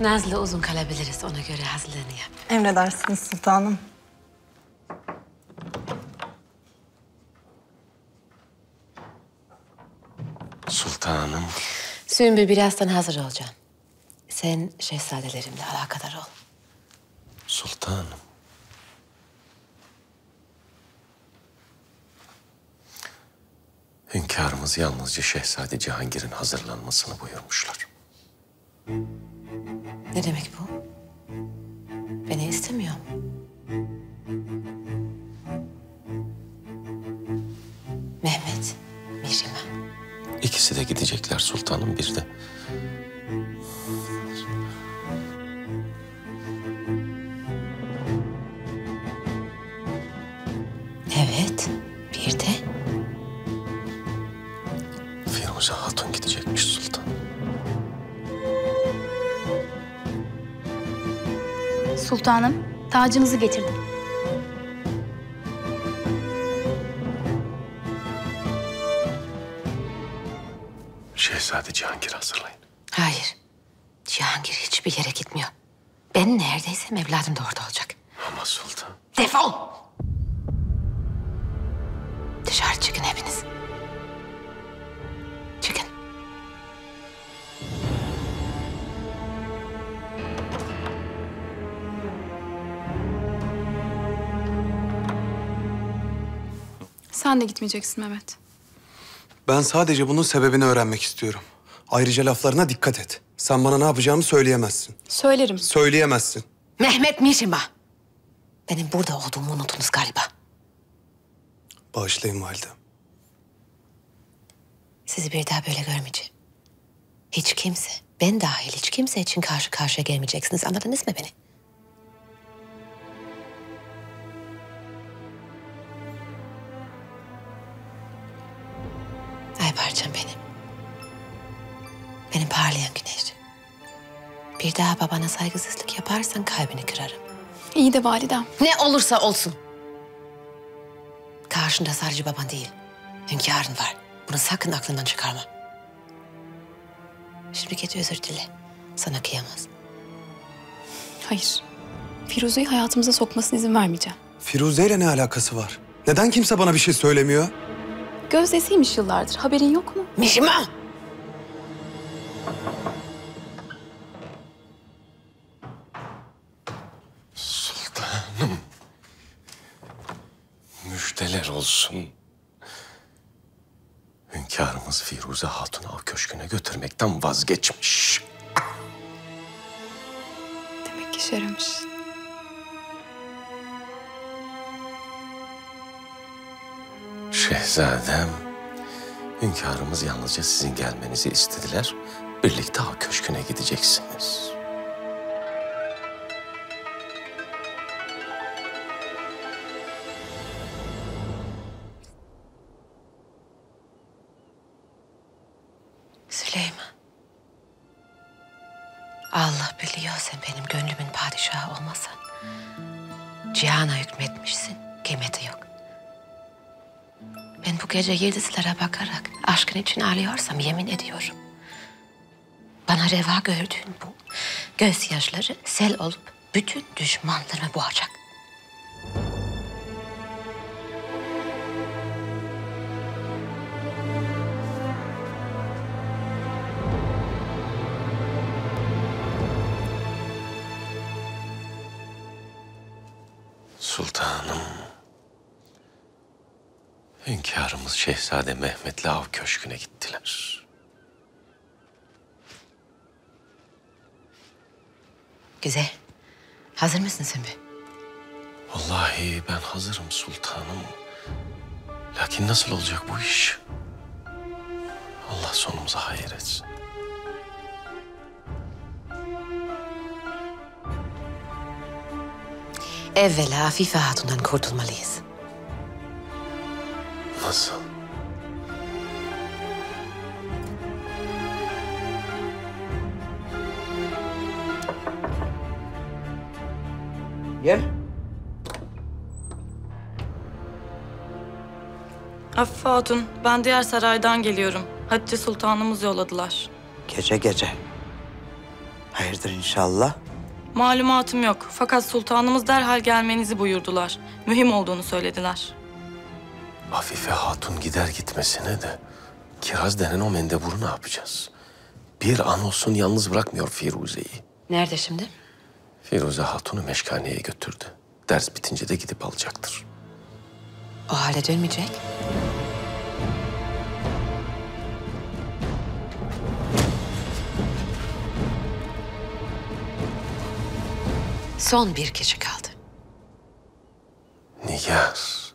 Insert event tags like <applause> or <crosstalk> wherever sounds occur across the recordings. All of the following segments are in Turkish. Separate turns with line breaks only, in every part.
Nazlı uzun kalabiliriz. Ona göre hazırlığını yap.
Emredersiniz sultanım.
Sultanım.
Sümbül birazdan hazır olacağım. Sen şehzadelerimle alakadar ol.
Sultanım. Hünkârımız yalnızca Şehzade Cihangir'in hazırlanmasını buyurmuşlar.
Ne demek bu? Beni istemiyor mu? Mehmet, Mihrimah.
İkisi de gidecekler sultanım bir de.
Evet, bir de
Firuze Hatun gidecekmiş
Sultanım, tacınızı getirdim.
Şehzade Cihangir hazırlayın.
hayır. Cihangir hiçbir yere gitmiyor. Ben neredeysem evladım da orada olacak.
Ama sultan.
Defol! Dışarı çıkın hepiniz.
Sen de gitmeyeceksin Mehmet.
Ben sadece bunun sebebini öğrenmek istiyorum. Ayrıca laflarına dikkat et. Sen bana ne yapacağımı söyleyemezsin.
Söylerim.
Söyleyemezsin.
Mehmet Mihrimah. Benim burada olduğumu unuttunuz galiba.
Bağışlayın validem.
Sizi bir daha böyle görmeyeceğim. Hiç kimse, ben dahil hiç kimse için karşı karşıya gelmeyeceksiniz. Anladınız mı beni? Ay parçam benim. Benim parlayan güneş. Bir daha babana saygısızlık yaparsan kalbini kırarım.
İyi de validem.
Ne olursa olsun. Karşında sadece baban değil, hünkârın var. Bunu sakın aklından çıkarma. Şimdi git özür dile. Sana kıyamaz.
Hayır. Firuze'yi hayatımıza sokmasına izin vermeyeceğim.
Firuze ile ne alakası var? Neden kimse bana bir şey söylemiyor?
Gözdesiymiş yıllardır. Haberin yok mu?
Mihrimah!
Sultanım. Müjdeler olsun. Hünkârımız Firuze Hatun'u av köşküne götürmekten vazgeçmiş.
Demek ki yaramış.
Şehzadem, hünkârımız yalnızca sizin gelmenizi istediler. Birlikte av köşküne gideceksiniz.
Gece yıldızlara bakarak aşkın için ağlıyorsam yemin ediyorum. Bana reva gördüğün bu gözyaşları sel olup bütün düşmanlarımı boğacak.
Sultanım. Hünkârımız Şehzade Mehmet'le av köşküne gittiler.
Güzel. Hazır mısın Sümbü?
Vallahi ben hazırım sultanım. Lakin nasıl olacak bu iş? Allah sonumuza hayır etsin.
Evvela Afife Hatun'dan kurtulmalıyız.
Nasıl?
Gel.
Afife Hatun, ben diğer saraydan geliyorum. Hatice Sultanımız yolladılar.
Gece gece. Hayırdır inşallah.
Malumatım yok fakat sultanımız derhal gelmenizi buyurdular. Mühim olduğunu söylediler.
Afife Hatun gider gitmesine de Kiraz denen o mendeburu ne yapacağız? Bir an olsun yalnız bırakmıyor Firuze'yi.
Nerede şimdi?
Firuze Hatun'u meşkaneye götürdü. Ders bitince de gidip alacaktır.
O hale dönmeyecek. Son bir kişi kaldı.
Nigar.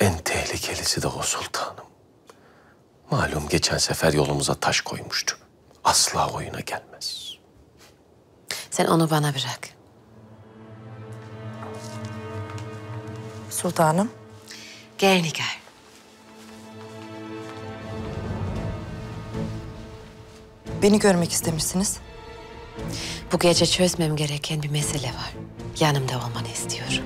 En tehlikelisi de o sultanım. Malum geçen sefer yolumuza taş koymuştu. Asla oyuna gelmez.
Sen onu bana bırak.
Sultanım,
Gel Nigar.
beni görmek istemişsiniz.
Bu gece çözmem gereken bir mesele var. Yanımda olmanı istiyorum.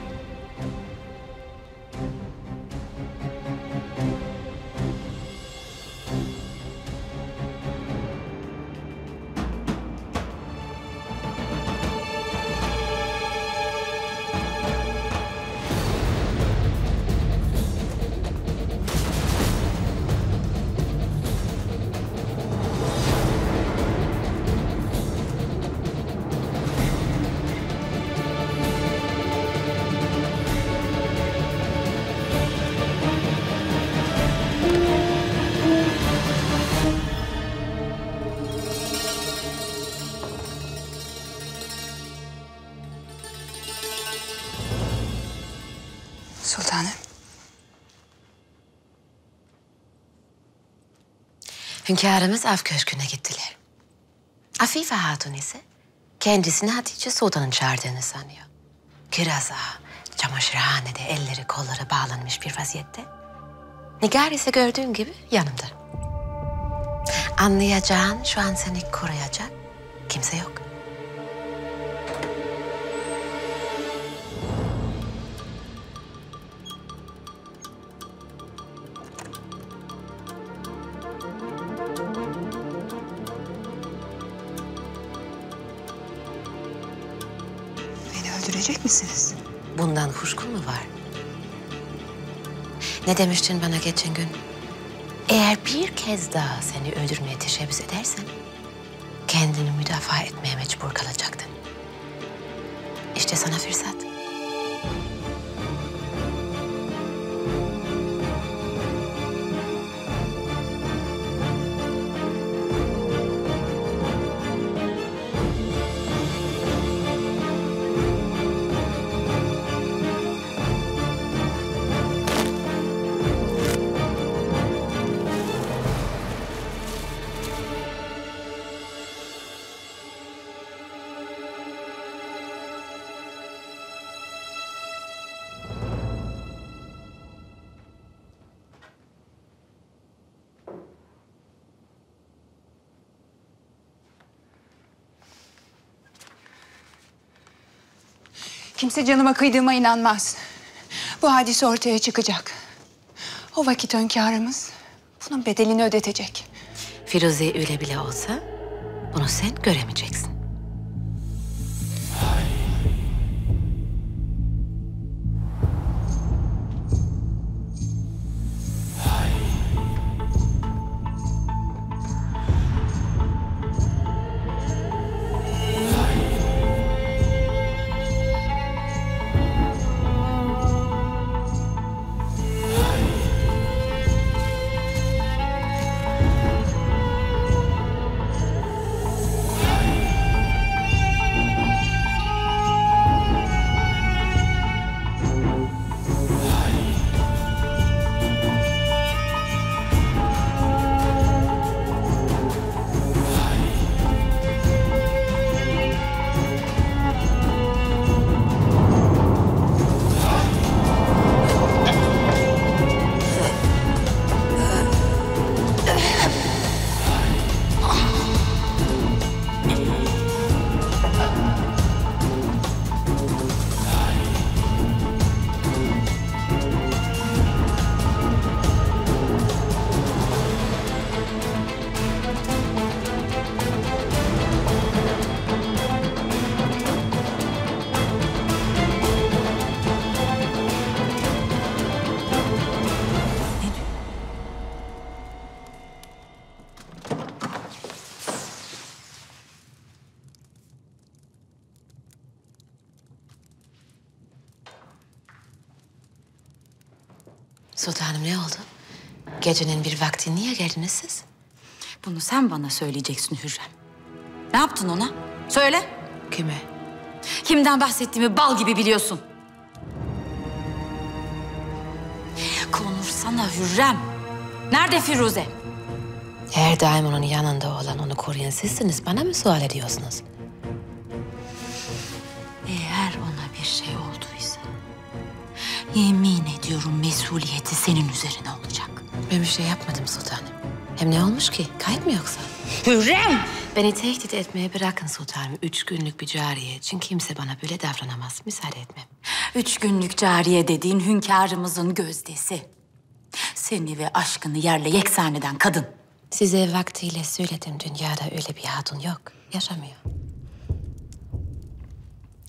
Hünkârımız av köşküne gittiler. Afife Hatun ise kendisini Hatice Sultan'ın çağırdığını sanıyor. Kiraz çamaşırhanede elleri kolları bağlanmış bir vaziyette. Nigar ise gördüğün gibi yanımda. Anlayacağın şu an seni koruyacak kimse yok.
Misiniz?
Bundan kuşkun mu var? Ne demiştin bana geçen gün? Eğer bir kez daha seni öldürmeye teşebbüs edersen... ...kendini müdafaa etmeye mecbur kalacaktın. İşte sana fırsat.
Kimse canıma kıydığıma inanmaz. Bu hadise ortaya çıkacak. O vakit hünkârımız bunun bedelini ödetecek.
Firuze öyle bile olsa bunu sen göremeyeceksin. Ne oldu? Gecenin bir vakti niye geldiniz siz?
Bunu sen bana söyleyeceksin Hürrem. Ne yaptın ona? Söyle.
Kime?
Kimden bahsettiğimi bal gibi biliyorsun. Konursana Hürrem. Nerede Firuze?
Her daim onun yanında olan onu koruyan sizsiniz. Bana mı sual ediyorsunuz?
Eğer ona bir şey olduysa... ...yemin ediyorum mesuliyeti senin üzerine olacak.
Ben bir şey yapmadım sultanım. Hem ne olmuş ki? Kayıp mı yoksa?
Hürrem!
Beni tehdit etmeye bırakın sultanım. Üç günlük bir cariye için kimse bana böyle davranamaz. Müsaade etmem.
Üç günlük cariye dediğin hünkârımızın gözdesi. Seni ve aşkını yerle yeksan eden kadın.
Size vaktiyle söyledim dünyada öyle bir hatun yok. Yaşamıyor.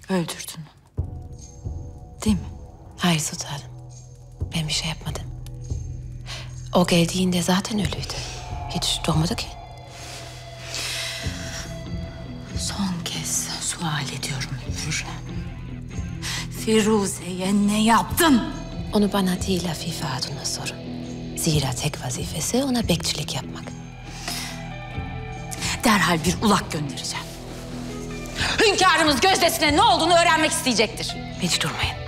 Öldürdün onu. Değil mi?
Hayır sultanım. Ben bir şey yapmadım. O geldiğinde zaten ölüydü. Hiç doğmadı ki.
Son kez sual ediyorum Hürrem. Firuze'ye ne yaptın?
Onu bana değil Afife Hatun'a sorun. Zira tek vazifesi ona bekçilik yapmak.
Derhal bir ulak göndereceğim. Hünkârımız gözdesine ne olduğunu öğrenmek isteyecektir.
Hiç durmayın.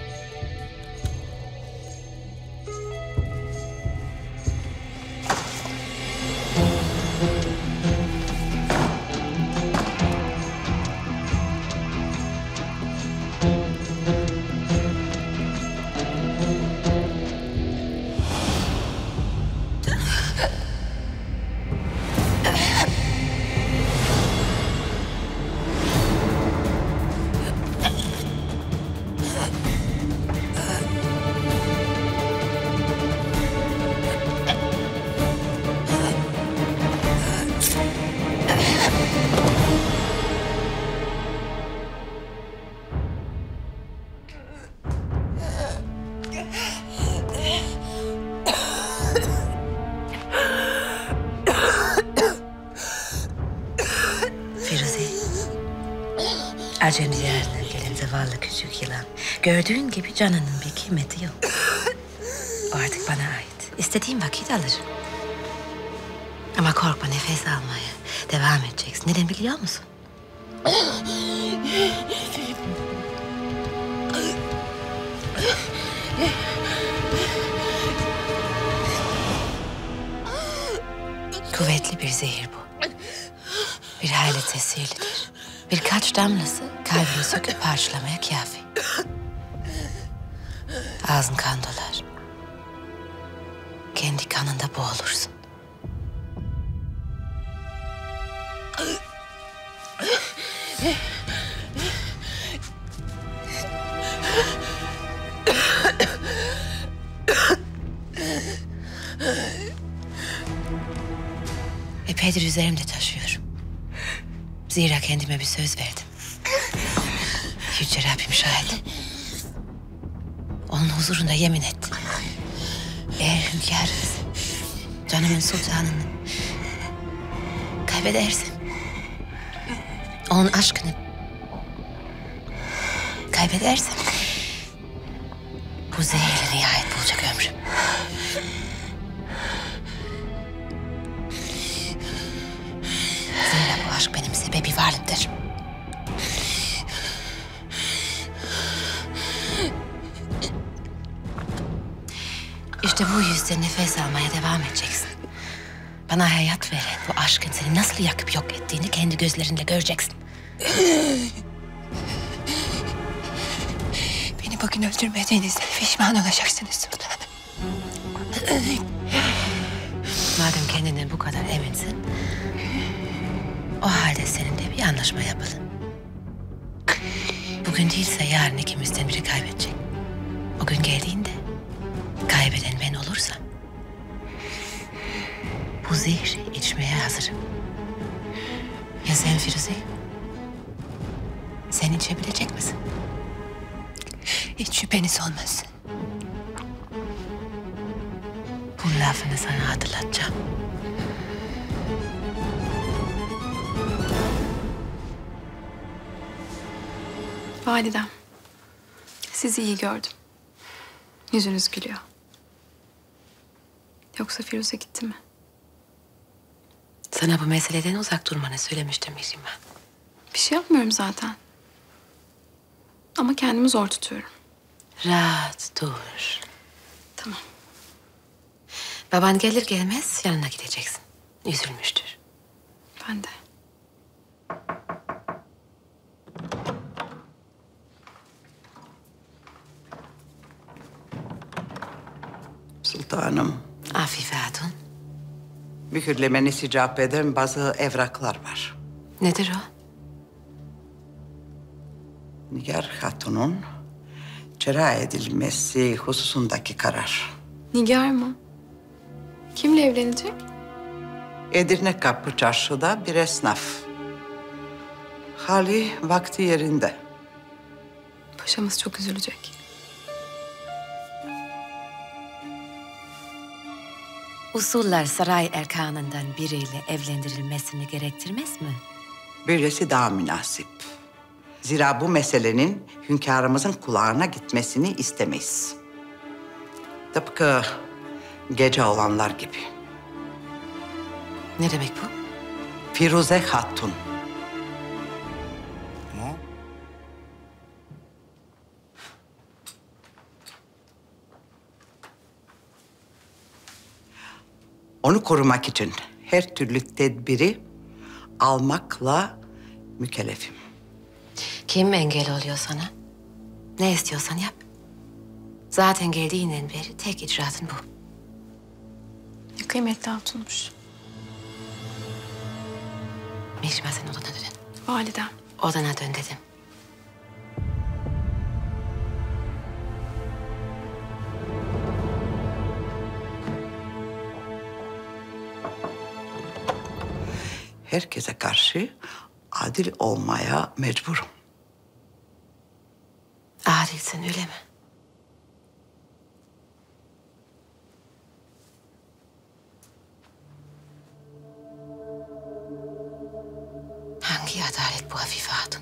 Gördüğün gibi canının bir kıymeti yok. O <coughs> artık bana ait. İstediğim vakit alırım. Ama korkma nefes almaya. Devam edeceksin. Neden biliyor musun? Kuvvetli bir zehir bu. Bir hayli tesirlidir. Birkaç damlası kalbini söküp parçalamaya kafi. Ağzın kan dolar. Kendi kanında boğulursun. Epeydir üzerimde taşıyorum. Zira kendime bir söz verdim. Yüce Rabbim şahit. Onun huzurunda yemin ettim. Eğer hünkârımız, canımın sultanını kaybedersem... ...onun aşkını kaybedersem... ...bu zehirle nihayet bulacak ömrüm. Zira bu aşk benim sebebi varlığımdır. İşte bu yüzden nefes almaya devam edeceksin. Bana hayat veren bu aşkın seni nasıl yakıp yok ettiğini kendi gözlerinle göreceksin.
Beni bugün öldürmediğinizde pişman olacaksınız sultanım.
Madem kendinden bu kadar eminsin... ...o halde seninle bir anlaşma yapalım. Bugün değilse yarın ikimizden biri kaybedecek. O gün geldiğinde kaybeden ben olursam... ...bu zehri içmeye hazırım. Ya sen Firuze? Sen içebilecek misin?
Hiç şüpheniz olmasın.
Bu lafını sana hatırlatacağım.
Validem. Sizi iyi gördüm. Yüzünüz gülüyor. Yoksa Firuze gitti mi?
Sana bu meseleden uzak durmanı söylemiştim Mihrimah.
Bir şey yapmıyorum zaten. Ama kendimi zor tutuyorum.
Rahat dur.
Tamam.
Baban gelir gelmez yanına gideceksin. Üzülmüştür.
Ben de.
Sultanım,
Afife Hatun.
mühürlemeniz icap eden bazı evraklar var.
Nedir o?
Nigar Hatun'un cera edilmesi hususundaki karar.
Nigar mı? Kimle evlenecek?
Edirne Kapı Çarşı'da bir esnaf. Hali vakti yerinde.
Paşamız çok üzülecek.
Usuller saray erkanından biriyle evlendirilmesini gerektirmez mi?
Böylesi daha münasip. Zira bu meselenin hünkârımızın kulağına gitmesini istemeyiz. Tıpkı gece olanlar gibi.
Ne demek bu?
Firuze Hatun. Onu korumak için her türlü tedbiri almakla mükellefim.
Kim engel oluyor sana? Ne istiyorsan yap. Zaten geldiğinden beri tek icraatın bu.
Ne kıymetli hatunmuş.
Mihrimah sen odana dön.
Validem.
Odana dön dedim.
Herkese karşı adil olmaya mecburum.
Adilsin öyle mi? Hangi adalet bu Afife Hatun?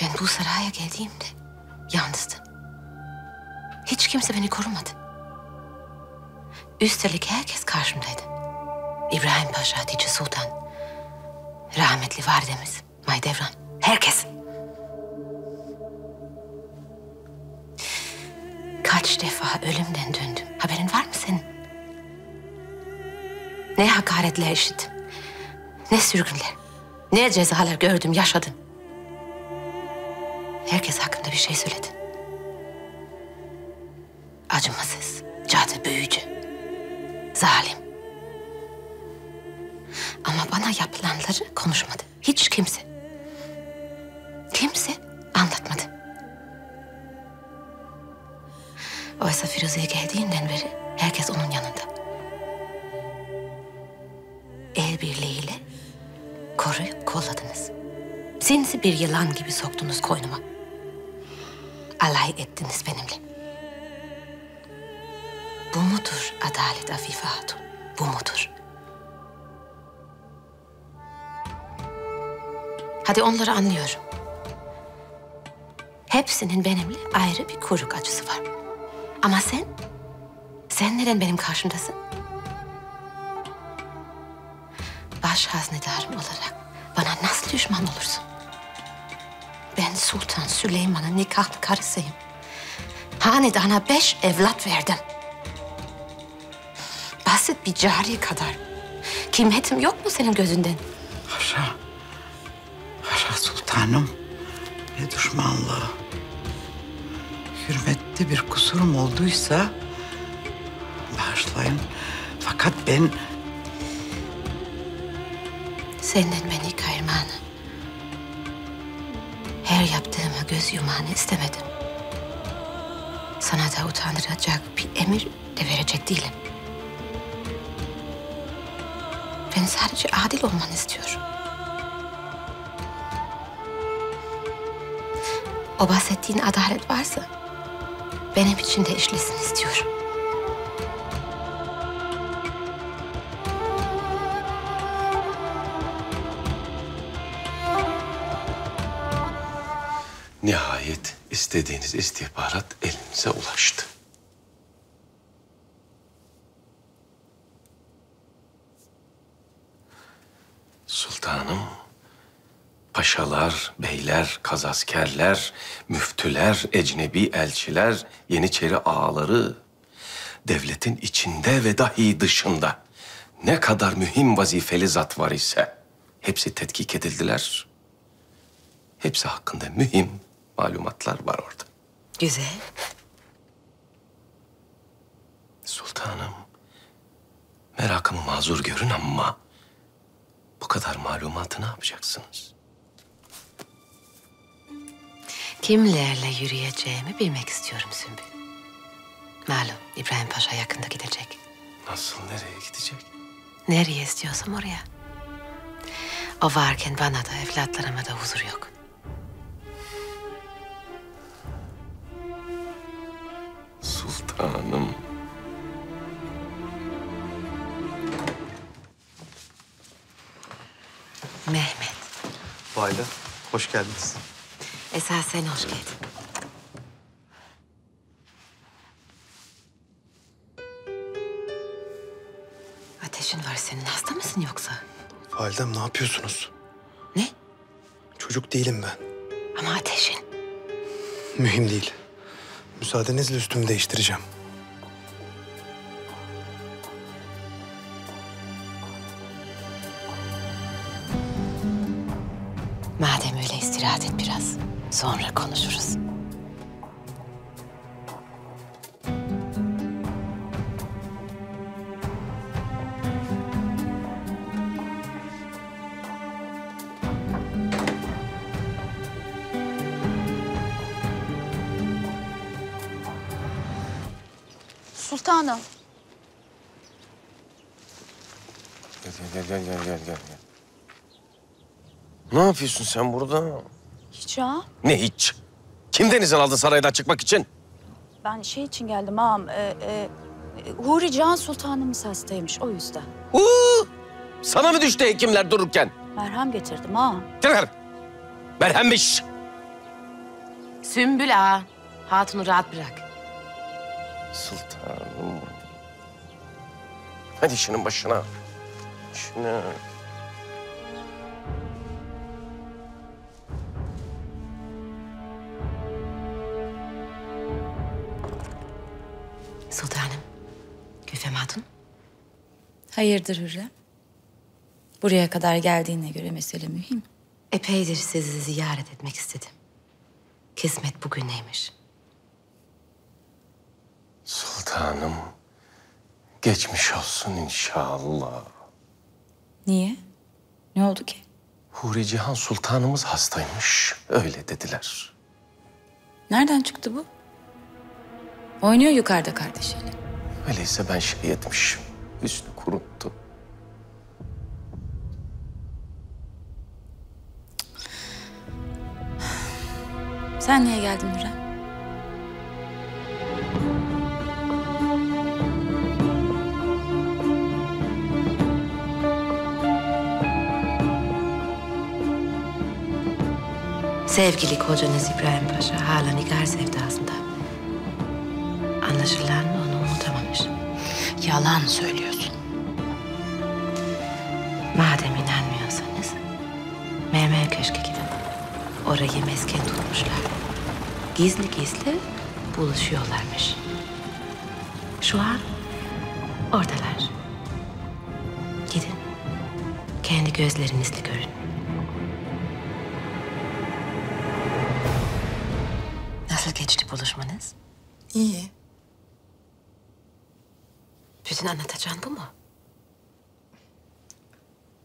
Ben bu saraya geldiğimde yalnızdım. Hiç kimse beni korumadı. Üstelik herkes karşımdaydı. İbrahim Paşa, Hatice Sultan, rahmetli validemiz, Maydevran, herkes. Kaç defa ölümden döndüm. Haberin var mı senin? Ne hakaretler işittim. Ne sürgünler. Ne cezalar gördüm, yaşadım. Herkes hakkında bir şey söyledi. Acımasız, cadı büyücü. Zalim. Ama bana yapılanları konuşmadı. Hiç kimse. Kimse anlatmadı. Oysa Firuze'ye geldiğinden beri herkes onun yanında. El birliğiyle koruyup kolladınız. Sinsi bir yılan gibi soktunuz koynuma. Alay ettiniz benimle. Bu mudur adalet Afife Hatun? Bu mudur? Hadi onları anlıyorum. Hepsinin benimle ayrı bir kuyruk acısı var. Ama sen, sen neden benim karşımdasın? Baş haznedarım olarak bana nasıl düşman olursun? Ben Sultan Süleyman'ın nikahlı karısıyım. Hanedana beş evlat verdim. Basit bir cari kadar. Kıymetim yok mu senin gözünden?
Haşa. Haşa sultanım. Ne düşmanlığı. Hürmette bir kusurum olduysa bağışlayın. Fakat ben
Senden beni kayırmanı, her yaptığıma göz yumanı istemedim. Sana da utandıracak bir emir de verecek değilim. Ben sadece adil olmanı istiyorum. O bahsettiğin adalet varsa benim için de işlesin istiyorum.
Nihayet istediğiniz istihbarat elinize ulaştı. Sultanım, paşalar, beyler, kazaskerler, müftüler, ecnebi elçiler, yeniçeri ağaları, devletin içinde ve dahi dışında ne kadar mühim vazifeli zat var ise hepsi tetkik edildiler. Hepsi hakkında mühim malumatlar var orada.
Güzel.
Sultanım, merakımı mazur görün ama bu kadar malumatı ne yapacaksınız?
Kimlerle yürüyeceğimi bilmek istiyorum Sümbül. Malum İbrahim Paşa yakında gidecek.
Nasıl, nereye gidecek?
Nereye istiyorsam oraya. O varken bana da evlatlarıma da huzur yok.
Sultanım.
Mehmet,
Valide, hoş geldiniz.
Esas sen hoş geldin. Ateşin var senin. Hasta mısın yoksa?
Validem ne yapıyorsunuz?
Ne?
Çocuk değilim ben.
Ama ateşin.
Mühim değil. Müsaadenizle üstümü değiştireceğim.
Madem öyle istirahat et biraz. Sonra konuşuruz.
Sultanım.
Gel, gel, gel, gel, gel, gel. Ne yapıyorsun sen burada?
Hiç ha.
Ne hiç? Kimden izin aldın saraydan çıkmak için?
Ben şey için geldim ağam. E, e, e, Huri Can Sultanımız hastaymış o yüzden.
Huu! Sana mı düştü hekimler dururken?
Merhem getirdim ağam.
Tekrar. Merhemmiş.
Sümbül ağa. Hatunu rahat bırak.
Sultanım. Hadi işinin başına. İşine.
Sultanım. Gülfem Hatun.
Hayırdır Hürrem? Buraya kadar geldiğine göre mesele mühim.
Epeydir sizi ziyaret etmek istedim. Kısmet bugün neymiş?
Sultanım. Geçmiş olsun inşallah.
Niye? Ne oldu ki?
Huri Cihan Sultanımız hastaymış. Öyle dediler.
Nereden çıktı bu? Oynuyor yukarıda kardeşiyle.
Öyleyse ben şey etmişim. Üstü kuruttu.
Sen niye geldin Hürrem?
Sevgili kocanız İbrahim Paşa hala Nigar sevdasında. Anlaşılan onu unutamamış.
Yalan söylüyorsun.
Madem inanmıyorsanız Mermer Köşk'e gidin. Orayı mesken tutmuşlar. Gizli gizli buluşuyorlarmış. Şu an oradalar. Gidin. Kendi gözlerinizle görün. Nasıl geçti buluşmanız?
İyi.
Bütün anlatacağın bu mu?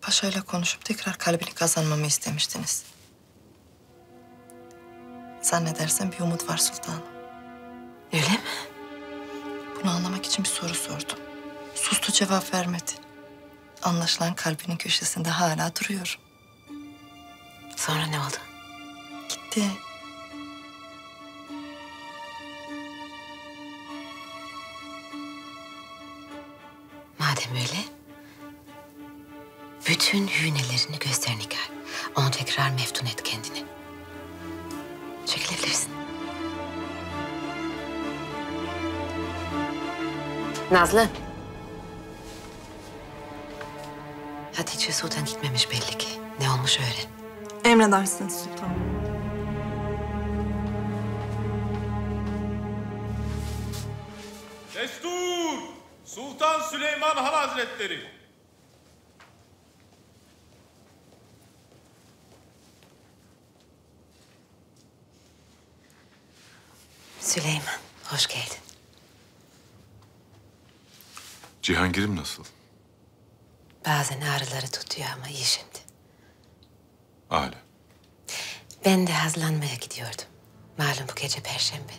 Paşa'yla konuşup tekrar kalbini kazanmamı istemiştiniz. Zannedersem bir umut var sultanım.
Öyle mi?
Bunu anlamak için bir soru sordum. Sustu cevap vermedi. Anlaşılan kalbinin köşesinde hala duruyor.
Sonra ne oldu?
Gitti.
Madem öyle, bütün hünelerini göster Nigar. Onu tekrar meftun et kendini. Çekilebilirsin. Nazlı. Hatice Sultan gitmemiş belli ki. olmuş öğren.
Emredersiniz sultanım.
Destur! Sultan Süleyman Han Hazretleri!
Süleyman, hoş geldin.
Cihangir'im nasıl?
Bazen ağrıları tutuyor ama iyi şimdi.
Âlâ.
Ben de hazırlanmaya gidiyordum. Malum bu gece perşembe.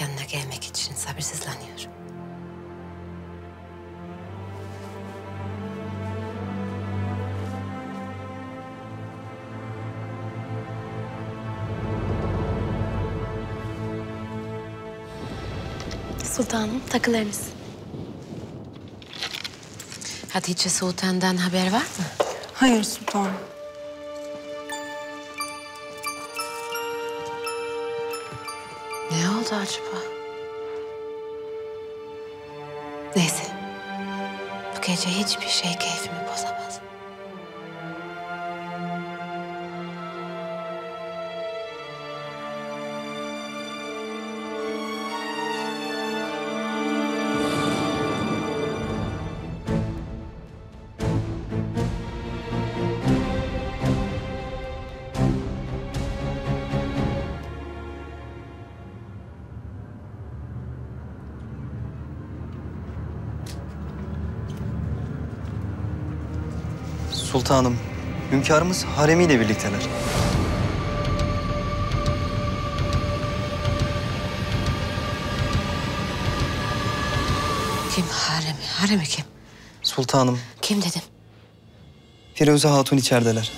Yanına gelmek için sabırsızlanıyorum.
Sultanım takılarınız.
Hatice Sultan'dan haber var mı?
Hayır sultanım.
Ne oldu acaba? Neyse. Bu gece hiçbir şey keyfimi
Sultanım, hünkârımız haremiyle birlikteler.
Kim haremi? Haremi kim?
Sultanım,
Kim dedim?
Firuze Hatun içerideler.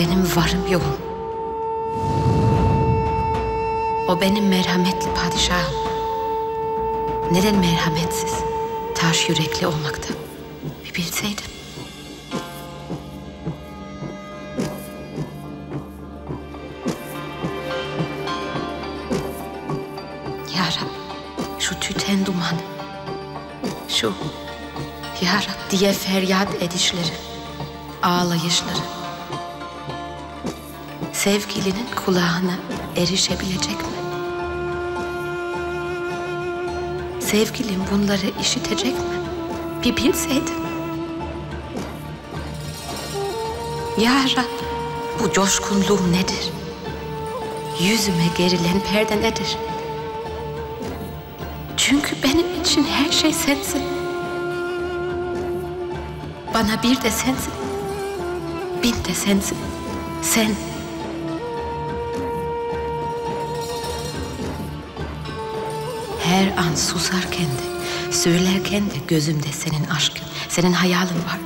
Benim varım yoğum. O benim merhametli padişahım. Neden merhametsiz, taş yürekli olmakta? Bir bilseydim. Ya şu tüten dumanı, şu Ya diye feryat edişleri, ağlayışları, sevgilinin kulağına erişebilecek mi? Sevgilim bunları işitecek mi? Bir bilseydim. Ya Rab, bu coşkunluğum nedir? Yüzüme gerilen perde nedir? Çünkü benim için her şey sensin. Bana bir de sensin. Bin de sensin. Sen. Her an susarken de, söylerken de gözümde senin aşkın, senin hayalin var.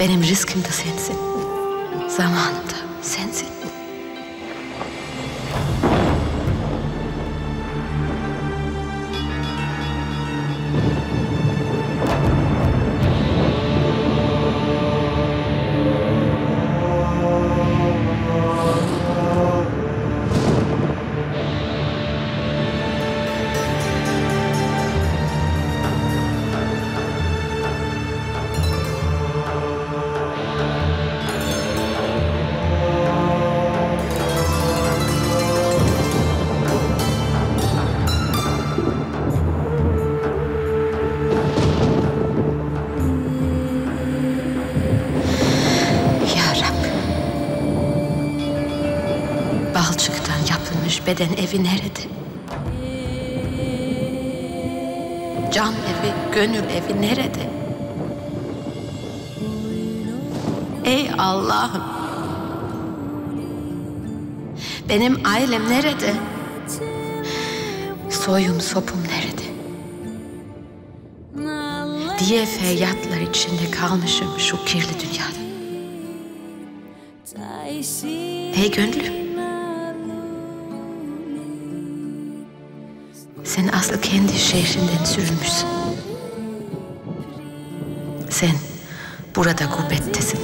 Benim rızkım da sensin. Zamanım da sensin. Beden evi nerede? cam evi, gönül evi nerede? Ey Allah'ım. Benim ailem nerede? Soyum sopum nerede? Diye feryatlar içinde kalmışım şu kirli dünyada. Ey gönlüm. Şehrinden sürülmüşsün. Sen burada gurbettesin.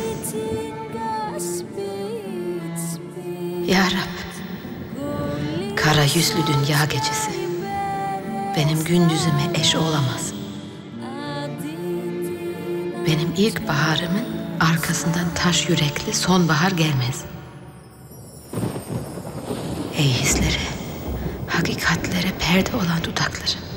Ya Rab, kara yüzlü dünya gecesi benim gündüzüme eş olamaz. Benim ilk baharımın arkasından taş yürekli sonbahar gelmez. Ey hislere, hakikatlere perde olan dudakları.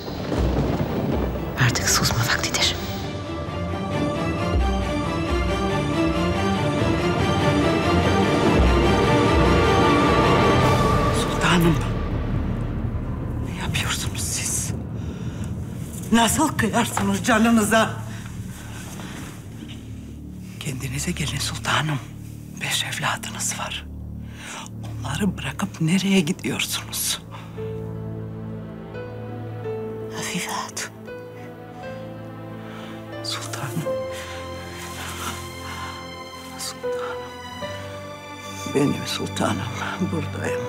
Kıyarsınız canınıza? Kendinize gelin sultanım. Beş evladınız var. Onları bırakıp nereye gidiyorsunuz? Hafife Hatun. Sultanım. Sultanım. Benim sultanım. Buradayım.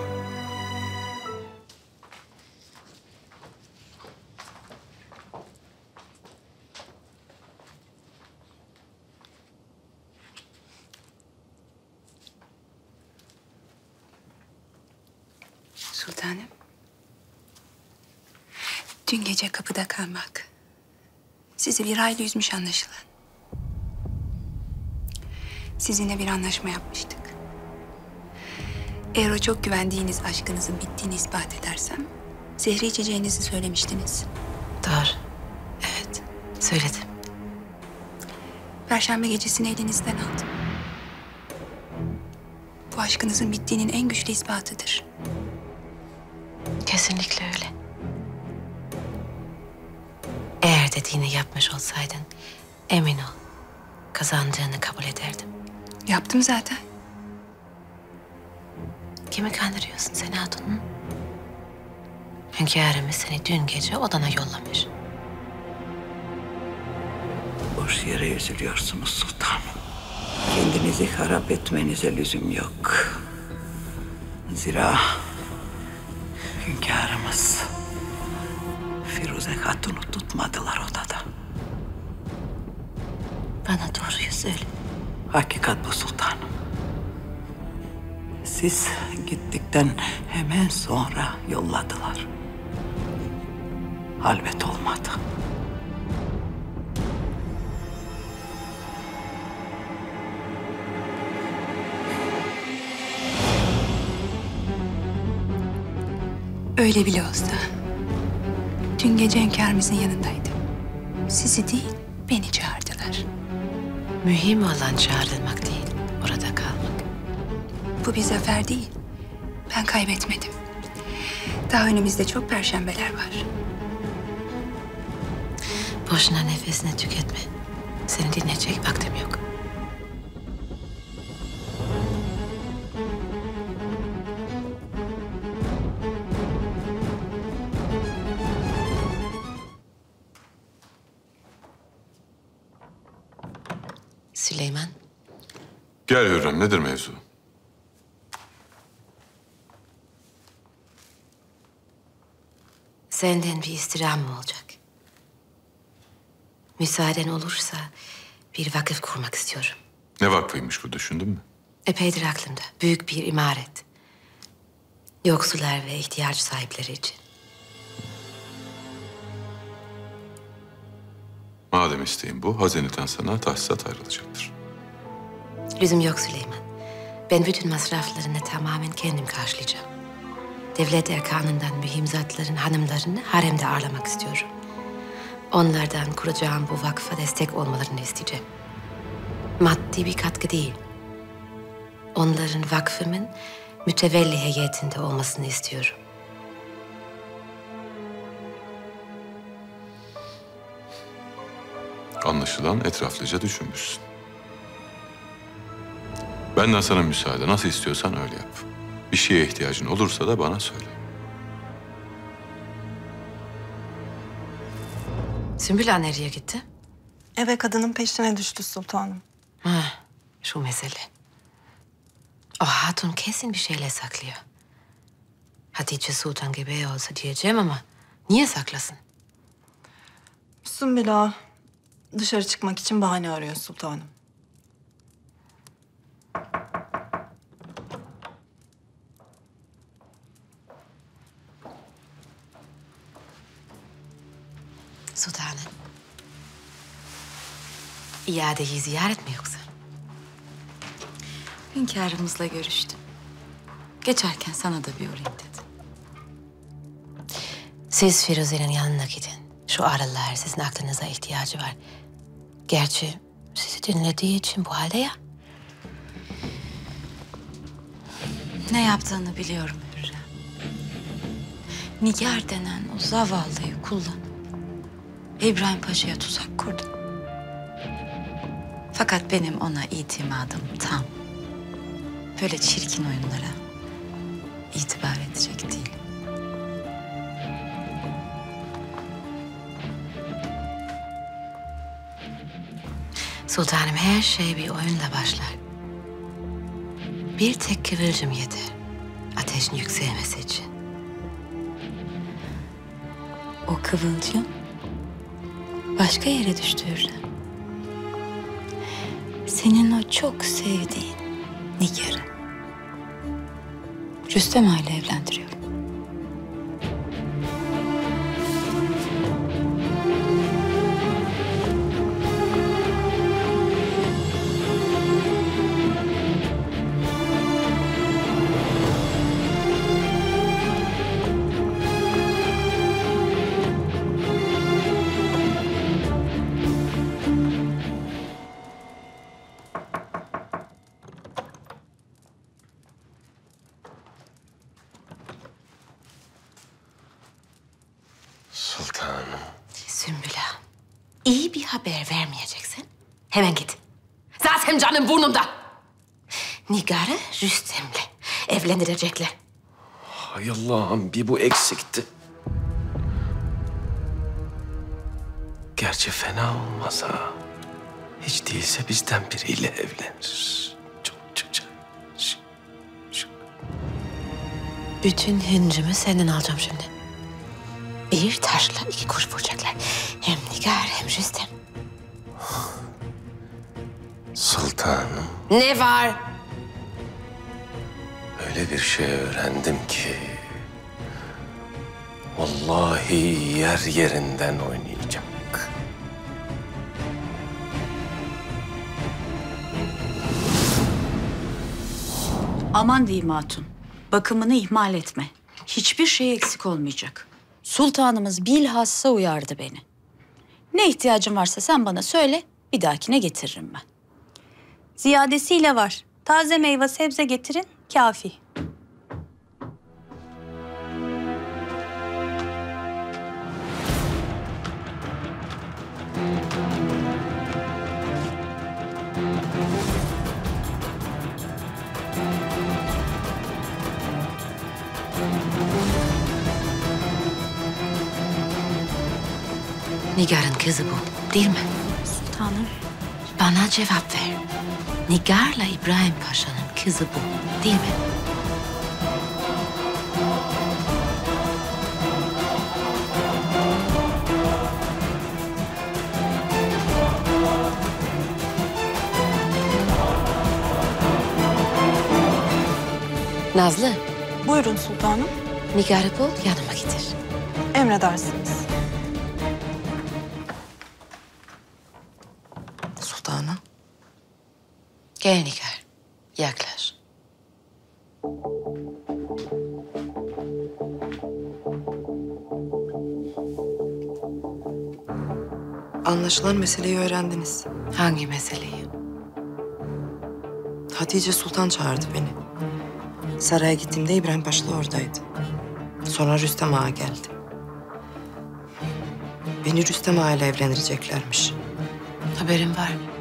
Sultanım. Dün gece kapıda kalmak. Sizi bir ayda üzmüş anlaşılan. Sizinle bir anlaşma yapmıştık. Eğer o çok güvendiğiniz aşkınızın bittiğini ispat edersem... ...zehri içeceğinizi söylemiştiniz.
Doğru. Evet, söyledim.
Perşembe gecesini elinizden aldım. Bu aşkınızın bittiğinin en güçlü ispatıdır.
Kesinlikle öyle. Eğer dediğini yapmış olsaydın emin ol kazandığını kabul ederdim.
Yaptım zaten.
Kimi kandırıyorsun sen hatun? hı? Hünkârımız seni dün gece odana yollamış.
Boş yere üzülüyorsunuz sultanım. Kendinizi harap etmenize lüzum yok. Zira hünkârımız Firuze Hatun'u tutmadılar odada.
Bana doğruyu söyle.
Hakikat bu sultanım. Siz gittikten hemen sonra yolladılar. Halvet olmadı.
Öyle bile olsa. Dün gece hünkârımızın yanındaydım. Sizi değil, beni çağırdılar.
Mühim olan çağrılmak değil, orada kalmak.
Bu bir zafer değil. Ben kaybetmedim. Daha önümüzde çok perşembeler var.
Boşuna nefesini tüketme. Seni dinleyecek vaktim yok. Süleyman,
Gel Hürrem nedir mevzu?
senden bir istirham mı olacak? Müsaaden olursa bir vakıf kurmak istiyorum.
Ne vakfıymış bu düşündün mü?
Epeydir aklımda. Büyük bir imaret. Yoksullar ve ihtiyaç sahipleri için.
Madem isteğin bu, hazineden sana tahsisat ayrılacaktır.
Lüzum yok Süleyman. Ben bütün masraflarını tamamen kendim karşılayacağım. Devlet erkanından mühim zatların hanımlarını haremde ağırlamak istiyorum. Onlardan kuracağım bu vakfa destek olmalarını isteyeceğim. Maddi bir katkı değil. Onların vakfımın mütevelli heyetinde olmasını istiyorum.
Anlaşılan etraflıca düşünmüşsün. Benden sana müsaade. Nasıl istiyorsan öyle yap. Bir şeye ihtiyacın olursa da bana söyle.
Sümbül Ağa nereye gitti?
Eve kadının peşine düştü sultanım.
Ha, şu mesele. O hatun kesin bir şeyler saklıyor. Hatice Sultan gibi olsa diyeceğim ama niye saklasın?
Sümbül Ağa dışarı çıkmak için bahane arıyor sultanım.
Sultanım. İadeyi ziyaret mi yoksa?
Hünkârımızla görüştüm. Geçerken sana da bir uğrayayım dedim.
Siz Firuze'nin yanına gidin. Şu aralar sizin aklınıza ihtiyacı var. Gerçi sizi dinlediği için bu halde ya.
Ne yaptığını biliyorum Hürrem. Nigar denen o zavallıyı kullan. İbrahim Paşa'ya tuzak kurdu. Fakat benim ona itimadım tam. Böyle çirkin oyunlara itibar edecek değil.
Sultanım her şey bir oyunla başlar. Bir tek kıvılcım yeter. Ateşin yükselmesi için.
O kıvılcım başka yere düştü Hürrem. Senin o çok sevdiğin Nigar'ı. Rüstem ile evlendiriyorum.
Nigar'ı Rüstem'le evlendirecekler.
Hay Allah'ım bir bu eksikti. Gerçi fena olmaz ha. Hiç değilse bizden biriyle evlenir. Çok çok.
Bütün hıncımı senden alacağım şimdi. Bir taşla iki kuş vuracaklar. Hem Nigar hem Rüstem.
Sultanım
Ne var?
Öyle bir şey öğrendim ki... Vallahi yer yerinden oynayacak.
Aman diyeyim hatun. Bakımını ihmal etme. Hiçbir şey eksik olmayacak. Sultanımız bilhassa uyardı beni. Ne ihtiyacın varsa sen bana söyle, bir dahakine getiririm ben.
Ziyadesiyle var. Taze meyve sebze getirin kafi.
Nigar'ın kızı bu, değil mi?
Sultanım.
Bana cevap ver. Nigar'la İbrahim Paşa'nın kızı bu, değil mi? Nazlı,
Buyurun sultanım.
Nigar'ı bul, yanıma getir.
Emredersiniz.
Sultanım.
Gel Nigar,
Anlaşılan meseleyi öğrendiniz.
Hangi meseleyi?
Hatice Sultan çağırdı beni. Saraya gittiğimde İbrahim Paşa da oradaydı. Sonra Rüstem Ağa geldi. Beni Rüstem Ağa ile evlendireceklermiş.
Haberin var mı?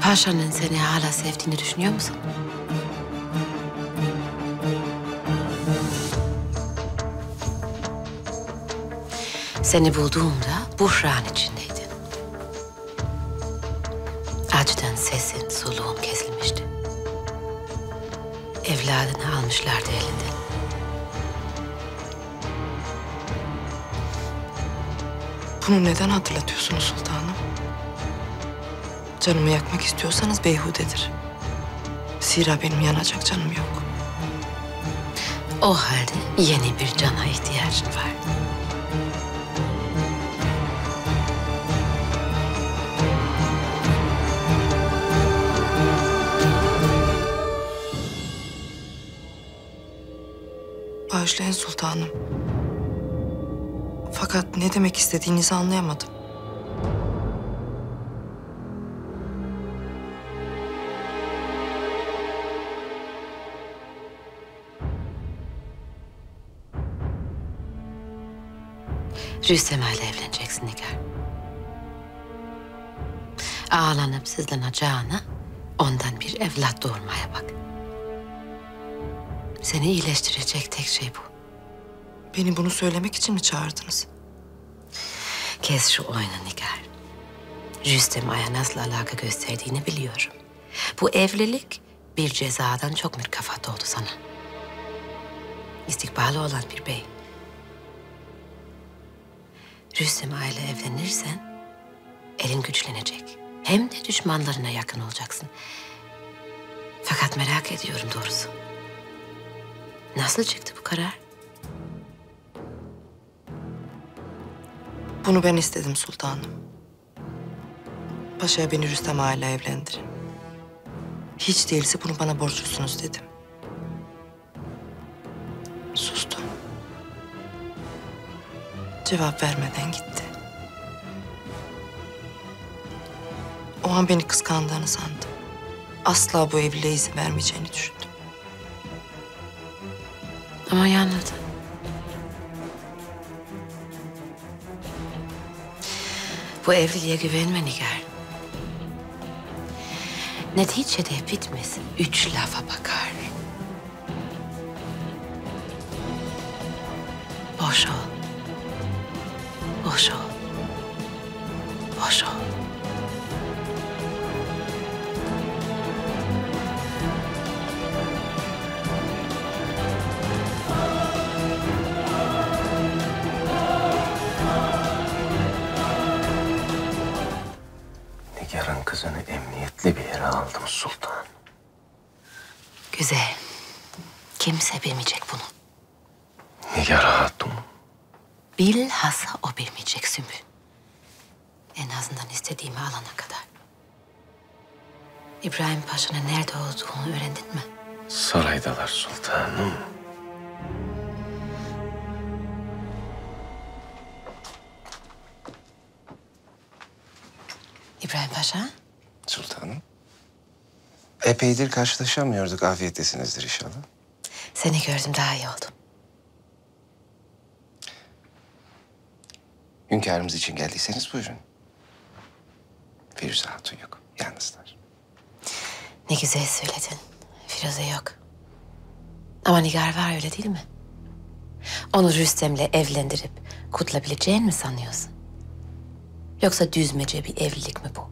Paşa'nın seni hala sevdiğini düşünüyor musun? Seni bulduğumda buhran içindeydin. Acıdan sesin, soluğun kesilmişti. Evladını almışlardı elinden.
Bunu neden hatırlatıyorsunuz sultanım? Canımı yakmak istiyorsanız beyhudedir. Zira benim yanacak canım yok.
O halde yeni bir cana ihtiyacın var.
Bağışlayın sultanım. Fakat ne demek istediğinizi anlayamadım.
Rüstem ile evleneceksin Nigar. Ağlanıp sızlanacağına ondan bir evlat doğurmaya bak. Seni iyileştirecek tek şey bu.
Beni bunu söylemek için mi çağırdınız?
Kes şu oyunu Nigar. Rüstem Ay'a nasıl alaka gösterdiğini biliyorum. Bu evlilik bir cezadan çok mükafat oldu sana. İstikbali olan bir bey. Rüstem Ay'la evlenirsen elin güçlenecek. Hem de düşmanlarına yakın olacaksın. Fakat merak ediyorum doğrusu. Nasıl çıktı bu karar?
Bunu ben istedim sultanım. Paşa'ya beni Rüstem Ağa evlendirin. Hiç değilse bunu bana borçlusunuz dedim. Sustu. Cevap vermeden gitti. O an beni kıskandığını sandım. Asla bu evliliğe izin vermeyeceğini düşündüm.
Ama yanıldı. Bu evliliğe güvenme Nigar. Neticede bitmez. Üç lafa bakar. Boş ol. Boş ol. Boş ol.
Kızını emniyetli bir yere aldım sultan.
Güzel. Kimse bilmeyecek bunu.
Nigar Hatun.
Bilhassa o bilmeyecek Sümbül. En azından istediğimi alana kadar. İbrahim Paşa'nın nerede olduğunu öğrendin mi?
Saraydalar sultanım.
İbrahim Paşa?
Sultanım. Epeydir karşılaşamıyorduk. Afiyettesinizdir inşallah.
Seni gördüm daha iyi oldum.
Hünkârımız için geldiyseniz buyurun. Firuze Hatun yok. Yalnızlar.
Ne güzel söyledin. Firuze yok. Ama Nigar var öyle değil mi? Onu Rüstem'le evlendirip kutlayabileceğin mi sanıyorsun? Yoksa düzmece bir evlilik mi bu?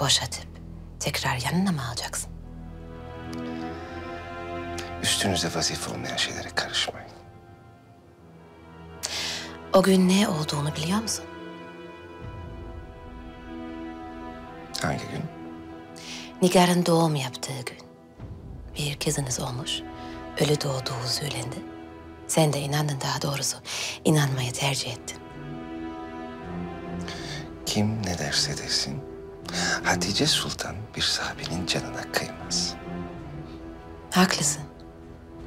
Boşatıp tekrar yanına mı alacaksın?
Üstünüze vazife olmayan şeylere karışmayın.
O gün ne olduğunu biliyor musun?
Hangi gün?
Nigar'ın doğum yaptığı gün. Bir kızınız olmuş. Ölü doğduğu söylendi. Sen de inandın daha doğrusu. İnanmayı tercih ettin.
Kim ne derse desin. Hatice Sultan bir sahabenin canına kıymaz.
Haklısın.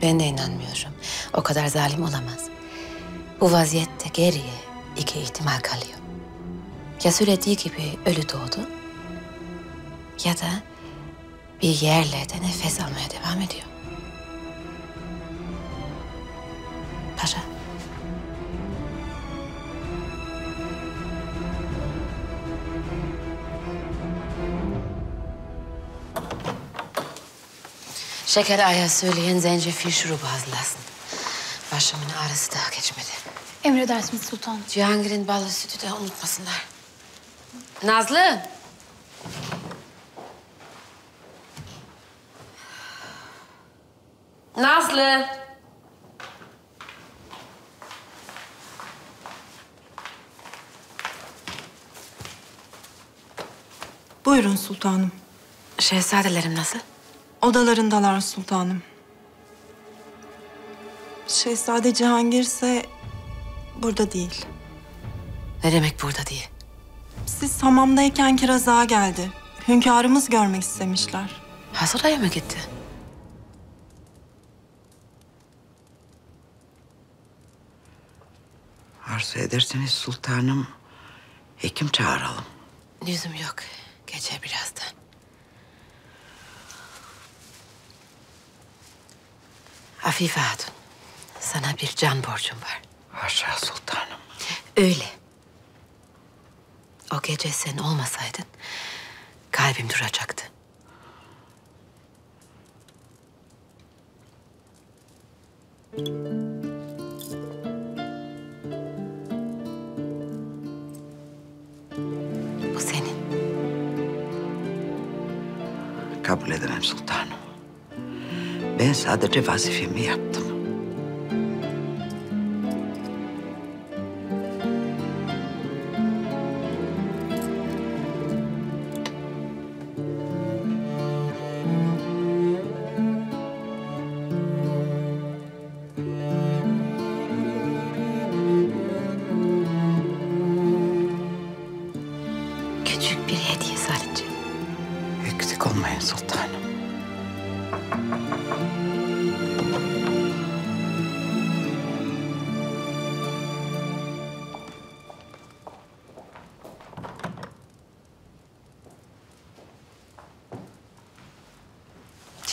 Ben de inanmıyorum. O kadar zalim olamaz. Bu vaziyette geriye iki ihtimal kalıyor. Ya söylediği gibi ölü doğdu ya da bir yerlerde nefes almaya devam ediyor. Paşa. Şeker aya söyleyen zencefil şurubu hazırlasın. Başımın ağrısı daha geçmedi.
Emredersiniz sultanım.
Cihangir'in ballı sütü de unutmasınlar. Nazlı. Nazlı.
Buyurun sultanım.
Şehzadelerim nasıl?
Odalarındalar sultanım. Şehzade Cihangir ise burada değil.
Ne demek burada değil?
Siz hamamdayken Kiraz Ağa geldi. Hünkârımız görmek istemişler.
Hazıraya mı gitti?
Arzu ederseniz sultanım hekim çağıralım.
Yüzüm yok. Geçer birazdan. Afife Hatun, sana bir can borcum var.
Haşa sultanım.
Öyle. O gece sen olmasaydın kalbim duracaktı. Bu senin.
Kabul edemem sultanım. Ben sadece vazifemi yaptım.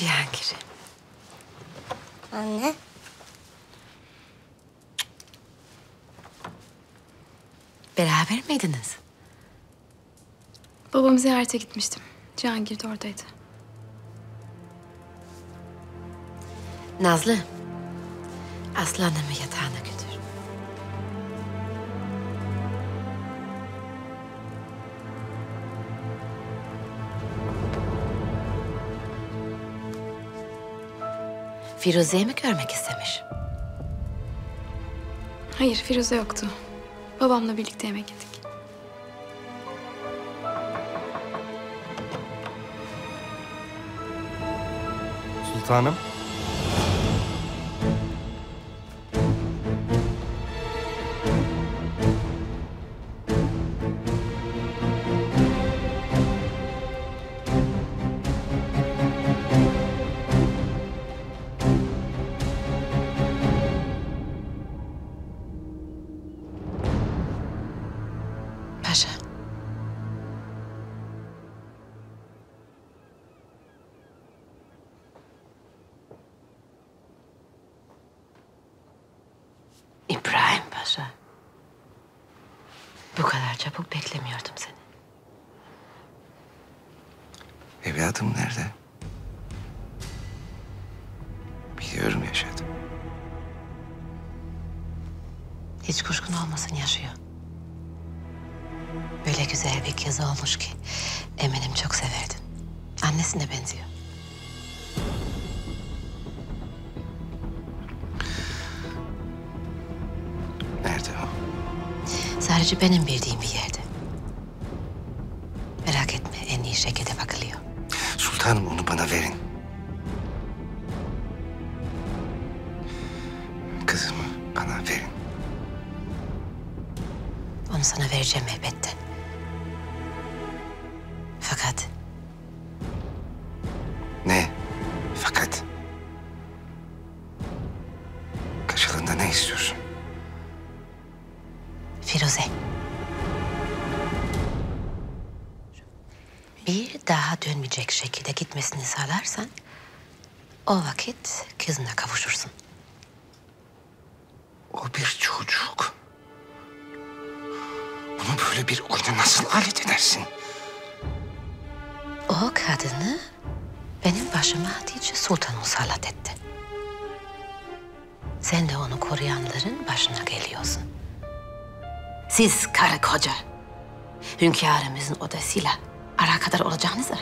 Cihangir.
Anne.
Beraber miydiniz?
Babamı ziyarete gitmiştim. Cihangir de oradaydı.
Nazlı. Aslanımı yatağına götür. Firuze'yi mi görmek istemiş?
Hayır Firuze yoktu. Babamla birlikte yemek yedik.
Sultanım.
Benim bildiğim hünkârımızın odasıyla alakadar olacağınıza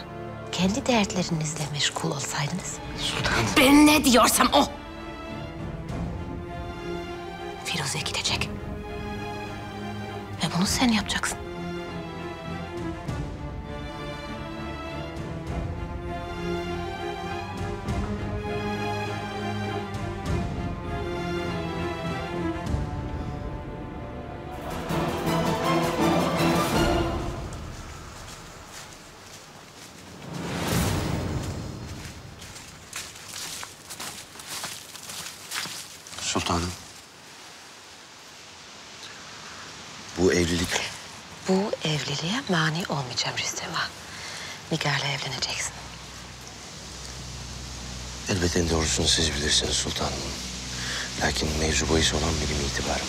kendi dertlerinizle meşgul olsaydınız.
Sultanım.
Ben ne diyorsam o. mani olmayacağım Rüstem Ağa. Nigar'la evleneceksin.
elbette en doğrusunu siz bilirsiniz sultanım. Lakin mevzu bahis olan benim itibarım.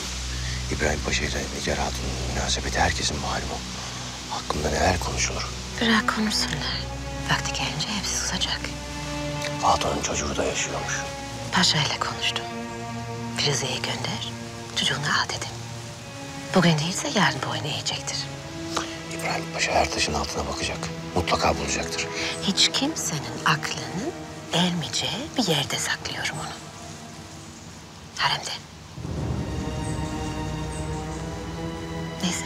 İbrahim Paşa ile Nigar Hatun'un münasebeti herkesin malumu. Hakkında neler konuşulur.
Bırak konuşsunlar. Vakti gelince hepsi susacak.
Hatun'un çocuğu da yaşıyormuş.
Paşa ile konuştum. Firuze'yi gönder, çocuğunu al dedim. Bugün değilse yarın boyun eğecektir.
İbrahim Paşa her taşın altına bakacak. Mutlaka bulacaktır.
Hiç kimsenin aklının ermeyeceği bir yerde saklıyorum onu. Haremde. Neyse.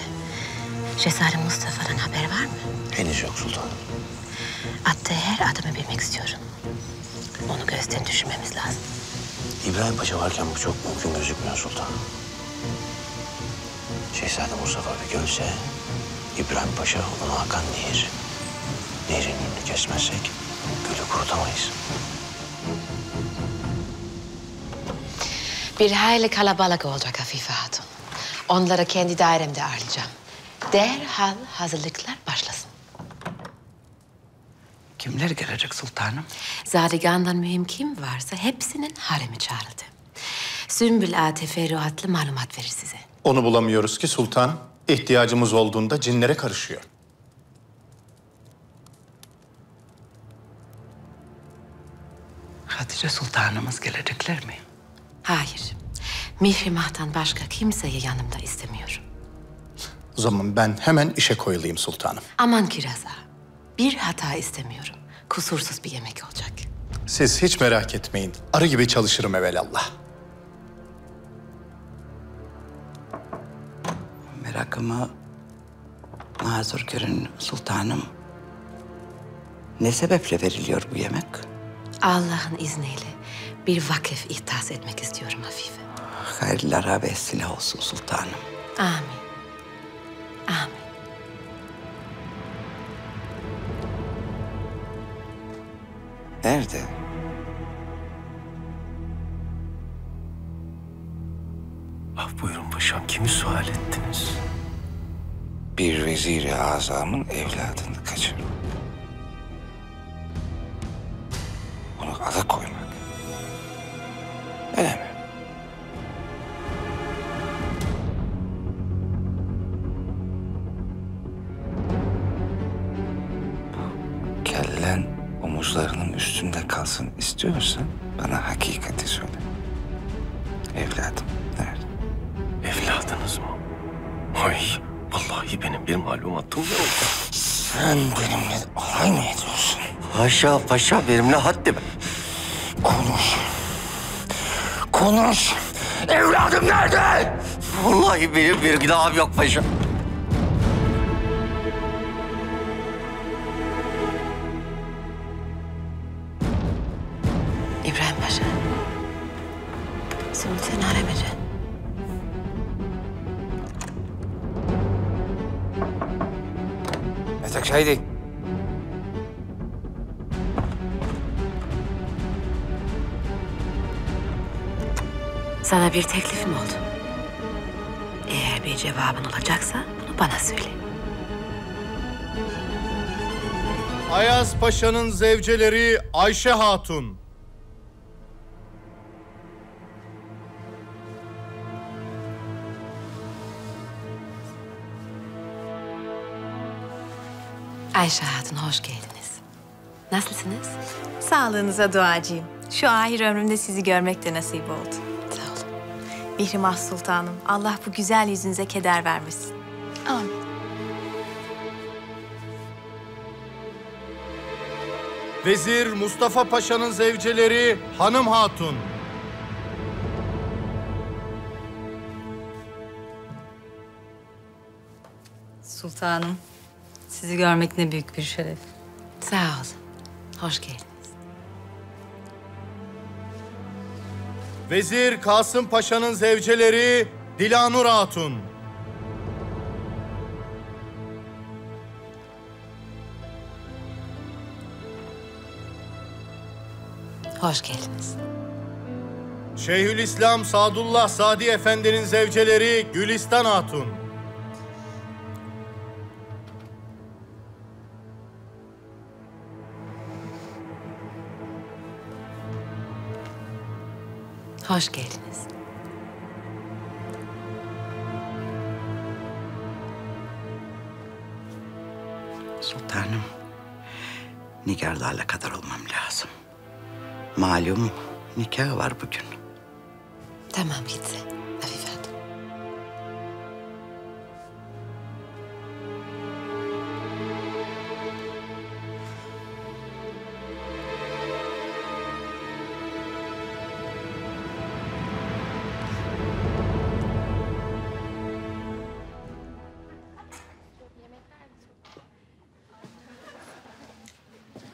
Şehzade Mustafa'dan haber var mı?
Henüz yok sultanım.
Attığı her adımı bilmek istiyorum. Onu gözden düşürmemiz lazım.
İbrahim Paşa varken bu çok mümkün gözükmüyor sultanım. Şehzade Mustafa bir görse İbrahim Paşa ona akan nehir. Nehrin önünü kesmezsek gölü kurutamayız.
Bir hayli kalabalık olacak Afife Hatun. Onları kendi dairemde ağırlayacağım. Derhal hazırlıklar başlasın.
Kimler gelecek sultanım?
Zadigan'dan mühim kim varsa hepsinin haremi çağrıldı. Sümbül Ağa teferruatlı malumat verir size.
Onu bulamıyoruz ki sultan. İhtiyacımız olduğunda cinlere karışıyor.
Hatice sultanımız gelecekler mi?
Hayır. Mihrimah'tan başka kimseyi yanımda istemiyorum.
O zaman ben hemen işe koyulayım sultanım.
Aman Kiraz Ağa, Bir hata istemiyorum. Kusursuz bir yemek olacak.
Siz hiç merak etmeyin. Arı gibi çalışırım evelallah.
Merakımı mazur görün sultanım. Ne sebeple veriliyor bu yemek?
Allah'ın izniyle bir vakıf ihtas etmek istiyorum Afife.
Hayırlara vesile olsun sultanım.
Amin. Amin.
Nerede?
Ah buyurun paşam kimi sual ettiniz?
Bir vezir-i azamın evladını kaçırmak. Onu alakoymak. Öyle mi? Kellen omuzlarının üstünde kalsın istiyorsan bana hakikati söyle. Evladım
Evladınız mı? Ay vallahi benim bir malumatım yok.
Sen benimle alay mı ediyorsun? Paşa paşa benimle haddime. Konuş. Konuş. Evladım nerede? Vallahi benim bir günahım yok paşa. Şahidi.
Sana bir teklifim oldu. Eğer bir cevabın olacaksa bunu bana söyle.
Ayaz Paşa'nın zevceleri Ayşe Hatun.
Ayşe Hatun hoş geldiniz. Nasılsınız?
Sağlığınıza duacıyım. Şu ahir ömrümde sizi görmek de nasip oldu.
Sağ olun.
Mihrimah Sultanım, Allah bu güzel yüzünüze keder vermesin.
Amin.
Vezir Mustafa Paşa'nın zevceleri Hanım Hatun.
Sultanım, sizi görmek ne büyük bir şeref.
Sağ olun. Hoş geldiniz.
Vezir Kasım Paşa'nın zevceleri Dilanur Hatun.
Hoş geldiniz.
Şeyhülislam Sadullah Sadi Efendi'nin zevceleri Gülistan Hatun.
Hoş geldiniz.
Sultanım, Nigar'la kadar olmam lazım. Malum nikah var bugün.
Tamam gitse.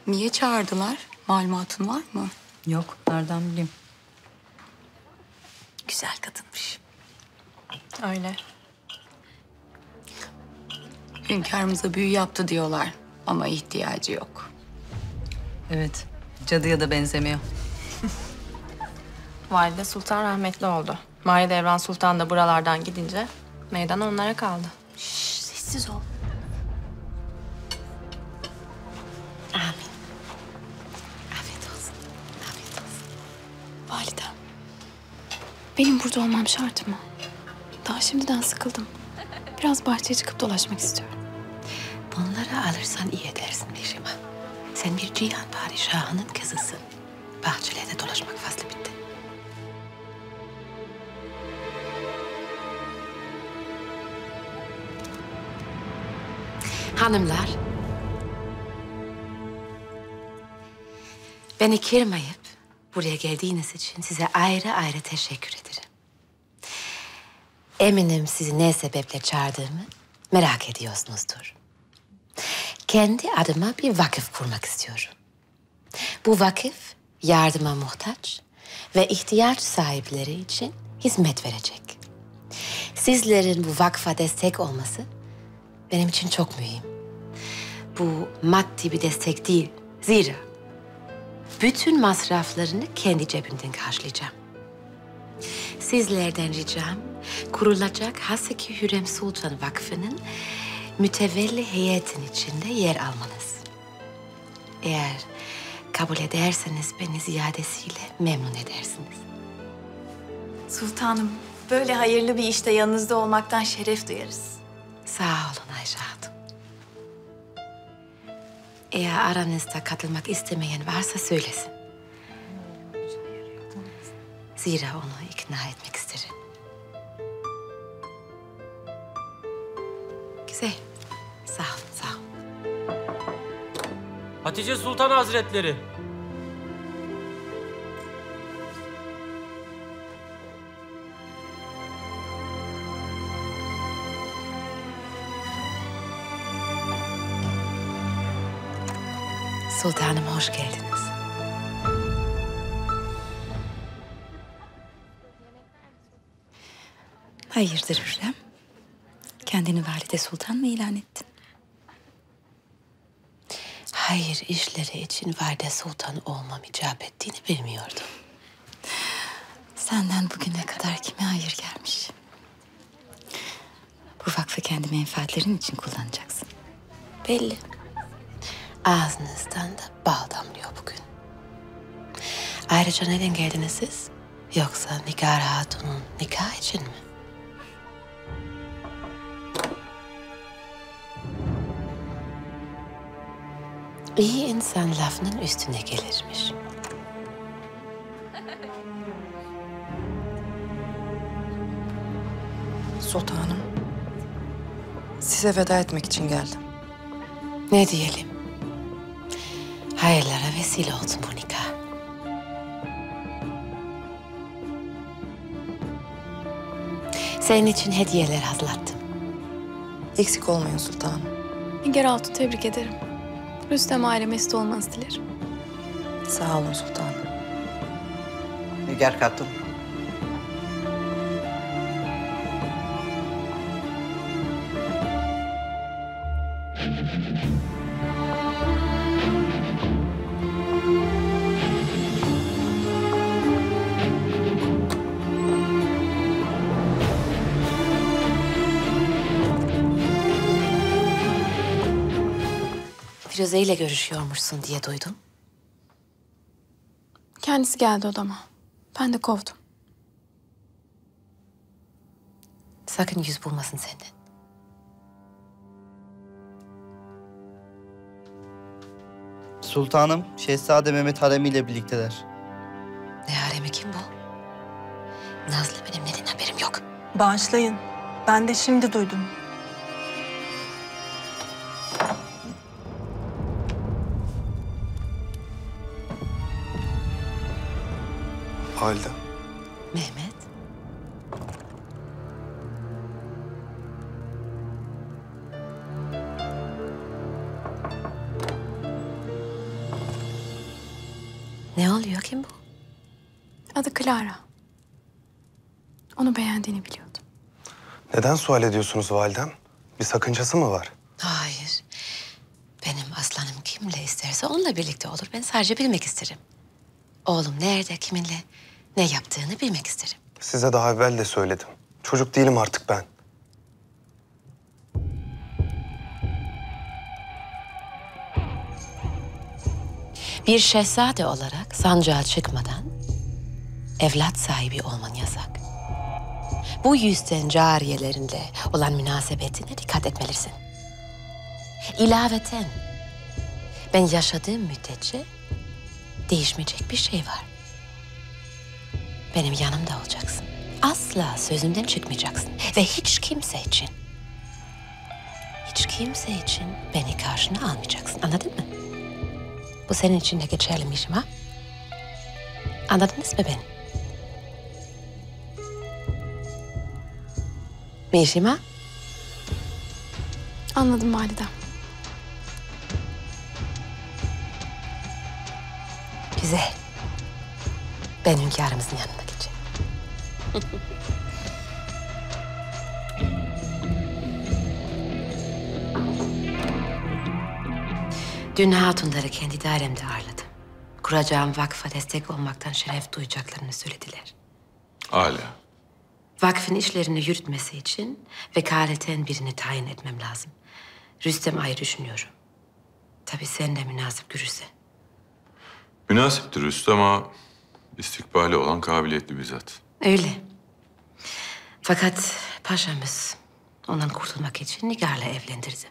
Niye çağırdılar? Malumatın var mı?
Yok, nereden bileyim?
Güzel kadınmış.
Öyle. Hünkârımıza büyü yaptı diyorlar ama ihtiyacı yok.
Evet, cadıya da benzemiyor. <laughs>
Valide Sultan rahmetli oldu. Mahidevran Sultan da buralardan gidince meydan onlara kaldı.
Sessiz ol.
Burada olmam şart mı? Daha şimdiden sıkıldım. Biraz bahçeye çıkıp dolaşmak istiyorum.
Bunları alırsan iyi edersin Mihrimah. Sen bir cihan padişahının kızısın. Bahçelerde dolaşmak fazla bitti. Hanımlar. Beni kırmayıp buraya geldiğiniz için size ayrı ayrı teşekkür ederim. Eminim sizi ne sebeple çağırdığımı merak ediyorsunuzdur. Kendi adıma bir vakıf kurmak istiyorum. Bu vakıf yardıma muhtaç ve ihtiyaç sahipleri için hizmet verecek. Sizlerin bu vakfa destek olması benim için çok mühim. Bu maddi bir destek değil. Zira bütün masraflarını kendi cebimden karşılayacağım. Sizlerden ricam kurulacak Haseki Hürrem Sultan Vakfı'nın mütevelli heyetin içinde yer almanız. Eğer kabul ederseniz beni ziyadesiyle memnun edersiniz.
Sultanım, böyle hayırlı bir işte yanınızda olmaktan şeref duyarız.
Sağ olun Ayşe Hatun. Eğer aranızda katılmak istemeyen varsa söylesin. Zira onu ikna etmek isterim. Güzel. Sağ olun, sağ olun.
Hatice Sultan Hazretleri.
Sultanım hoş geldiniz.
Hayırdır Hürrem? Kendini valide sultan mı ilan ettin?
Hayır işleri için valide sultan olmam icap ettiğini bilmiyordum.
Senden bugüne kadar kime hayır gelmiş? Bu vakfı kendi menfaatlerin için kullanacaksın.
Belli. Ağzınızdan da bal damlıyor bugün. Ayrıca neden geldiniz siz? Yoksa Nigar Hatun'un nikah için mi? İyi insan lafının üstüne gelirmiş.
Sultanım. Size veda etmek için geldim.
Ne diyelim? Hayırlara vesile olsun bu nikah. Senin için hediyeler hazırlattım.
Eksik olmayın sultanım.
Nigar tebrik ederim. Rüstem aile mesut olmanızı dilerim.
Sağ olun sultanım.
Nigar Hatun.
Firuze ile görüşüyormuşsun diye duydum.
Kendisi geldi odama. Ben de kovdum.
Sakın yüz bulmasın senden.
Sultanım, Şehzade Mehmet Haremi ile birlikteler.
Ne haremi kim bu? Nazlı benim neden haberim yok.
Bağışlayın. Ben de şimdi duydum.
Halide.
Mehmet. Ne oluyor kim bu?
Adı Clara. Onu beğendiğini biliyordum.
Neden sual ediyorsunuz validem? Bir sakıncası mı var?
Hayır. Benim aslanım kimle isterse onunla birlikte olur. Ben sadece bilmek isterim. Oğlum nerede, kiminle, ne yaptığını bilmek isterim.
Size daha evvel de söyledim. Çocuk değilim artık ben.
Bir şehzade olarak sancağa çıkmadan evlat sahibi olman yasak. Bu yüzden cariyelerinle olan münasebetine dikkat etmelisin. İlaveten ben yaşadığım müddetçe değişmeyecek bir şey var. Benim yanımda olacaksın. Asla sözümden çıkmayacaksın. Ve hiç kimse için, hiç kimse için beni karşına almayacaksın. Anladın mı? Bu senin için de geçerli Mişima. Anladınız mı beni? Mişima?
Anladım validem.
Güzel. Ben hünkârımızın yanına. <laughs> Dün hatunları kendi dairemde ağırladım. Kuracağım vakfa destek olmaktan şeref duyacaklarını söylediler.
Hala.
Vakfın işlerini yürütmesi için vekaleten birini tayin etmem lazım. Rüstem Ay'ı düşünüyorum. Tabii sen de münasip görürse.
Münasiptir Rüstem ama istikbali olan kabiliyetli bir zat.
Öyle. Fakat paşamız ondan kurtulmak için Nigar'la evlendirdi.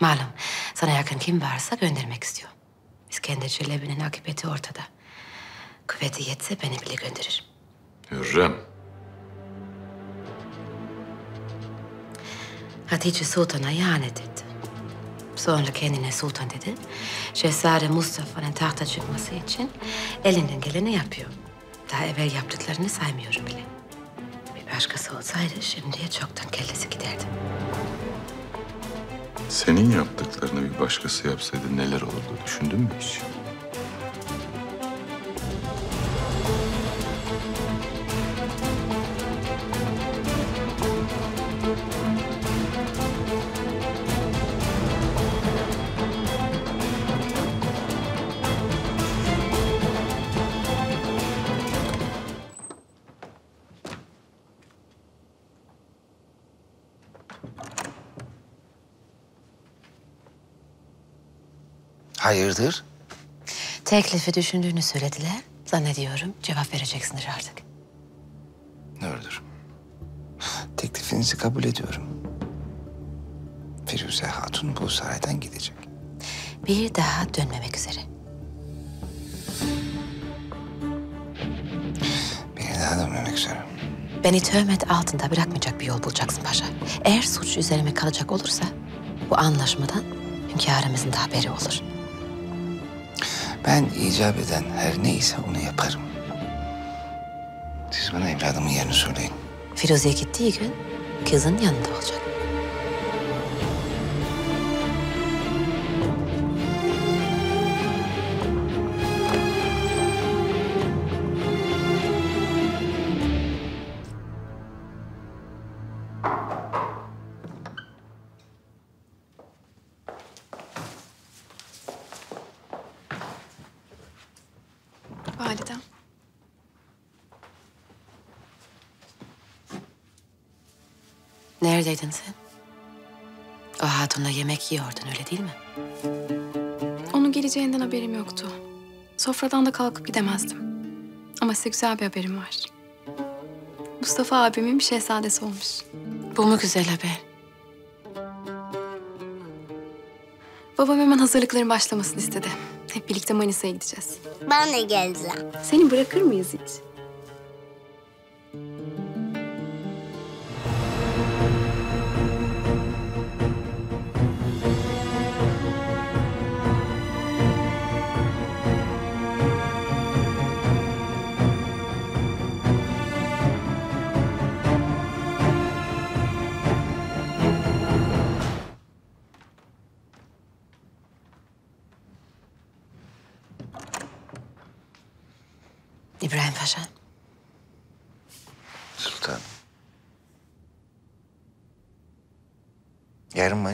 Malum sana yakın kim varsa göndermek istiyor. İskender Çelebi'nin akıbeti ortada. Kuvveti yetse beni bile gönderir.
Hürrem.
Hatice Sultan'a ihanet etti. Sonra kendine sultan dedi. Şehzade Mustafa'nın tahta çıkması için elinden geleni yapıyor. Daha evvel yaptıklarını saymıyorum bile. Bir başkası olsaydı şimdiye çoktan kellesi giderdi.
Senin yaptıklarını bir başkası yapsaydı neler olurdu düşündün mü hiç?
Hayırdır?
Teklifi düşündüğünü söylediler. Zannediyorum cevap vereceksindir artık.
Doğrudur. Teklifinizi kabul ediyorum. Firuze Hatun bu saraydan gidecek.
Bir daha dönmemek üzere.
Beni daha dönmemek üzere.
Beni töhmet altında bırakmayacak bir yol bulacaksın paşa. Eğer suç üzerime kalacak olursa bu anlaşmadan hünkârımızın da haberi olur.
Ben icap eden her neyse onu yaparım. Siz bana evladımın yerini söyleyin.
Firuze gittiği gün kızın yanında olacak. Neredeydin sen? O hatunla yemek yiyordun öyle değil mi?
Onun geleceğinden haberim yoktu. Sofradan da kalkıp gidemezdim. Ama size güzel bir haberim var. Mustafa abimin bir şehzadesi olmuş.
Bu mu güzel haber?
Babam hemen hazırlıkların başlamasını istedi. Hep birlikte Manisa'ya gideceğiz.
Ben de geleceğim.
Seni bırakır mıyız hiç?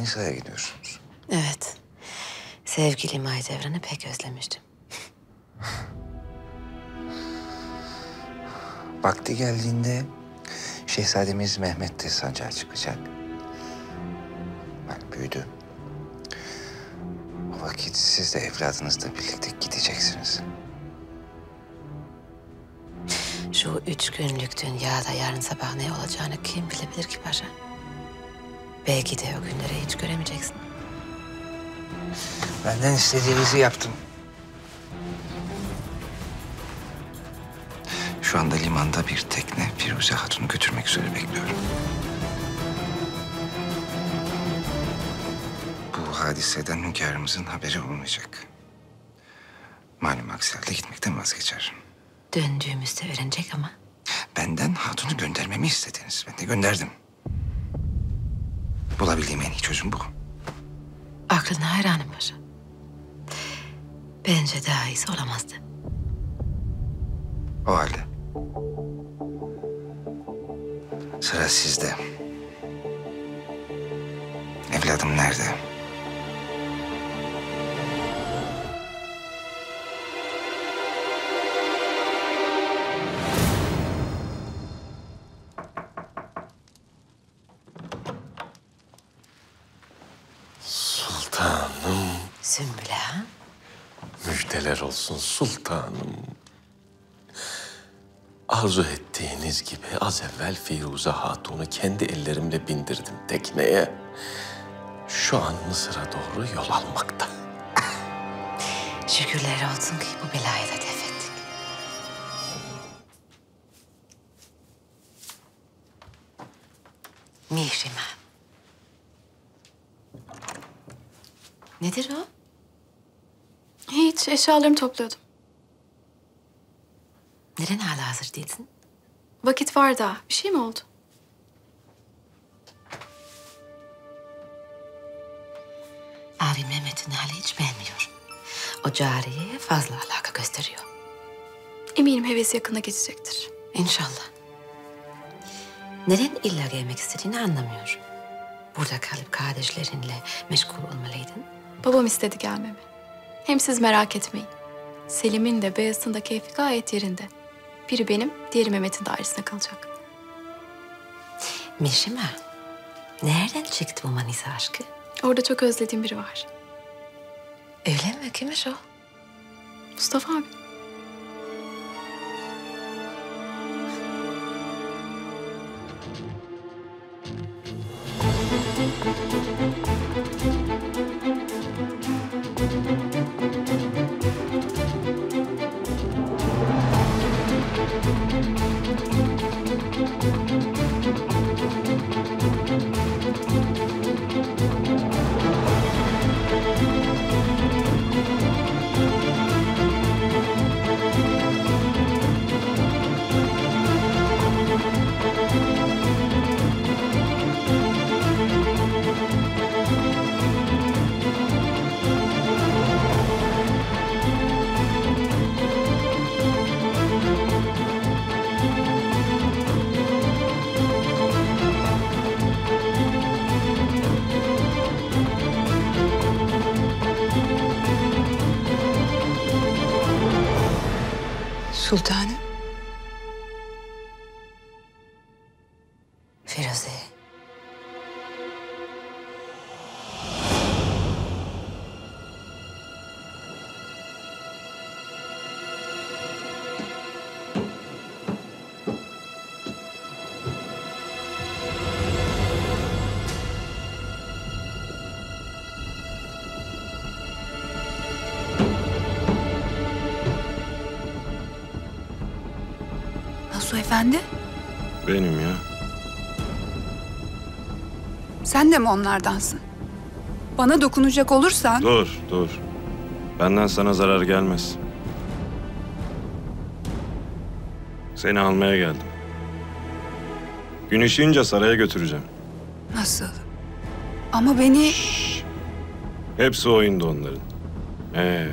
Manisa'ya gidiyorsunuz.
Evet. Sevgili Mahidevran'ı pek özlemiştim. <laughs>
Vakti geldiğinde Şehzademiz Mehmet de sancağa çıkacak. Yani büyüdü. O vakit siz de evladınızla birlikte gideceksiniz.
Şu üç günlük dünyada yarın sabah ne olacağını kim bilebilir ki paşa? Belki de o günleri hiç göremeyeceksin.
Benden istediğinizi yaptım. Şu anda limanda bir tekne Firuze Hatun'u götürmek üzere bekliyorum. Bu hadiseden hünkârımızın haberi olmayacak. Malum aksi halde gitmekten vazgeçer.
Döndüğümüzde öğrenecek ama.
Benden Hatun'u göndermemi istediniz. Ben de gönderdim. Bulabildiğim en iyi çözüm bu.
Aklına hayranım paşa. Bence daha iyisi olamazdı.
O halde. Sıra sizde. Evladım nerede?
Müjdeler olsun sultanım. Arzu ettiğiniz gibi az evvel Firuze Hatun'u kendi ellerimle bindirdim tekneye. Şu an Mısır'a doğru yol almakta. <laughs>
Şükürler olsun ki bu belayı da def ettik. Mihrimah. Nedir o?
Hiç eşyalarımı topluyordum.
Neden hala hazır değilsin?
Vakit var daha. Bir şey mi oldu?
Abi Mehmet'in hali hiç beğenmiyor. O cariyeye fazla alaka gösteriyor.
Eminim hevesi yakında geçecektir.
İnşallah. Neden illa gelmek istediğini anlamıyorum. Burada kalıp kardeşlerinle meşgul olmalıydın.
Babam istedi gelmemi. Hem siz merak etmeyin. Selim'in de Beyaz'ın da keyfi gayet yerinde. Biri benim, diğeri Mehmet'in dairesine kalacak.
Mişima, nereden çıktı bu Manisa aşkı?
Orada çok özlediğim biri var.
Öyle mi? Kimmiş o?
Mustafa abi.
Efendi,
Benim ya.
sen de mi onlardansın? Bana dokunacak olursan...
Dur, dur. Benden sana zarar gelmez. Seni almaya geldim. Gün ışığınca saraya götüreceğim.
Nasıl? Ama beni...
Hepsi oyunda onların. Ee,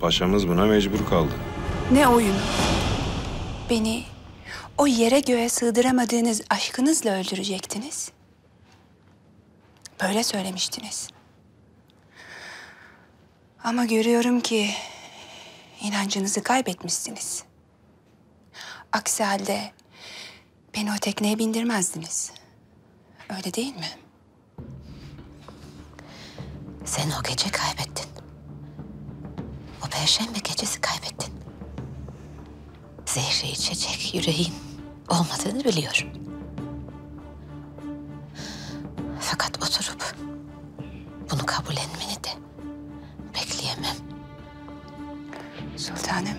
paşamız buna mecbur kaldı.
Ne oyunu? Beni o yere göğe sığdıramadığınız aşkınızla öldürecektiniz. Böyle söylemiştiniz. Ama görüyorum ki inancınızı kaybetmişsiniz. Aksi halde beni o tekneye bindirmezdiniz. Öyle değil mi?
Sen o gece kaybettin. O perşembe gecesi kaybettin. Zehri içecek yüreğin olmadığını biliyorum. Fakat oturup bunu kabullenmeni de bekleyemem.
Sultanım.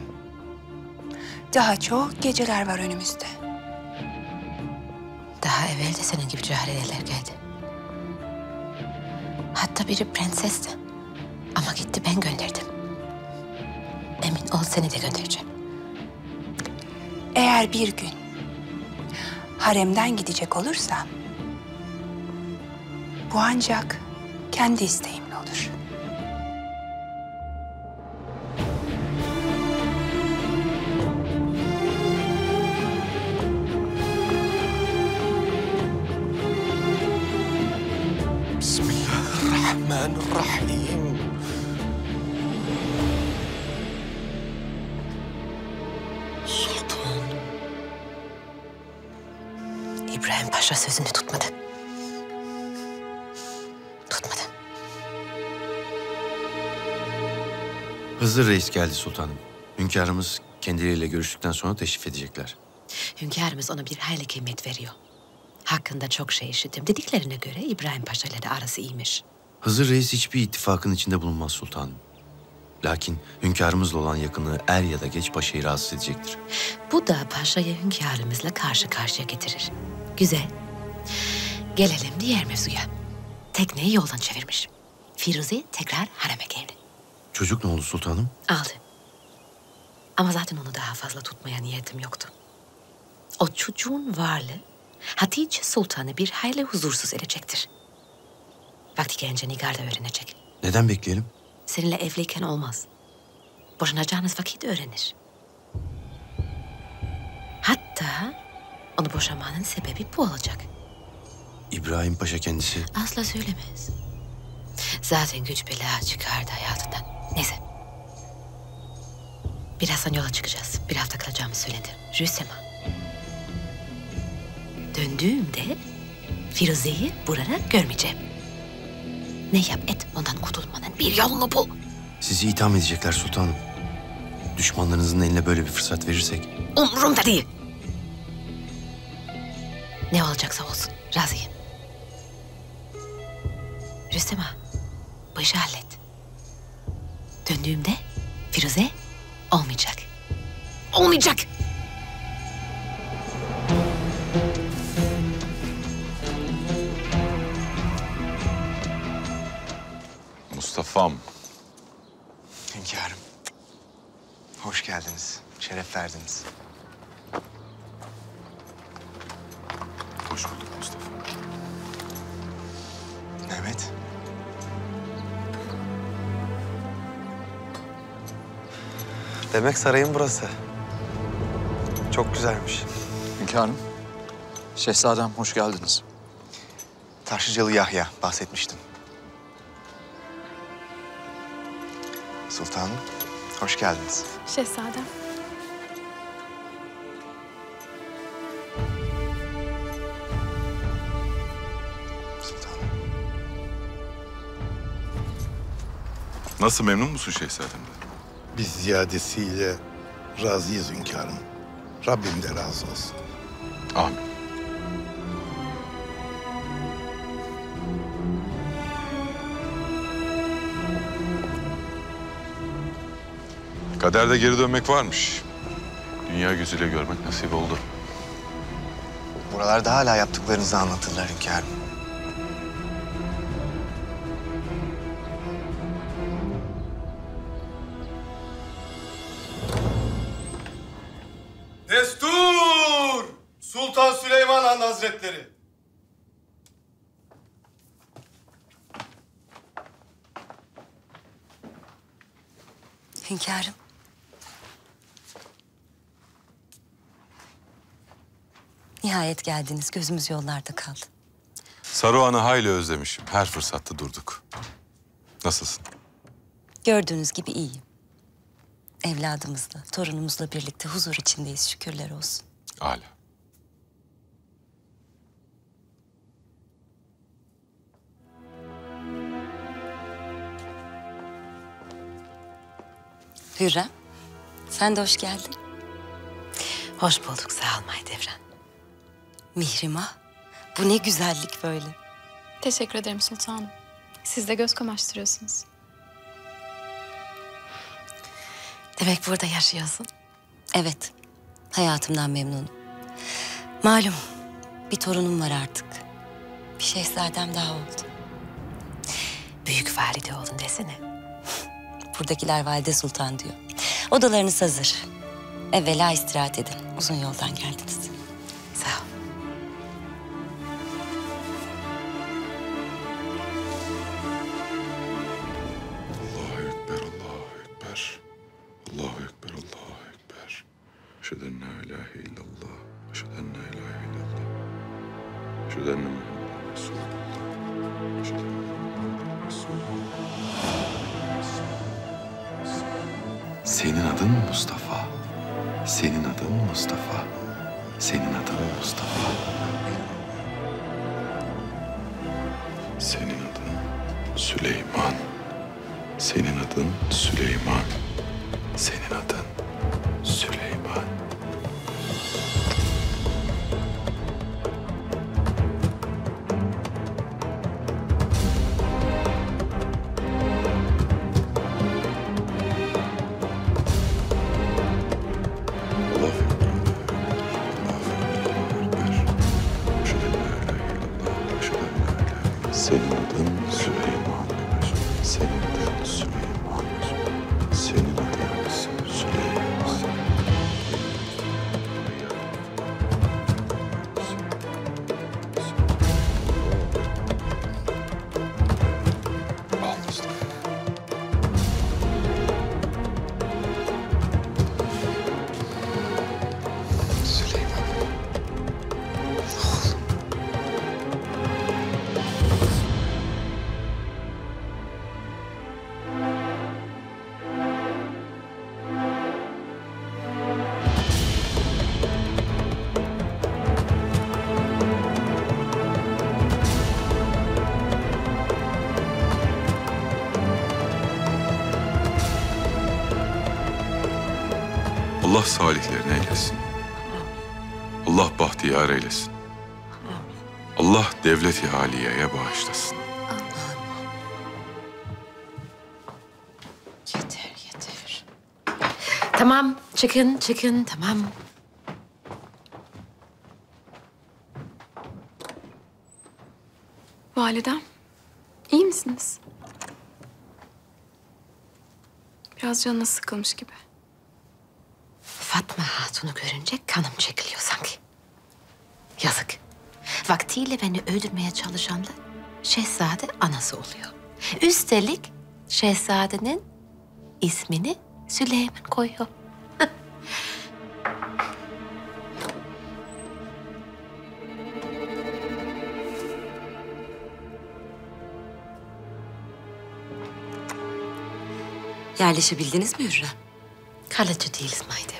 Daha çok geceler var önümüzde.
Daha evvel de senin gibi cariyeler geldi. Hatta biri prensesti. Ama gitti ben gönderdim. Emin ol seni de göndereceğim.
Eğer bir gün haremden gidecek olursam bu ancak kendi isteğimle olur.
Paşa sözünü tutmadı. Tutmadı.
Hızır Reis geldi sultanım. Hünkârımız kendileriyle görüştükten sonra teşrif edecekler.
Hünkârımız ona bir hayli kıymet veriyor. Hakkında çok şey işittim. Dediklerine göre İbrahim Paşa ile de arası iyiymiş.
Hızır Reis hiçbir ittifakın içinde bulunmaz sultanım. Lakin hünkârımızla olan yakınlığı er ya da geç paşayı rahatsız edecektir.
Bu da paşayı hünkârımızla karşı karşıya getirir. Güzel. Gelelim diğer mevzuya. Tekneyi yoldan çevirmiş. Firuze tekrar hareme geldi.
Çocuk ne oldu sultanım?
Aldı. Ama zaten onu daha fazla tutmaya niyetim yoktu. O çocuğun varlığı Hatice Sultan'ı bir hayli huzursuz edecektir. Vakti gelince Nigar da öğrenecek.
Neden bekleyelim?
Seninle evliyken olmaz. Boşanacağınız vakit öğrenir. Hatta onu boşamanın sebebi bu olacak.
İbrahim Paşa kendisi
Asla söylemez. Zaten güç bela çıkardı hayatından. Neyse. Birazdan yola çıkacağız. Bir hafta kalacağımı söyledi. Rüsema. Döndüğümde Firuze'yi burada görmeyeceğim. Ne yap et ondan kurtulmanın bir yolunu bul.
sizi itham edecekler sultanım. Düşmanlarınızın eline böyle bir fırsat verirsek
Umurumda değil. Ne olacaksa olsun. Razıyım. Rüstem ağa, bu işi hallet. Döndüğümde Firuze olmayacak. Olmayacak.
Mustafa'm.
Hünkârım. Hoş geldiniz. Şeref verdiniz.
Hoş bulduk Mustafa.
Evet. Demek sarayın burası. Çok güzelmiş.
Hünkârım, şehzadem hoş geldiniz.
Taşlıcalı Yahya bahsetmiştim. Sultanım, hoş geldiniz.
Şehzadem.
Nasıl memnun musun şehzademden?
Biz ziyadesiyle razıyız hünkârım. Rabbim de razı olsun.
Amin. Kaderde geri dönmek varmış. Dünya gözüyle görmek nasip oldu.
Buralarda hala yaptıklarınızı anlatırlar hünkârım.
Geldiniz. Gözümüz yollarda kaldı.
Saruhan'ı hayli özlemişim. Her fırsatta durduk. Nasılsın?
Gördüğünüz gibi iyiyim. Evladımızla, torunumuzla birlikte huzur içindeyiz şükürler olsun.
Âlâ.
Hürrem, sen de hoş geldin.
Hoş bulduk sağ ol Mahidevran.
Mihrimah, bu ne güzellik böyle.
Teşekkür ederim sultanım. Siz de göz kamaştırıyorsunuz.
Demek burada yaşıyorsun.
Evet, hayatımdan memnunum. Malum, bir torunum var artık. Bir şehzadem daha oldu.
Büyük valide oldun desene. <laughs>
Buradakiler valide sultan diyor. Odalarınız hazır. Evvela istirahat edin. Uzun yoldan geldiniz.
Devleti haliyeye bağışlasın.
Yeter yeter. Tamam çıkın çıkın tamam.
Validem, iyi misiniz? Biraz canınız sıkılmış gibi.
Fatma Hatun'u görünce kanım çekiliyor sanki. Yazık. Vaktiyle beni öldürmeye çalışanla şehzade anası oluyor. Üstelik şehzadenin ismini Süleyman koyuyor.
Yerleşebildiniz mi Hürrem?
Kalıcı değiliz Mahidevran.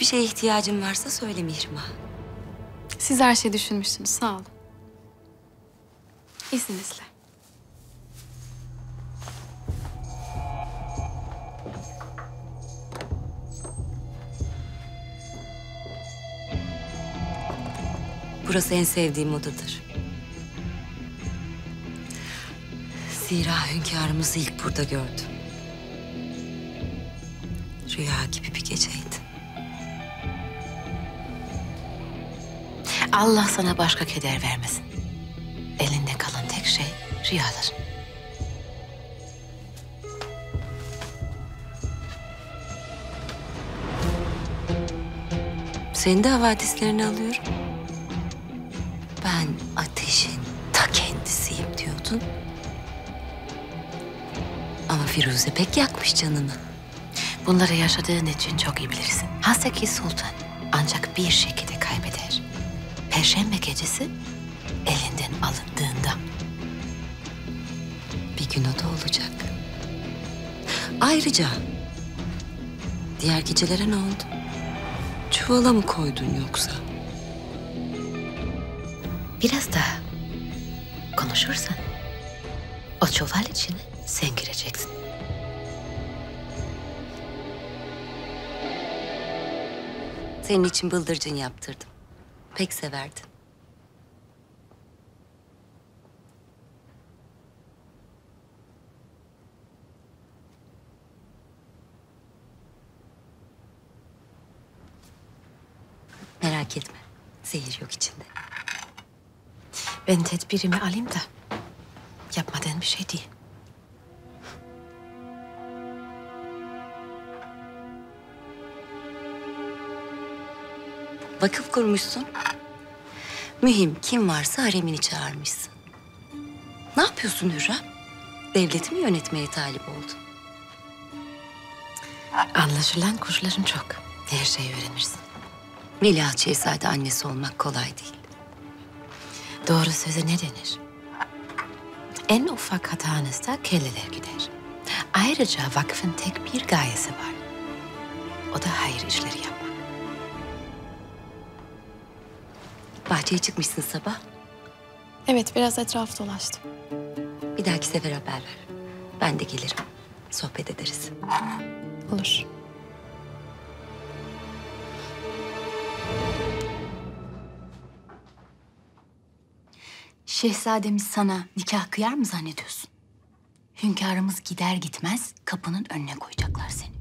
bir şeye ihtiyacın varsa söyle Mihrimah.
Siz her şeyi düşünmüşsünüz. Sağ olun. İzninizle.
Burası en sevdiğim odadır. Zira hünkârımızı ilk burada gördüm. Rüya gibi bir geceydi.
Allah sana başka keder vermesin. Elinde kalan tek şey rüyalar.
Senin de havadislerini alıyorum. Ben ateşin ta kendisiyim diyordun. Ama Firuze pek yakmış canını.
Bunları yaşadığın için çok iyi bilirsin. Haseki Sultan ancak bir şekilde. Perşembe gecesi elinden alındığında.
Bir gün o da olacak. Ayrıca diğer gecelere ne oldu? Çuvala mı koydun yoksa?
Biraz daha konuşursan o çuval içine sen gireceksin.
Senin için bıldırcın yaptırdım. Pek severdin. Merak etme. Zehir yok içinde.
Ben tedbirimi alayım da yapmadığın bir şey değil.
Vakıf kurmuşsun. Mühim kim varsa haremini çağırmışsın. Ne yapıyorsun Hürrem? Devleti mi yönetmeye talip oldun?
Anlaşılan kuşların çok. Her şeyi öğrenirsin.
Veliaht Şehzade annesi olmak kolay değil.
Doğru söze ne denir? En ufak hatanızda kelleler gider. Ayrıca vakfın tek bir gayesi var. O da hayır işleri yapmak.
Bahçeye çıkmışsın sabah.
Evet biraz etraf dolaştım.
Bir dahaki sefer haber ver. Ben de gelirim. Sohbet ederiz.
Olur.
Şehzademiz sana nikah kıyar mı zannediyorsun? Hünkârımız gider gitmez kapının önüne koyacaklar seni.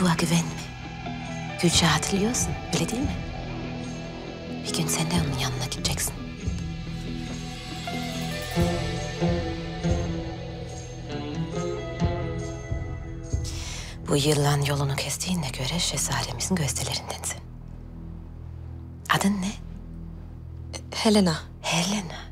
Çocuğa güvenme. Gülce hatırlıyorsun, öyle değil mi? Bir gün sen de onun yanına gideceksin. Bu yılan yolunu kestiğine göre şehzademizin gösterilerindensin. Adın ne?
Helena.
Helena.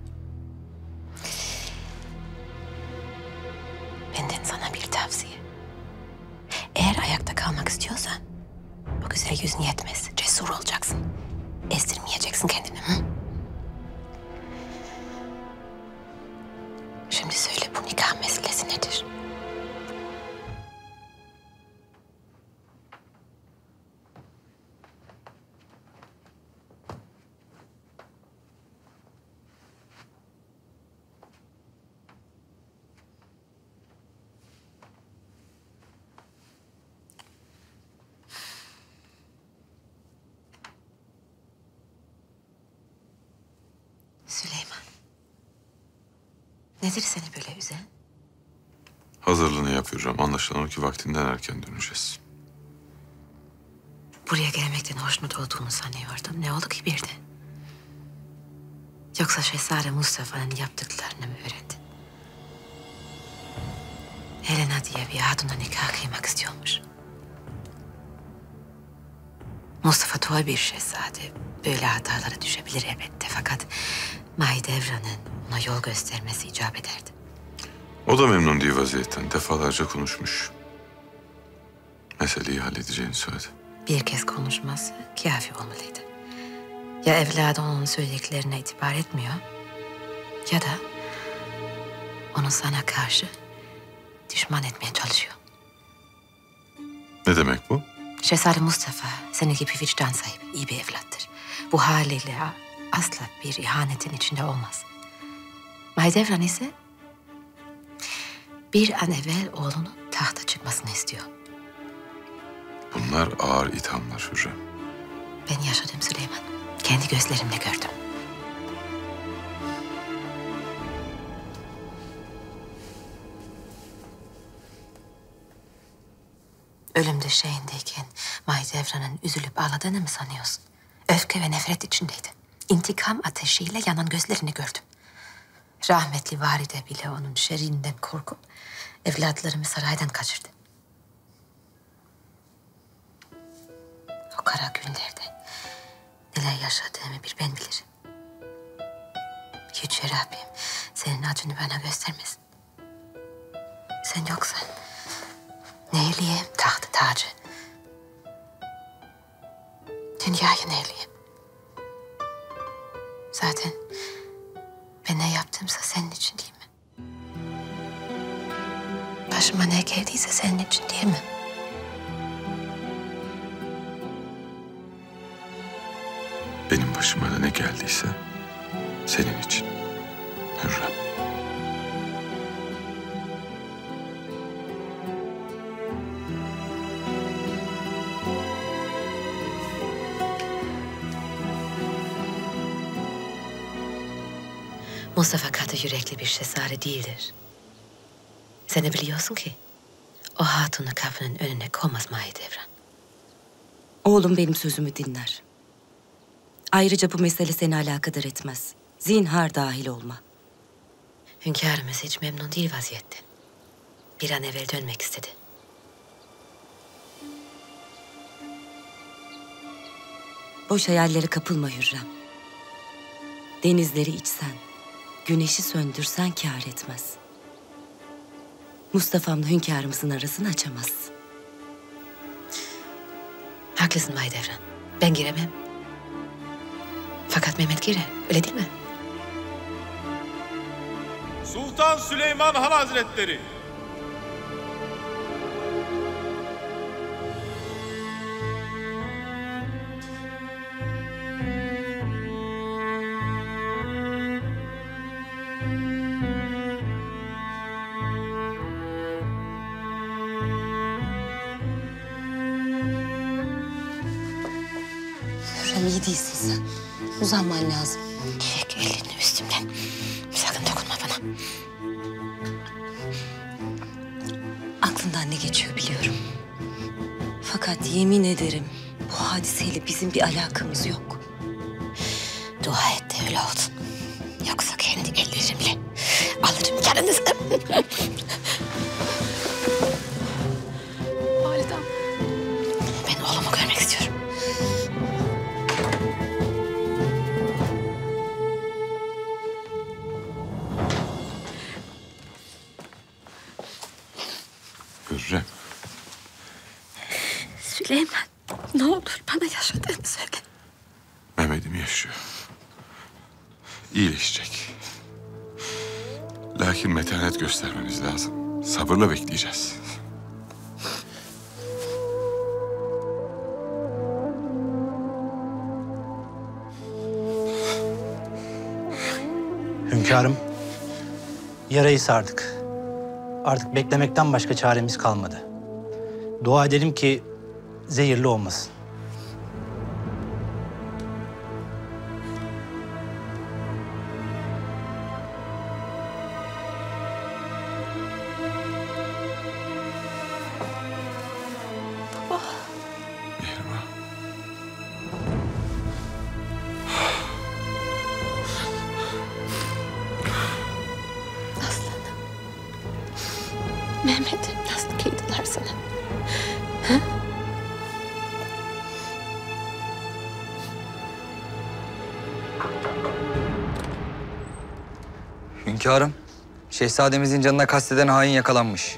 Yüzün yetmez. Cesur olacaksın. Estirmeyeceksin kendini. Nedir seni böyle üzen?
Hazırlığını yapıyorum. Anlaşılan o ki vaktinden erken döneceğiz.
Buraya gelmekten hoşnut olduğunu sanıyordum. Ne oldu ki birden? Yoksa Şehzade Mustafa'nın yaptıklarını mı öğrendin? Helena diye bir hatunla nikah kıymak istiyormuş. Mustafa toy bir şehzade. Böyle hatalara düşebilir elbette. Fakat Mahidevran'ın ona yol göstermesi icap ederdi.
O da memnun değil vaziyetten. Defalarca konuşmuş. Meseleyi halledeceğini söyledi.
Bir kez konuşması kafi olmalıydı. Ya evladı onun söylediklerine itibar etmiyor... ...ya da onu sana karşı düşman etmeye çalışıyor.
Ne demek bu?
Şehzade Mustafa senin gibi vicdan sahibi, iyi bir evlattır. Bu haliyle asla bir ihanetin içinde olmaz. Mahidevran ise bir an evvel oğlunun tahta çıkmasını istiyor.
Bunlar ağır ithamlar Hürrem.
Ben yaşadım Süleyman. Kendi gözlerimle gördüm. Ölüm döşeğindeyken Mahidevran'ın üzülüp ağladığını mı sanıyorsun? Öfke ve nefret içindeydi. İntikam ateşiyle yanan gözlerini gördüm. Rahmetli valide bile onun şerrinden korkup evlatlarımı saraydan kaçırdı. O kara günlerde neler yaşadığımı bir ben bilirim. Yüce Rabbim senin acını bana göstermesin. Sen yoksan neyleyeyim tahtı tacı? Dünyayı neyleyeyim? Zaten ben ne yaptımsa senin için değil mi? Başıma ne geldiyse senin için değil mi?
Benim başıma da ne geldiyse senin için. Hürrem.
Mustafa katı yürekli bir şehzade değildir. Sen de biliyorsun ki o hatunu kapının önüne koymaz Mahidevran.
Oğlum benim sözümü dinler. Ayrıca bu mesele seni alakadar etmez. Zinhar dahil olma.
Hünkârımız hiç memnun değil vaziyetten. Bir an evvel dönmek istedi.
Boş hayallere kapılma Hürrem. Denizleri içsen, güneşi söndürsen kâr etmez. Mustafa'mla hünkârımızın arasını açamazsın.
Haklısın Mahidevran. Ben giremem. Fakat Mehmet girer. Öyle değil mi?
Sultan Süleyman Han Hazretleri.
Uzanman lazım.
Çek elini üstümden. Sakın dokunma bana.
Aklından ne geçiyor biliyorum. Fakat yemin ederim bu hadiseyle bizim bir alakamız yok.
Dua et de öyle olsun. Yoksa kendi ellerimle alırım canınızı. <laughs>
yarayı sardık. Artık beklemekten başka çaremiz kalmadı. Dua edelim ki zehirli olmasın.
Şehzademizin canına kasteden hain yakalanmış.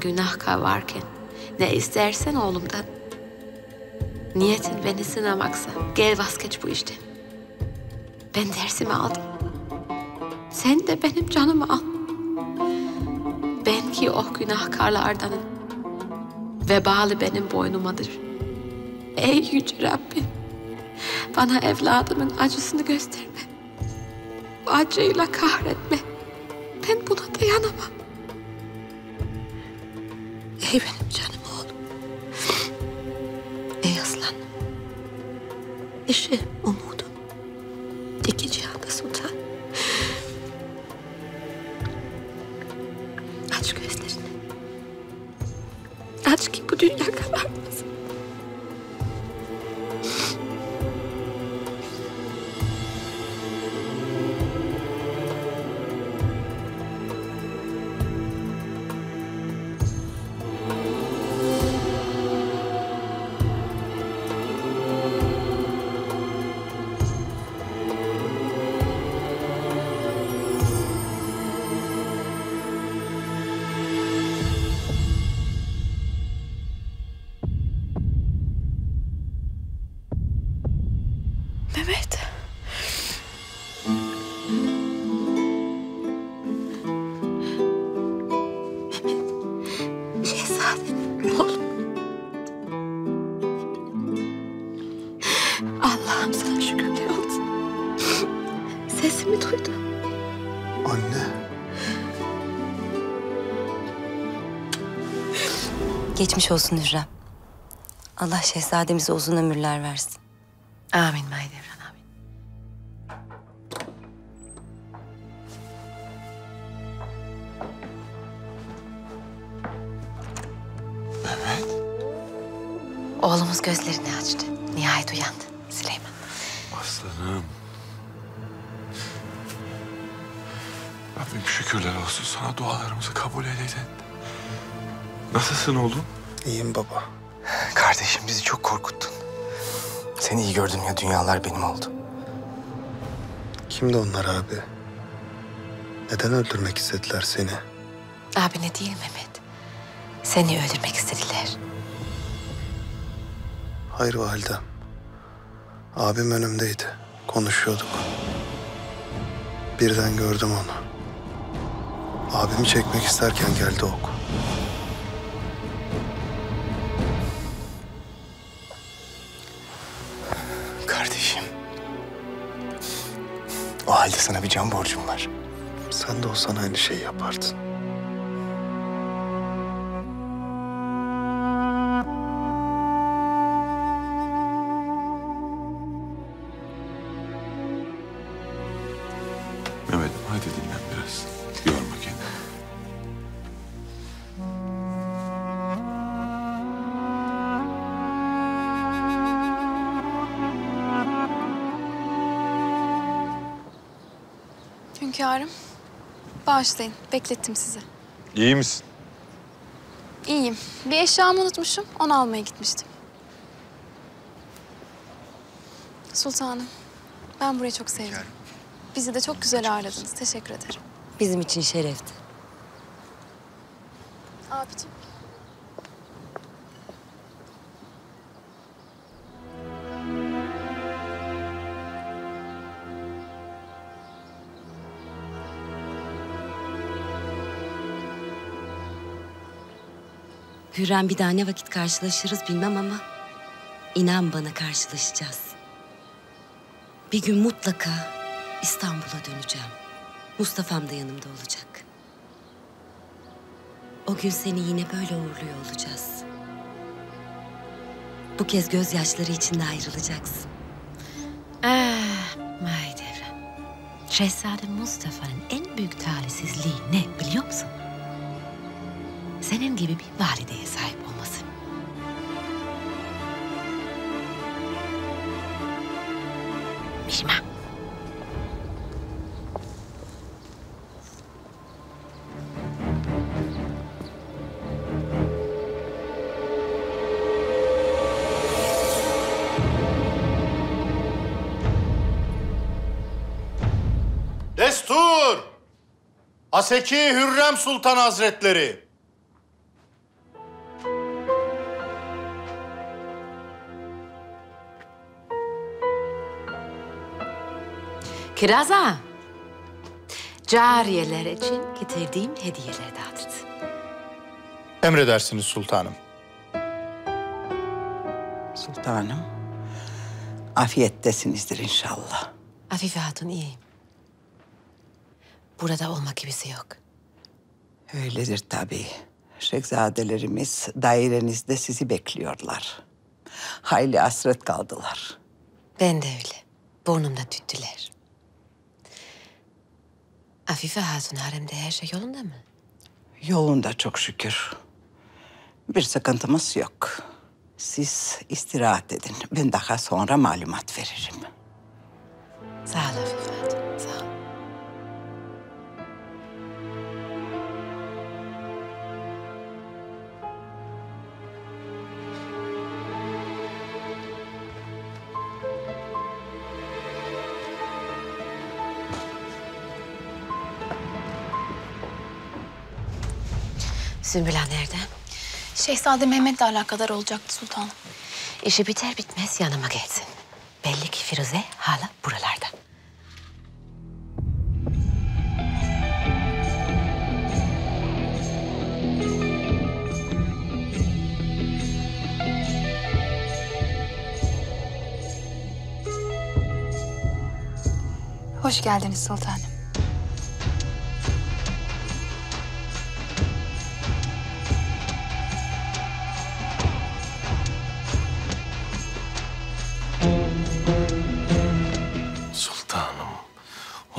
Bunca günahkar varken ne istersen oğlumdan. Niyetin beni sınamaksa gel vazgeç bu işten. Ben dersimi aldım. Sen de benim canımı al. Ben ki o günahkarlardanım. Vebalı benim boynumadır. Ey yüce Rabbim. Bana evladımın acısını gösterme. Bu acıyla kahretme.
Geçmiş olsun Hürrem. Allah şehzademize uzun ömürler versin.
Amin Mahidevran amin.
Mehmet.
Oğlumuz gözlerini açtı. Nihayet uyandı Süleyman.
Aslanım. Rabbim şükürler olsun sana dualarımızı kabul eyledin. Nasılsın oğlum?
İyiyim baba.
Kardeşim bizi çok korkuttun. Seni iyi gördüm ya dünyalar benim oldu.
Kimdi onlar abi? Neden öldürmek istediler seni?
Abine değil Mehmet. Seni öldürmek istediler.
Hayır validem. Abim önümdeydi. Konuşuyorduk. Birden gördüm onu. Abimi çekmek isterken geldi ok.
O halde sana bir can borcum var.
Sen de olsan aynı şeyi yapardın.
Bağışlayın. Beklettim sizi.
İyi misin?
İyiyim. Bir eşyamı unutmuşum. Onu almaya gitmiştim. Sultanım, ben burayı çok sevdim. Bizi de çok güzel ağırladınız. Teşekkür ederim.
Bizim için şerefti.
Abicim.
Hürrem bir daha ne vakit karşılaşırız bilmem ama... ...inan bana karşılaşacağız. Bir gün mutlaka İstanbul'a döneceğim. Mustafa'm da yanımda olacak. O gün seni yine böyle uğurluyor olacağız. Bu kez gözyaşları içinde ayrılacaksın.
Ah, Mahidevran. Şehzade Mustafa'nın en büyük talihsizliği ne biliyor musun? Senin gibi bir valideye sahip olması. Mişma.
Destur! Aseki Hürrem Sultan Hazretleri.
Kiraza. Cariyeler için getirdiğim hediyeleri dağıtırdı.
Emredersiniz sultanım.
Sultanım, afiyettesinizdir inşallah.
Afife Hatun iyi. Burada olmak gibisi yok.
Öyledir tabii. Şehzadelerimiz dairenizde sizi bekliyorlar. Hayli hasret kaldılar.
Ben de öyle. Burnumda tüttüler. Afife Hatun haremde her şey yolunda mı?
Yolunda çok şükür. Bir sıkıntımız yok. Siz istirahat edin. Ben daha sonra malumat veririm.
Sağ ol Afife Hatun, sağ ol. Sümbül Ağa nerede?
Şehzade Mehmet'le alakadar olacaktı sultanım.
İşi biter bitmez yanıma gelsin. Belli ki Firuze hala buralarda.
Hoş geldiniz. Sultanım,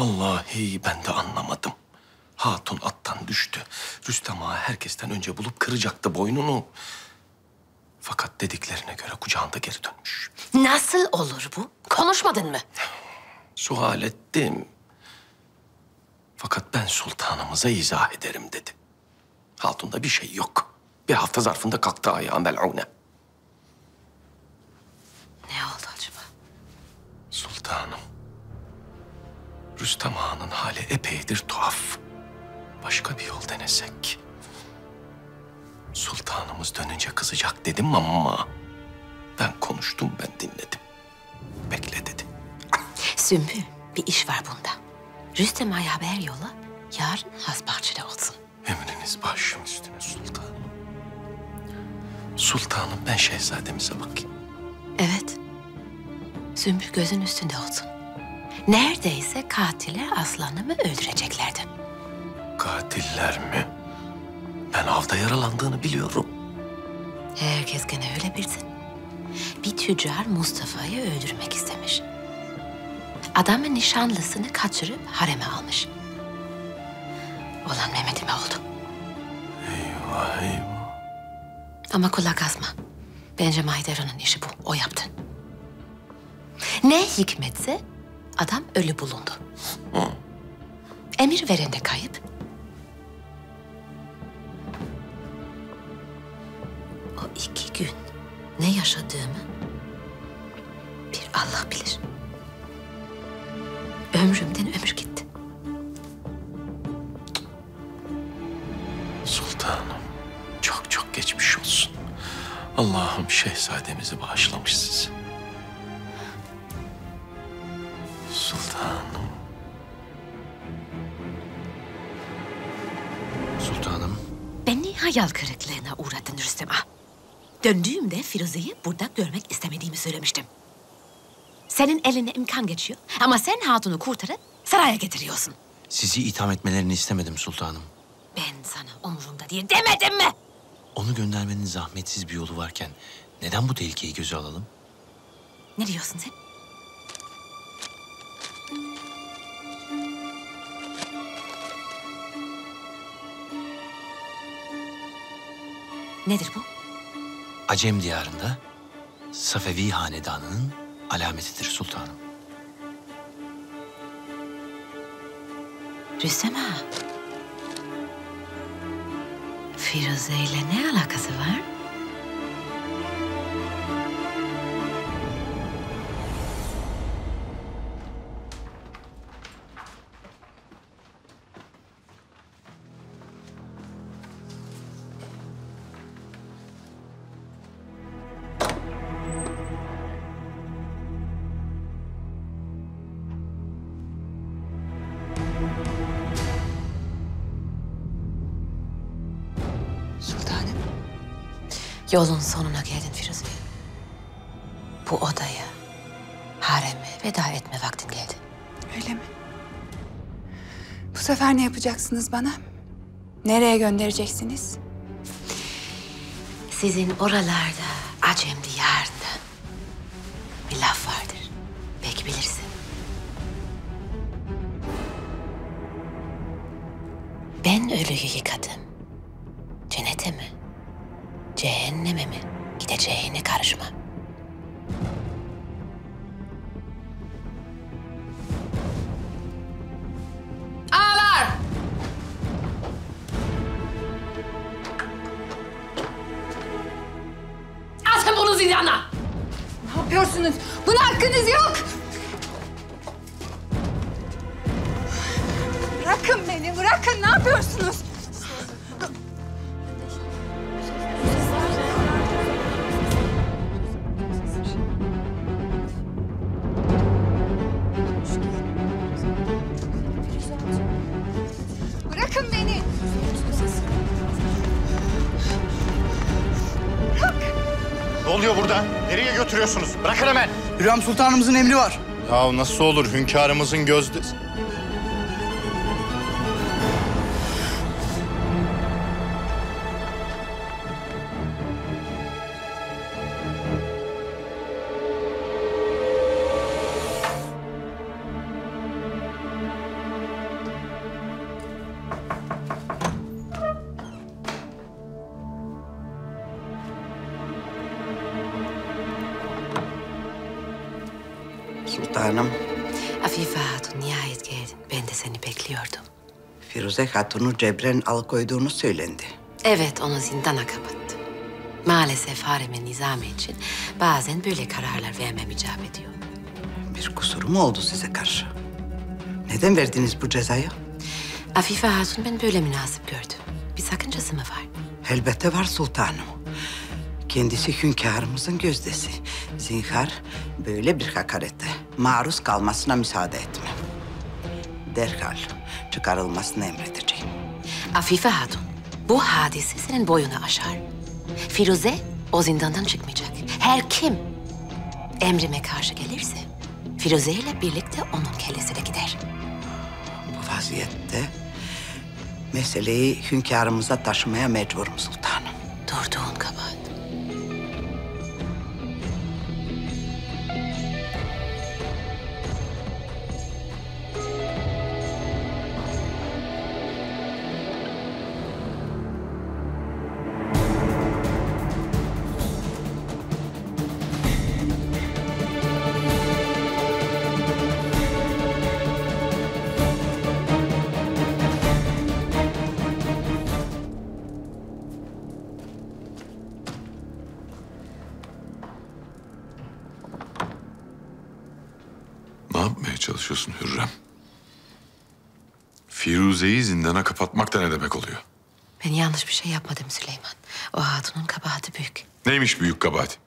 vallahi ben de anlamadım. Hatun attan düştü. Rüstem Ağa herkesten önce bulup kıracaktı boynunu. Fakat dediklerine göre kucağında geri dönmüş.
Nasıl olur bu? Konuşmadın mı?
Sual ettim. Fakat ben sultanımıza izah ederim dedi. Hatun'da bir şey yok. Bir hafta zarfında kalktı ayağa mel'une.
Ne oldu acaba?
Sultanım. Rüstem Ağa'nın hali epeydir tuhaf. Başka bir yol denesek. Sultanımız dönünce kızacak dedim ama... Ben konuştum, ben dinledim. Bekle dedi.
Sümbül, bir iş var bunda. Rüstem Ağa'ya haber yolla. Yarın Hasbahçe'de olsun.
Emriniz başım üstüne sultanım. Sultanım ben şehzademize bakayım.
Evet. Sümbül gözün üstünde olsun. Neredeyse katiller aslanımı öldüreceklerdi.
Katiller mi? Ben avda yaralandığını biliyorum.
Herkes gene öyle bilsin. Bir tüccar Mustafa'yı öldürmek istemiş. Adamın nişanlısını kaçırıp hareme almış. Olan Mehmet'ime oldu.
Eyvah eyvah.
Ama kulak asma. Bence Mahidevran'ın işi bu. O yaptı. Ne hikmetse adam ölü bulundu. Emir veren de kayıp. O iki gün ne yaşadığımı bir Allah bilir. Ömrümden ömür gitti.
Sultanım çok çok geçmiş olsun. Allah'ım şehzademizi bağışlamış sizi. Sultanım.
Sultanım.
Beni hayal kırıklığına uğrattın Rüstem Ağa. Döndüğümde Firuze'yi burada görmek istemediğimi söylemiştim. Senin eline imkan geçiyor ama sen hatunu kurtarıp saraya getiriyorsun.
Sizi itham etmelerini istemedim sultanım.
Ben sana umurumda diye demedim mi?
Onu göndermenin zahmetsiz bir yolu varken neden bu tehlikeyi göze alalım?
Ne diyorsun sen? Nedir bu?
Acem diyarında Safevi hanedanının alametidir sultanım.
Rüstem Ağa. Firuze ile ne alakası var? Yolun sonuna geldin Firuze. Bu odaya, hareme veda etme vaktin geldi.
Öyle mi? Bu sefer ne yapacaksınız bana? Nereye göndereceksiniz?
Sizin oralarda Acem diyarında bir laf vardır. Belki bilirsin. Ben ölüyü yıkadım. Cehenneme mi? Gideceğine karışmam.
Oluyor burada? Nereye götürüyorsunuz? Bırakın hemen.
Hürrem Sultanımızın emri var.
Ya nasıl olur hünkârımızın gözdesi?
Firuze Hatun'u cebren alıkoyduğunu söylendi.
Evet onu zindana kapattı. Maalesef hareme nizam için bazen böyle kararlar vermem icap ediyor.
Bir kusuru mu oldu size karşı? Neden verdiniz bu cezayı?
Afife Hatun ben böyle münasip gördüm. Bir sakıncası mı var?
Elbette var sultanım. Kendisi hünkârımızın gözdesi. Zinhar böyle bir hakarete maruz kalmasına müsaade etme. Derhal çıkarılmasını emredeceğim.
Afife Hatun, bu hadise senin boyunu aşar. Firuze o zindandan çıkmayacak. Her kim emrime karşı gelirse Firuze ile birlikte onun kellesi de gider.
Bu vaziyette meseleyi hünkârımıza taşımaya mecburum sultanım.
Durduğun kabahat.
Zindana kapatmak da ne demek oluyor?
Ben yanlış bir şey yapmadım Süleyman. O hatunun kabahati büyük.
Neymiş büyük kabahat?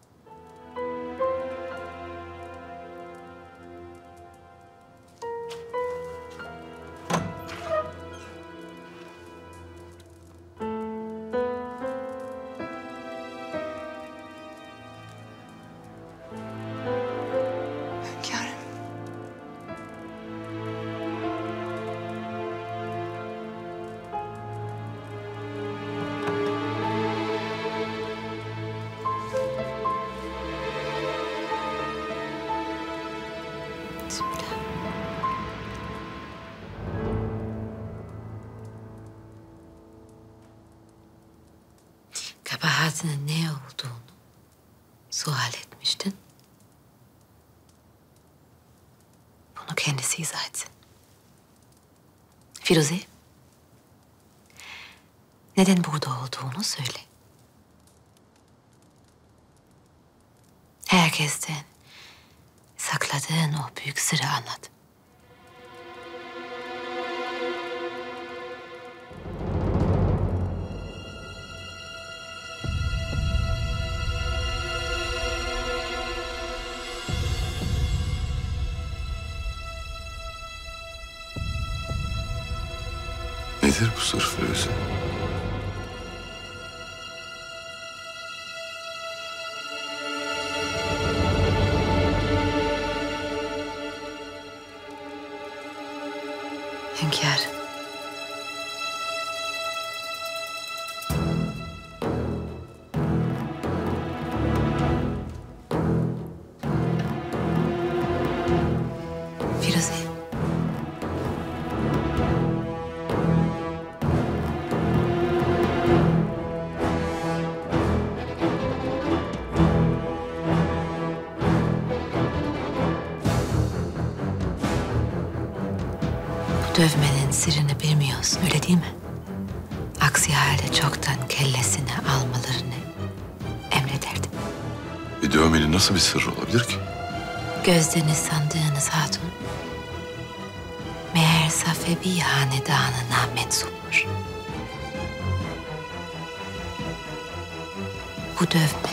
Firuze,
Bu
dövmenin sırrını bilmiyorsun öyle değil mi? Aksi halde çoktan kellesini almalarını emrederdim.
Bir dövmenin nasıl bir sırrı olabilir ki?
Gözleriniz sandığınız hatun. Meğer Safevi hanedanına mensupmuş. Bu dövme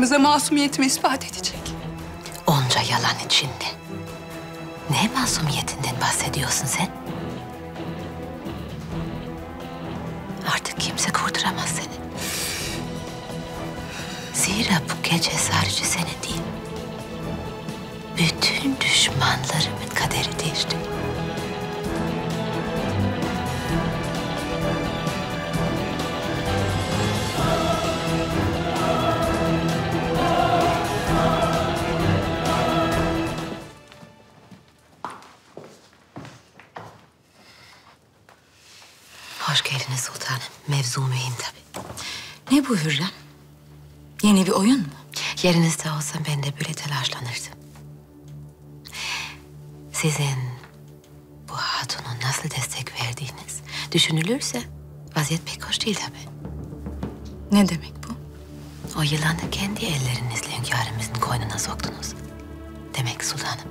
...hünkârımıza masumiyetimi ispat edecek.
Onca yalan içinde. Ne masumiyetinden bahsediyorsun sen? Yerinizde olsam ben de böyle telaşlanırdım. Sizin bu hatunun nasıl destek verdiğiniz düşünülürse vaziyet pek hoş değil tabii.
Ne demek bu?
O yılanı kendi ellerinizle hünkârımızın koynuna soktunuz. Demek sultanım.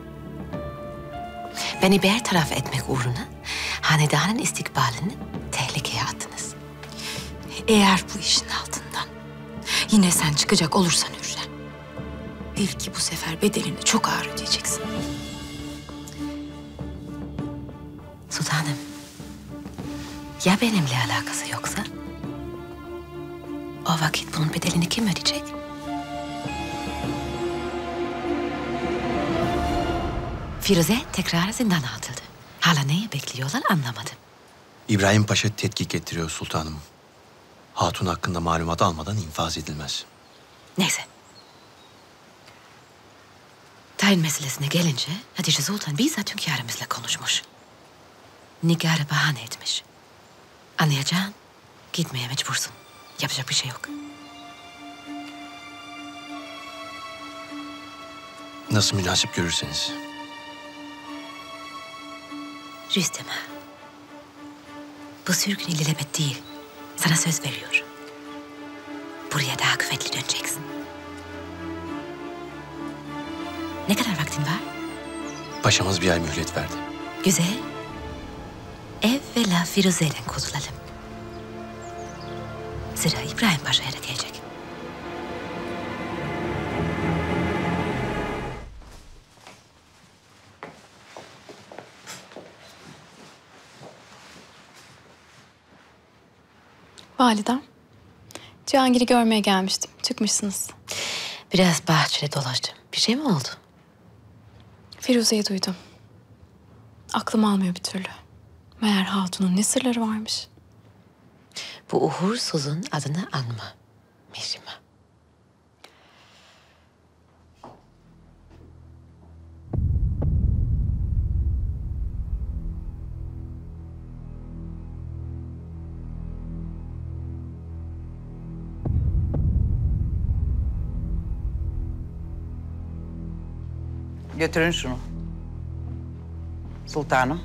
Beni bertaraf etmek uğruna hanedanın istikbalini tehlikeye attınız.
Eğer bu işin altından yine sen çıkacak olursan Bil ki bu sefer bedelini çok ağır ödeyeceksin.
Sultanım, ya benimle alakası yoksa? O vakit bunun bedelini kim ödeyecek? Firuze tekrar zindana atıldı. Hala neyi bekliyorlar anlamadım.
İbrahim Paşa tetkik ettiriyor sultanım. Hatun hakkında malumat almadan infaz edilmez.
Neyse. Tayin meselesine gelince Hatice Sultan bizzat hünkârımızla konuşmuş. Nigar'ı bahane etmiş. Anlayacağın gitmeye mecbursun. Yapacak bir şey yok.
Nasıl münasip görürseniz.
Rüstem ağa. Bu sürgün ilelebet değil. Sana söz veriyor. Buraya daha kuvvetli döneceksin. Ne kadar vaktin var?
Paşamız bir ay mühlet verdi.
Güzel. Evvela Firuze'den kurtulalım. Sıra İbrahim Paşa'ya da gelecek.
Validem. Cihangir'i görmeye gelmiştim. Çıkmışsınız.
Biraz bahçede dolaştım. Bir şey mi oldu?
Firuze'yi duydum. Aklım almıyor bir türlü. Meğer Hatun'un ne sırları varmış.
Bu uğursuzun adını anma. Mihrimah.
Götürün şunu. Sultanım.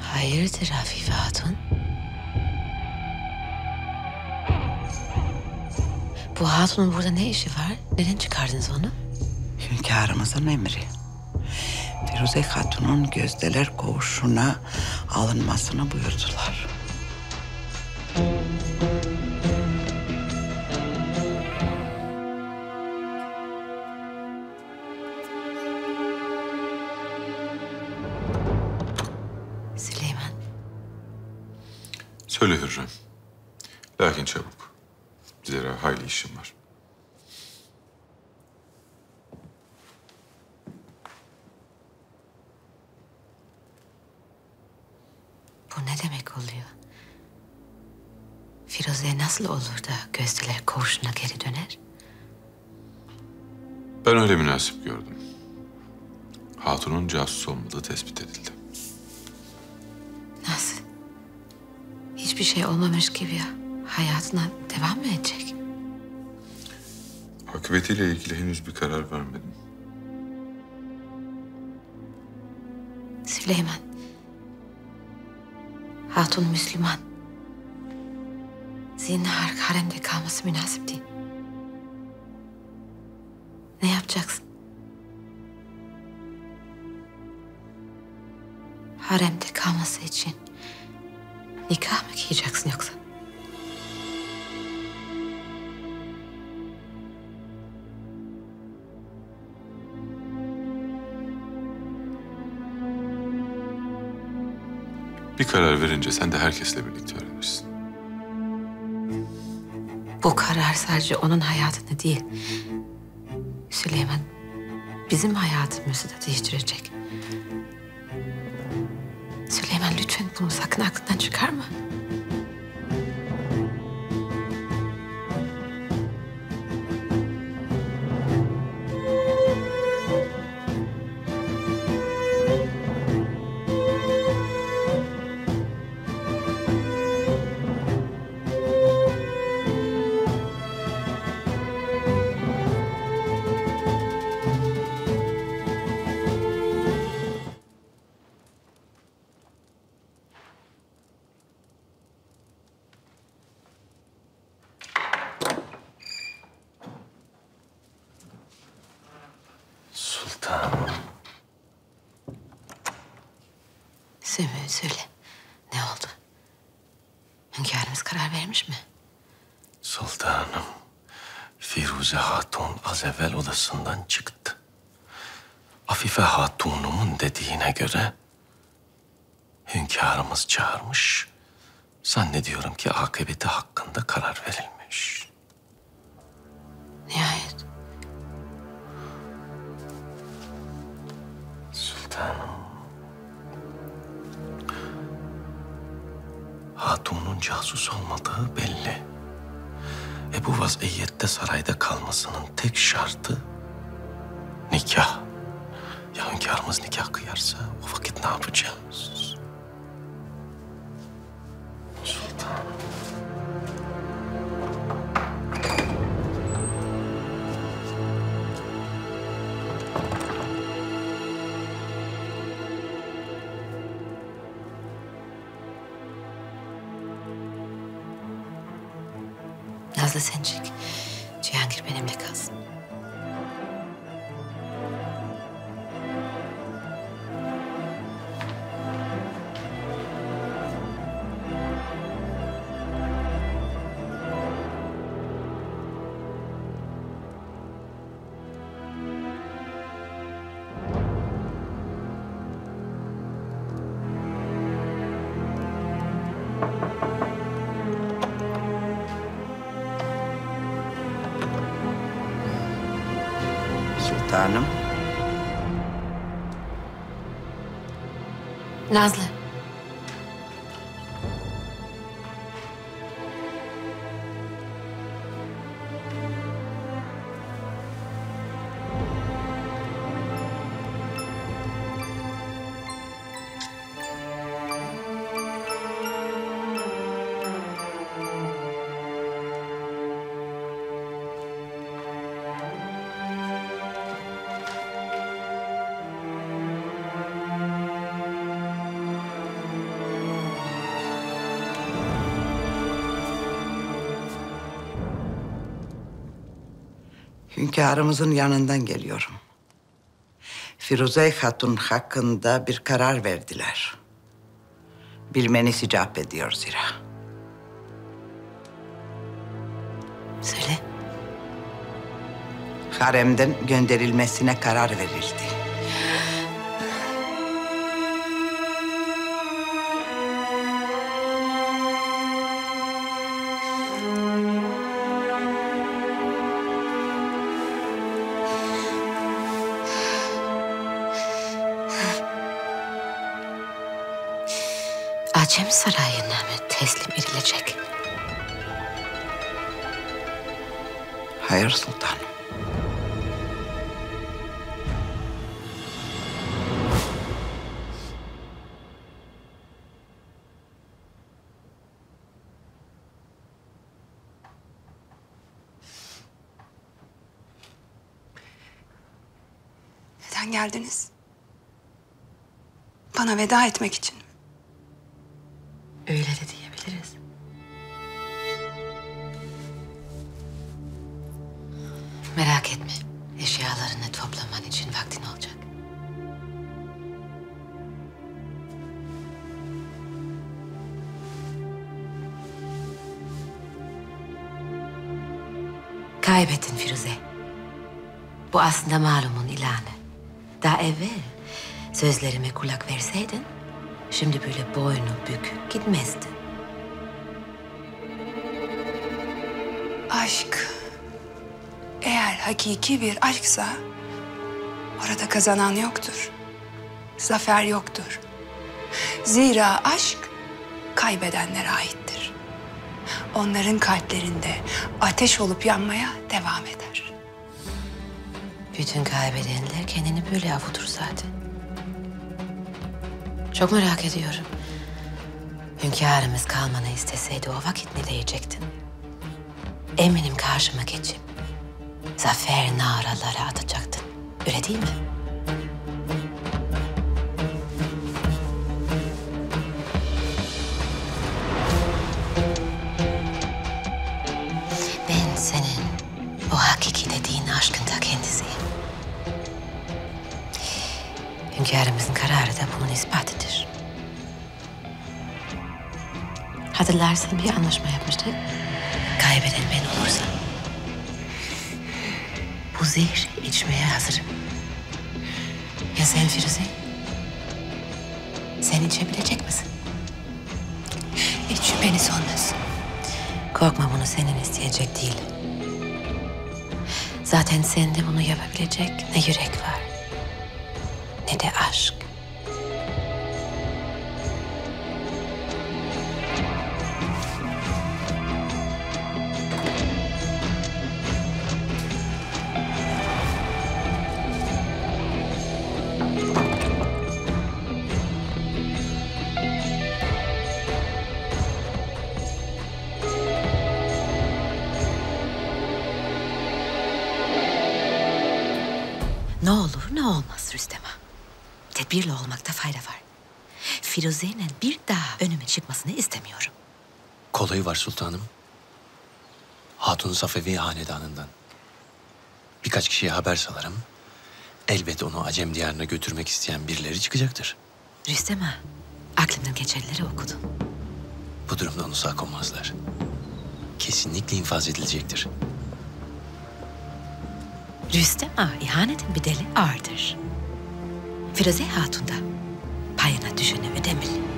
Hayırdır Afife Hatun? Bu hatunun burada ne işi var? Neden çıkardınız onu?
Hünkârımızın emri. Firuze Hatun'un gözdeler koğuşuna alınmasını buyurdular.
Olur da gözdeler koğuşuna geri döner?
Ben öyle münasip gördüm. Hatun'un casus olmadığı tespit edildi.
Nasıl? Hiçbir şey olmamış gibi hayatına devam mı edecek?
Akıbetiyle ilgili henüz bir karar vermedim.
Süleyman. Hatun Müslüman. Zinhar haremde kalması münasip değil. Ne yapacaksın? Haremde kalması için nikah mı giyeceksin yoksa?
Bir karar verince sen de herkesle birlikte öğrenirsin.
Bu karar sadece onun hayatını değil, Süleyman bizim hayatımızı da değiştirecek. Süleyman lütfen bunu sakın aklından çıkarma.
Firuze Hatun az evvel odasından çıktı. Afife Hatun'umun dediğine göre hünkârımız çağırmış. Zannediyorum ki akıbeti hakkında karar verilmiş.
Nihayet.
Sultanım. Hatun'un casus olmadığı belli. E bu vaziyette sarayda kalmasının tek şartı nikah. Ya hünkârımız nikah kıyarsa o vakit ne yapacağız?
Nazlı
Hünkârımızın yanından geliyorum. Firuze Hatun hakkında bir karar verdiler. Bilmeniz icap ediyor zira.
Söyle.
Haremden gönderilmesine karar verildi.
Acem Sarayı'na mı teslim edilecek?
Hayır sultanım.
Neden geldiniz? Bana veda etmek için
verseydin... ...şimdi böyle boynu bükük gitmezdin.
Aşk. Eğer hakiki bir aşksa orada kazanan yoktur. Zafer yoktur. Zira aşk kaybedenlere aittir. Onların kalplerinde ateş olup yanmaya devam eder.
Bütün kaybedenler kendini böyle avutur zaten. Çok merak ediyorum. Hünkârımız kalmanı isteseydi o vakit ne diyecektin? Eminim karşıma geçip zafer naraları atacaktın. Öyle değil mi? Hatırlarsan bir anlaşma yapmıştık. Kaybeden ben olursam. Bu zehri içmeye hazırım. Ya sen Firuze? Sen içebilecek misin?
Hiç şüpheniz olmasın.
Korkma bunu senin isteyecek değil. Zaten sende bunu yapabilecek ne yürek Firuze'nin bir daha önüme çıkmasını istemiyorum.
Kolayı var sultanım. Hatun Safevi hanedanından. Birkaç kişiye haber salarım. Elbet onu Acem diyarına götürmek isteyen birileri çıkacaktır.
Rüstem ağa, aklımdan geçenleri okudun.
Bu durumda onu sağ konmazlar. Kesinlikle infaz edilecektir.
Rüstem ağa ihanetin bedeli ağırdır. Firuze Hatun da payına düşeni ödemeli.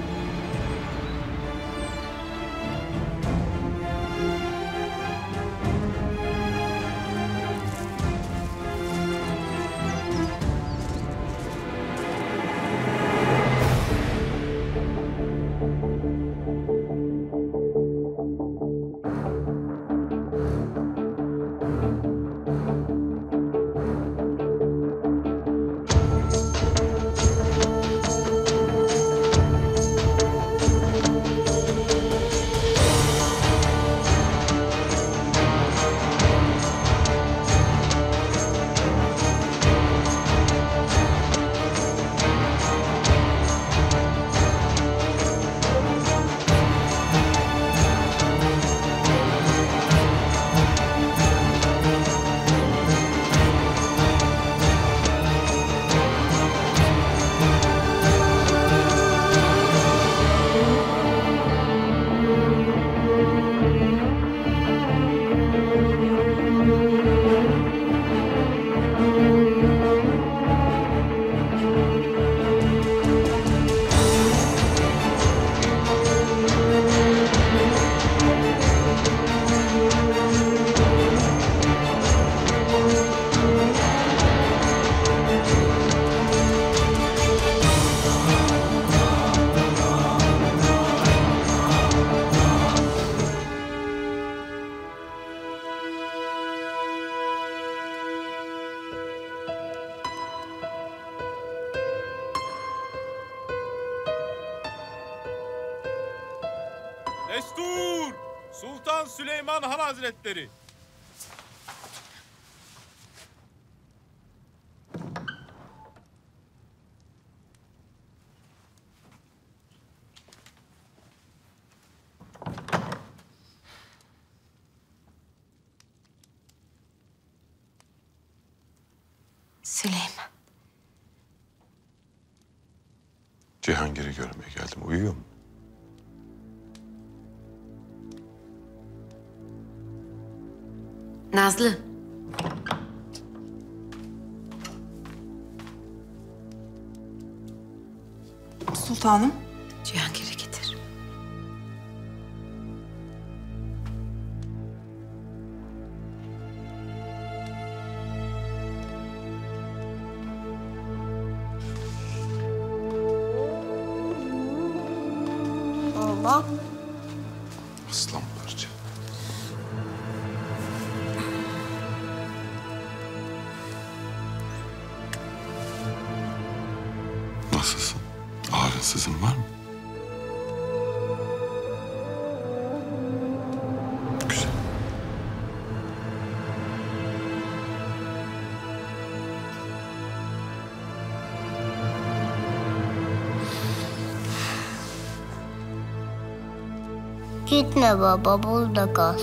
Gitme baba burada kal.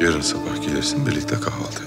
Yarın sabah gelirsin birlikte kahvaltı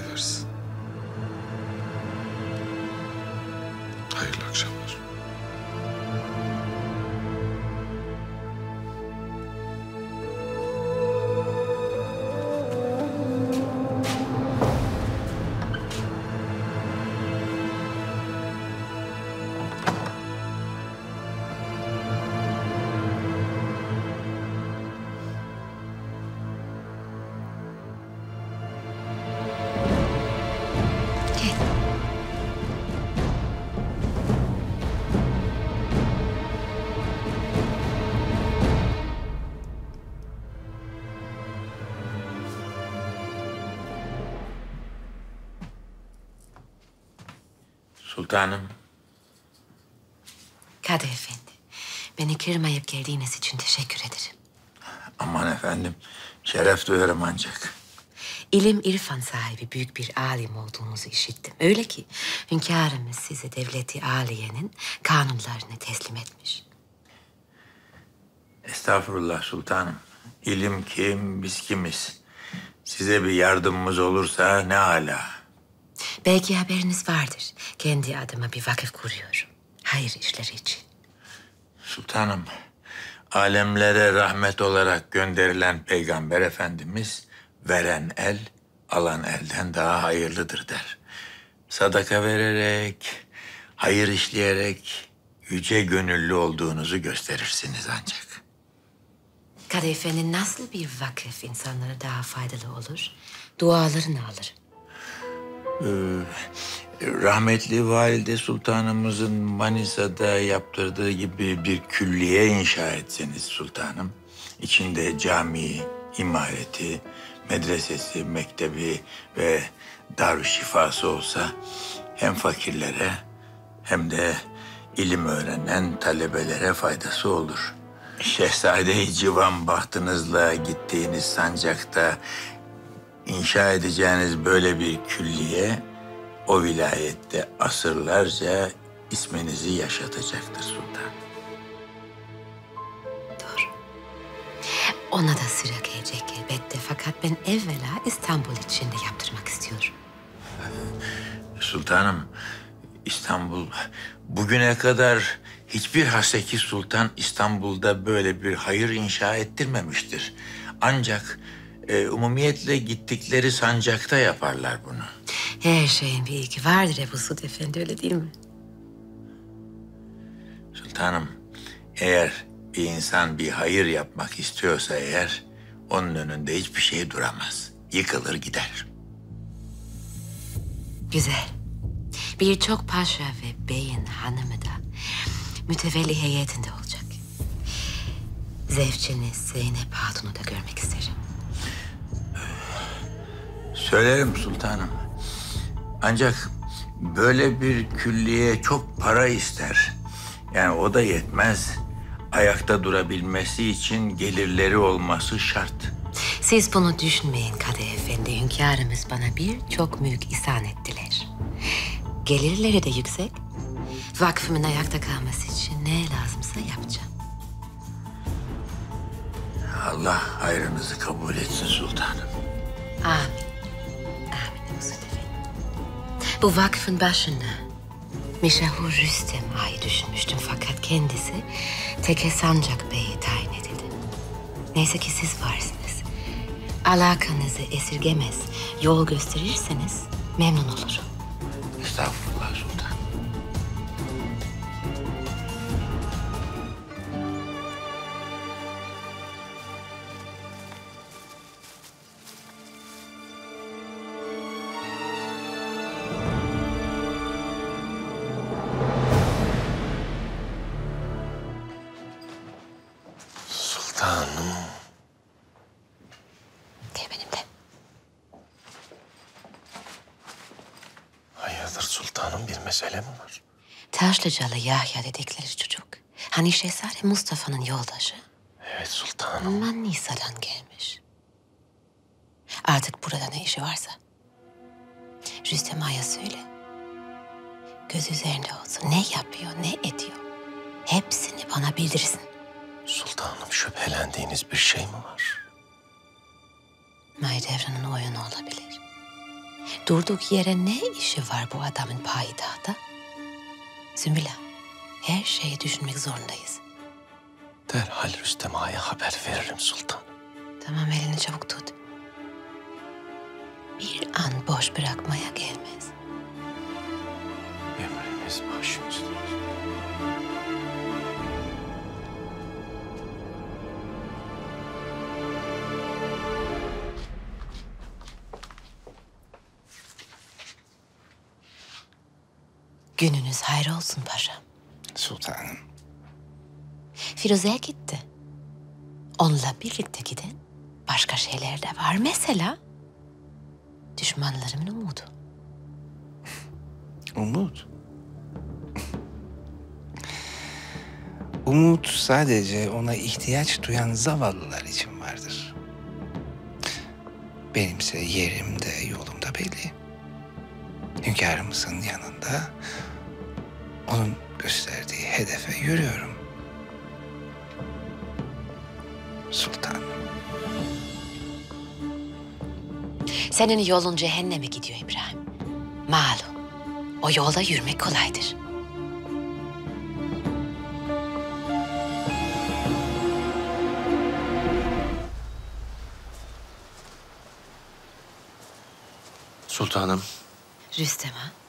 duyarım ancak.
ilim irfan sahibi büyük bir alim olduğunuzu işittim. Öyle ki hünkârımız size devleti aliyenin kanunlarını teslim etmiş.
Estağfurullah sultanım. İlim kim, biz kimiz? Size bir yardımımız olursa ne hala.
Belki haberiniz vardır. Kendi adıma bir vakıf kuruyorum. Hayır işleri için.
Sultanım, alemlere rahmet olarak gönderilen Peygamber Efendimiz veren el, alan elden daha hayırlıdır der. Sadaka vererek, hayır işleyerek yüce gönüllü olduğunuzu gösterirsiniz ancak.
Kadefe'nin nasıl bir vakıf insanlara daha faydalı olur? Dualarını alır.
Ee, rahmetli Valide Sultanımızın Manisa'da yaptırdığı gibi bir külliye inşa etseniz sultanım. İçinde cami, imareti, medresesi, mektebi ve darüşşifası olsa hem fakirlere hem de ilim öğrenen talebelere faydası olur. Şehzade-i Civan bahtınızla gittiğiniz sancakta inşa edeceğiniz böyle bir külliye o vilayette asırlarca isminizi yaşatacaktır sultan.
Ona da sıra gelecek elbette. Fakat ben evvela İstanbul içinde yaptırmak istiyorum.
Sultanım, İstanbul bugüne kadar hiçbir haseki sultan İstanbul'da böyle bir hayır inşa ettirmemiştir. Ancak e, umumiyetle gittikleri sancakta yaparlar bunu.
Her şeyin bir ilki vardır Ebu Suud Efendi öyle değil mi?
Sultanım, eğer bir insan bir hayır yapmak istiyorsa eğer onun önünde hiçbir şey duramaz. Yıkılır gider.
Güzel. Birçok paşa ve beyin hanımı da mütevelli heyetinde olacak. Zevçeniz Zeynep Hatun'u da görmek isterim.
Söylerim sultanım. Ancak böyle bir külliye çok para ister. Yani o da yetmez. Ayakta durabilmesi için gelirleri olması şart.
Siz bunu düşünmeyin Kadı Efendi. Hünkârımız bana birçok mülk ihsan ettiler. Gelirleri de yüksek. Vakfımın ayakta kalması için ne lazımsa yapacağım.
Allah hayrınızı kabul etsin sultanım.
Amin. Bu vakfın başına Meşahur Rüstem Ağa'yı düşünmüştüm fakat kendisi Teke Sancak Bey'e tayin edildi. Neyse ki siz varsınız. Alakanızı esirgemez, yol gösterirseniz memnun olurum.
Estağfurullah sultan.
Taşlıcalı Yahya dedikleri çocuk. Hani Şehzade Mustafa'nın yoldaşı.
Evet sultanım.
Manisa'dan gelmiş. Artık burada ne işi varsa. Rüstem Ağa'ya söyle. Göz üzerinde olsun. Ne yapıyor, ne ediyor. Hepsini bana bildirsin.
Sultanım şüphelendiğiniz bir şey mi var?
Mahidevran'ın oyunu olabilir. Durduk yere ne işi var bu adamın payidahta? Sümbüla, her şeyi düşünmek zorundayız.
Derhal Rüstem Ağa'ya haber veririm sultan.
Tamam elini çabuk tut. Bir an boş bırakmaya gelmez.
Emriniz başımızda.
Gününüz hayır olsun paşam.
Sultanım.
Firuze'ye gitti. Onunla birlikte giden başka şeyler de var. Mesela düşmanlarımın umudu. <laughs>
Umut. Umut sadece ona ihtiyaç duyan zavallılar için vardır.
Benimse yerim de yolum da belli. Hünkârımızın yanında onun gösterdiği hedefe yürüyorum. Sultan.
Senin yolun cehenneme gidiyor İbrahim. Malum. O yolda yürümek kolaydır.
Sultanım,
Rüstem ha?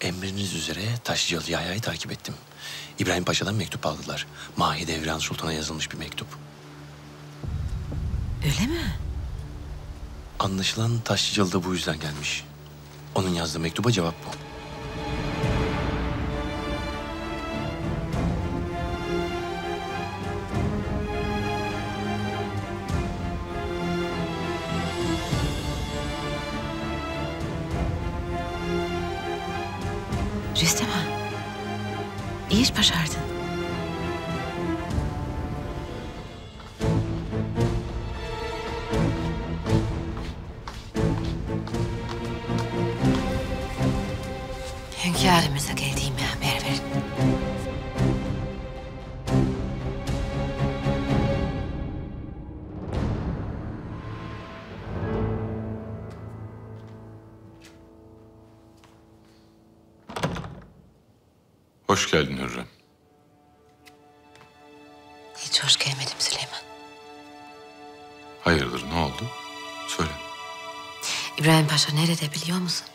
Emriniz üzere Taşlıcalı Yahya'yı takip ettim. İbrahim Paşa'dan mektup aldılar. Mahidevran Sultan'a yazılmış bir mektup.
Öyle mi?
Anlaşılan Taşlıcalı da bu yüzden gelmiş. Onun yazdığı mektuba cevap bu.
Biliyor musun?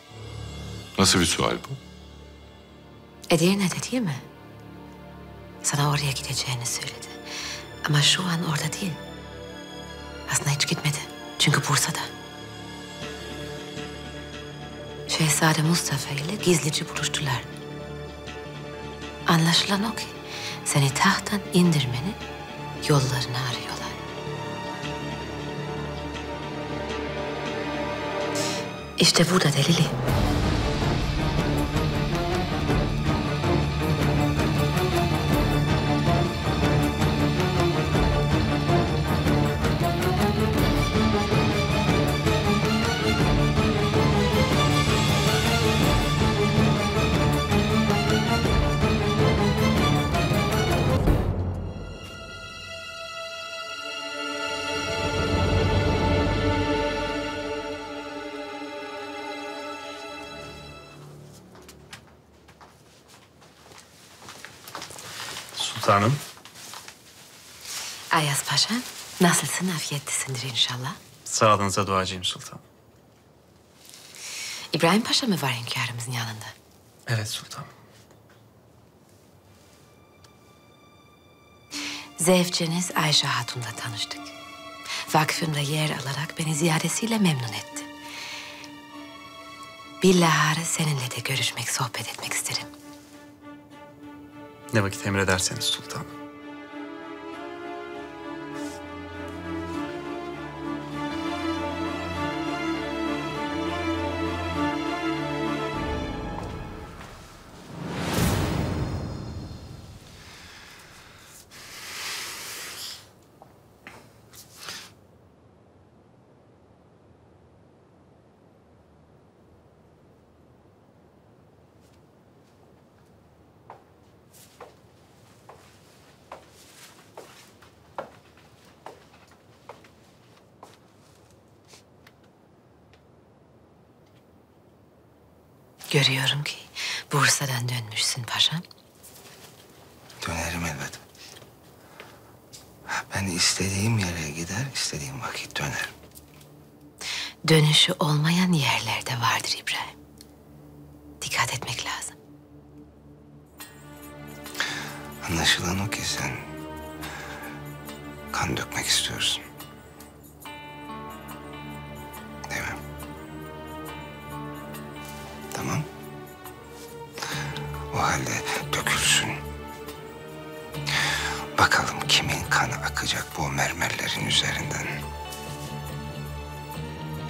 Nasıl bir sual bu?
Edirne'de değil mi? Sana oraya gideceğini söyledi. Ama şu an orada değil. Aslında hiç gitmedi. Çünkü Bursa'da. Şehzade Mustafa ile gizlice buluştular. Anlaşılan o ki seni tahttan indirmenin yollarını arıyorlar. İşte burada delili. Nasılsın? Afiyettesindir inşallah.
Sağlığınıza duacıyım sultanım.
İbrahim Paşa mı var hünkârımızın yanında?
Evet sultanım.
Zevceniz Ayşe Hatun'la tanıştık. Vakfımda yer alarak beni ziyaretiyle memnun etti. Bilahare seninle de görüşmek, sohbet etmek isterim.
Ne vakit emrederseniz sultanım.
Görüyorum ki Bursa'dan dönmüşsün paşam.
Dönerim elbet. Ben istediğim yere gider, istediğim vakit dönerim.
Dönüşü olmayan yerlerde vardır İbrahim. Dikkat etmek lazım.
Anlaşılan o ki sen kan dökmek istiyorsun.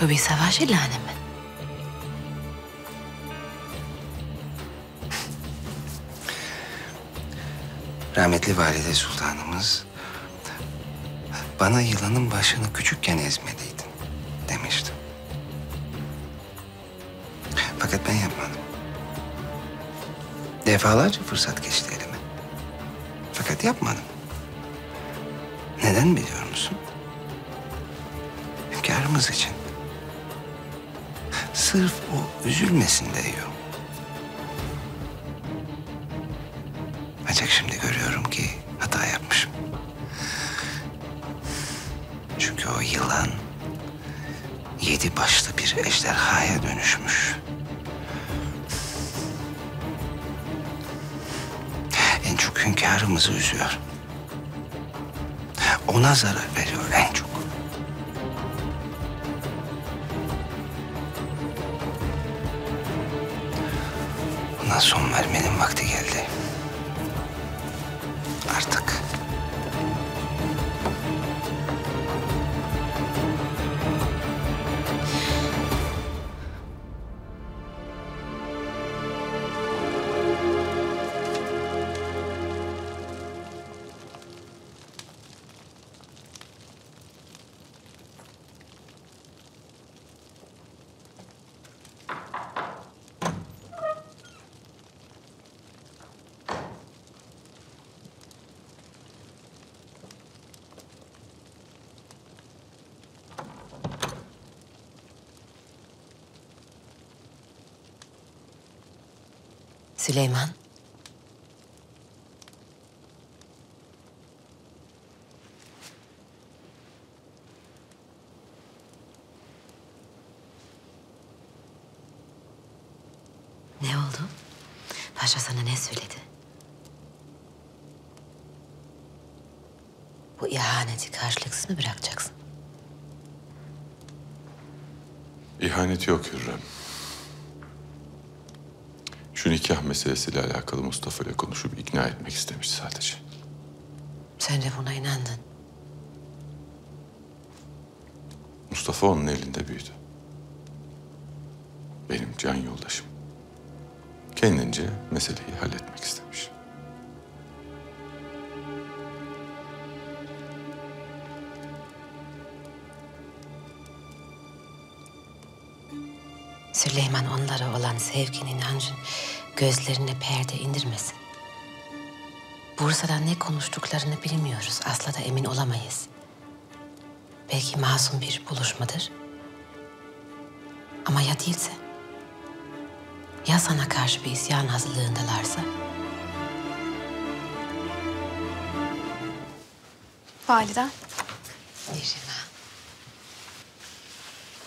Bu
bir savaş ilanı mı?
Rahmetli Valide Sultanımız bana yılanın başını küçükken ezmeliydin demişti. Fakat ben yapmadım. Defalarca fırsat geçti elime. Fakat yapmadım. Neden biliyor musun? Hünkârımız için. Sırf o üzülmesin diyor. Ancak şimdi görüyorum ki hata yapmışım. Çünkü o yılan yedi başlı bir ejderhaya dönüşmüş. En çok hünkârımızı üzüyor. Ona zarar veriyor en
Süleyman. Ne oldu? Paşa sana ne söyledi? Bu ihaneti karşılıksız mı bırakacaksın?
İhanet yok Hürrem. Nikah meselesiyle alakalı Mustafa ile konuşup ikna etmek istemiş sadece.
Sen de buna inandın.
Mustafa onun elinde büyüdü. Benim can yoldaşım. Kendince meseleyi halletmek istemiş.
Süleyman onlara olan sevgin, inancın gözlerine perde indirmesin. Bursa'da ne konuştuklarını bilmiyoruz. Asla da emin olamayız. Belki masum bir buluşmadır. Ama ya değilse? Ya sana karşı bir isyan hazırlığındalarsa?
Validem.
Nirima.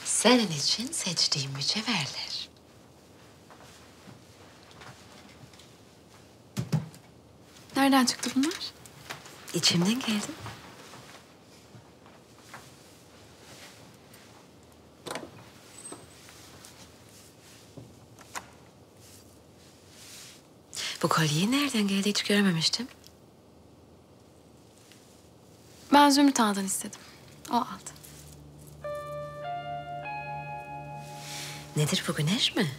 Senin için seçtiğim mücevherler.
Nereden çıktı bunlar?
İçimden geldi. Bu kolyeyi nereden geldi hiç görmemiştim.
Ben Zümrüt Ağa'dan istedim. O aldı.
Nedir bu güneş mi?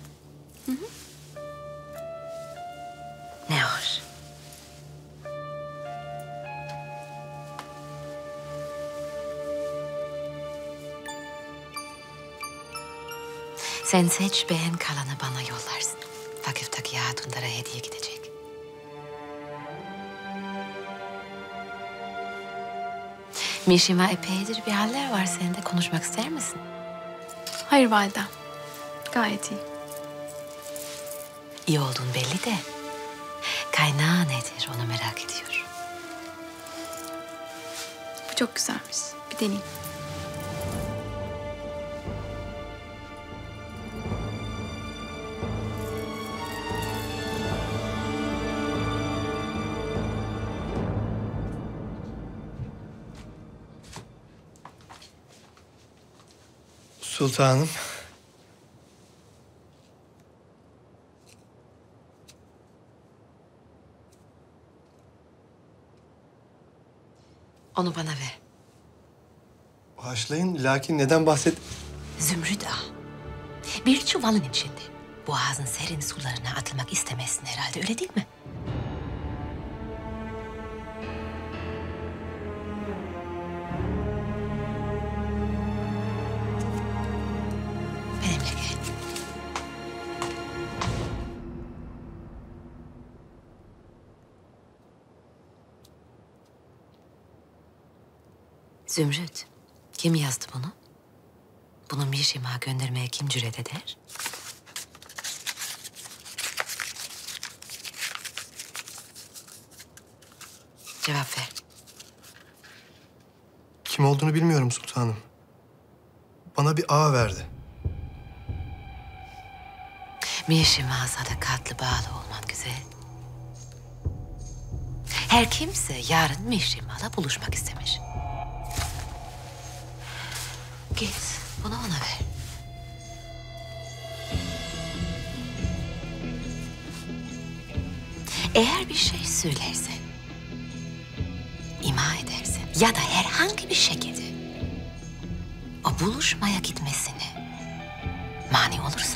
Sen seç beğen kalanı bana yollarsın. Vakıftaki hatunlara hediye gidecek. Mişima epeydir bir haller var sende. Konuşmak ister misin?
Hayır validem. Gayet iyi.
İyi olduğun belli de. Kaynağı nedir onu merak ediyorum.
Bu çok güzelmiş. Bir deneyeyim.
Sultanım.
Onu bana ver.
Bağışlayın lakin neden bahset...
Zümrüt Ağa. Bir çuvalın içinde. Boğazın serin sularına atılmak istemezsin herhalde öyle değil mi? Zümrüt, kim yazdı bunu? Bunu Mişim'a göndermeye kim cüret eder? Cevap ver.
Kim olduğunu bilmiyorum sultanım. Bana bir ağ verdi.
Mişim'a sadakatli bağlı olman güzel. Her kimse yarın Mişim'a'la buluşmak istemiş. Git, bunu ona ver. Eğer bir şey söylersen, ima edersen ya da herhangi bir şekilde o buluşmaya gitmesine mani olursan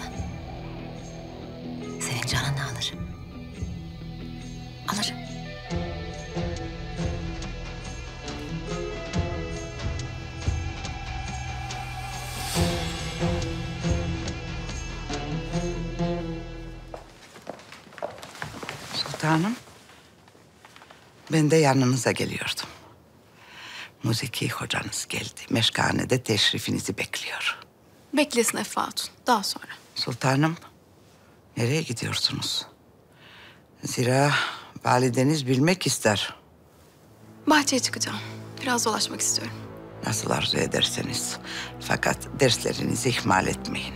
Ben de yanınıza geliyordum. Müziki hocanız geldi. Meşkanede teşrifinizi bekliyor.
Beklesin Efe Hatun. Daha sonra.
Sultanım, nereye gidiyorsunuz? Zira valideniz bilmek ister.
Bahçeye çıkacağım. Biraz dolaşmak istiyorum.
Nasıl arzu ederseniz. Fakat derslerinizi ihmal etmeyin.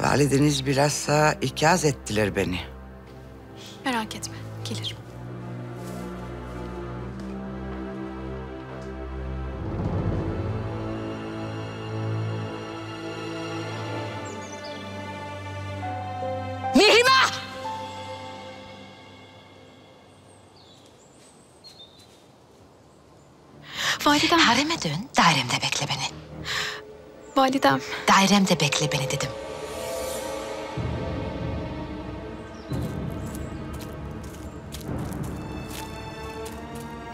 Valideniz bilhassa ikaz ettiler beni.
Merak etme. Gelirim.
Dön, dairemde bekle beni.
Validem.
Dairemde bekle beni dedim.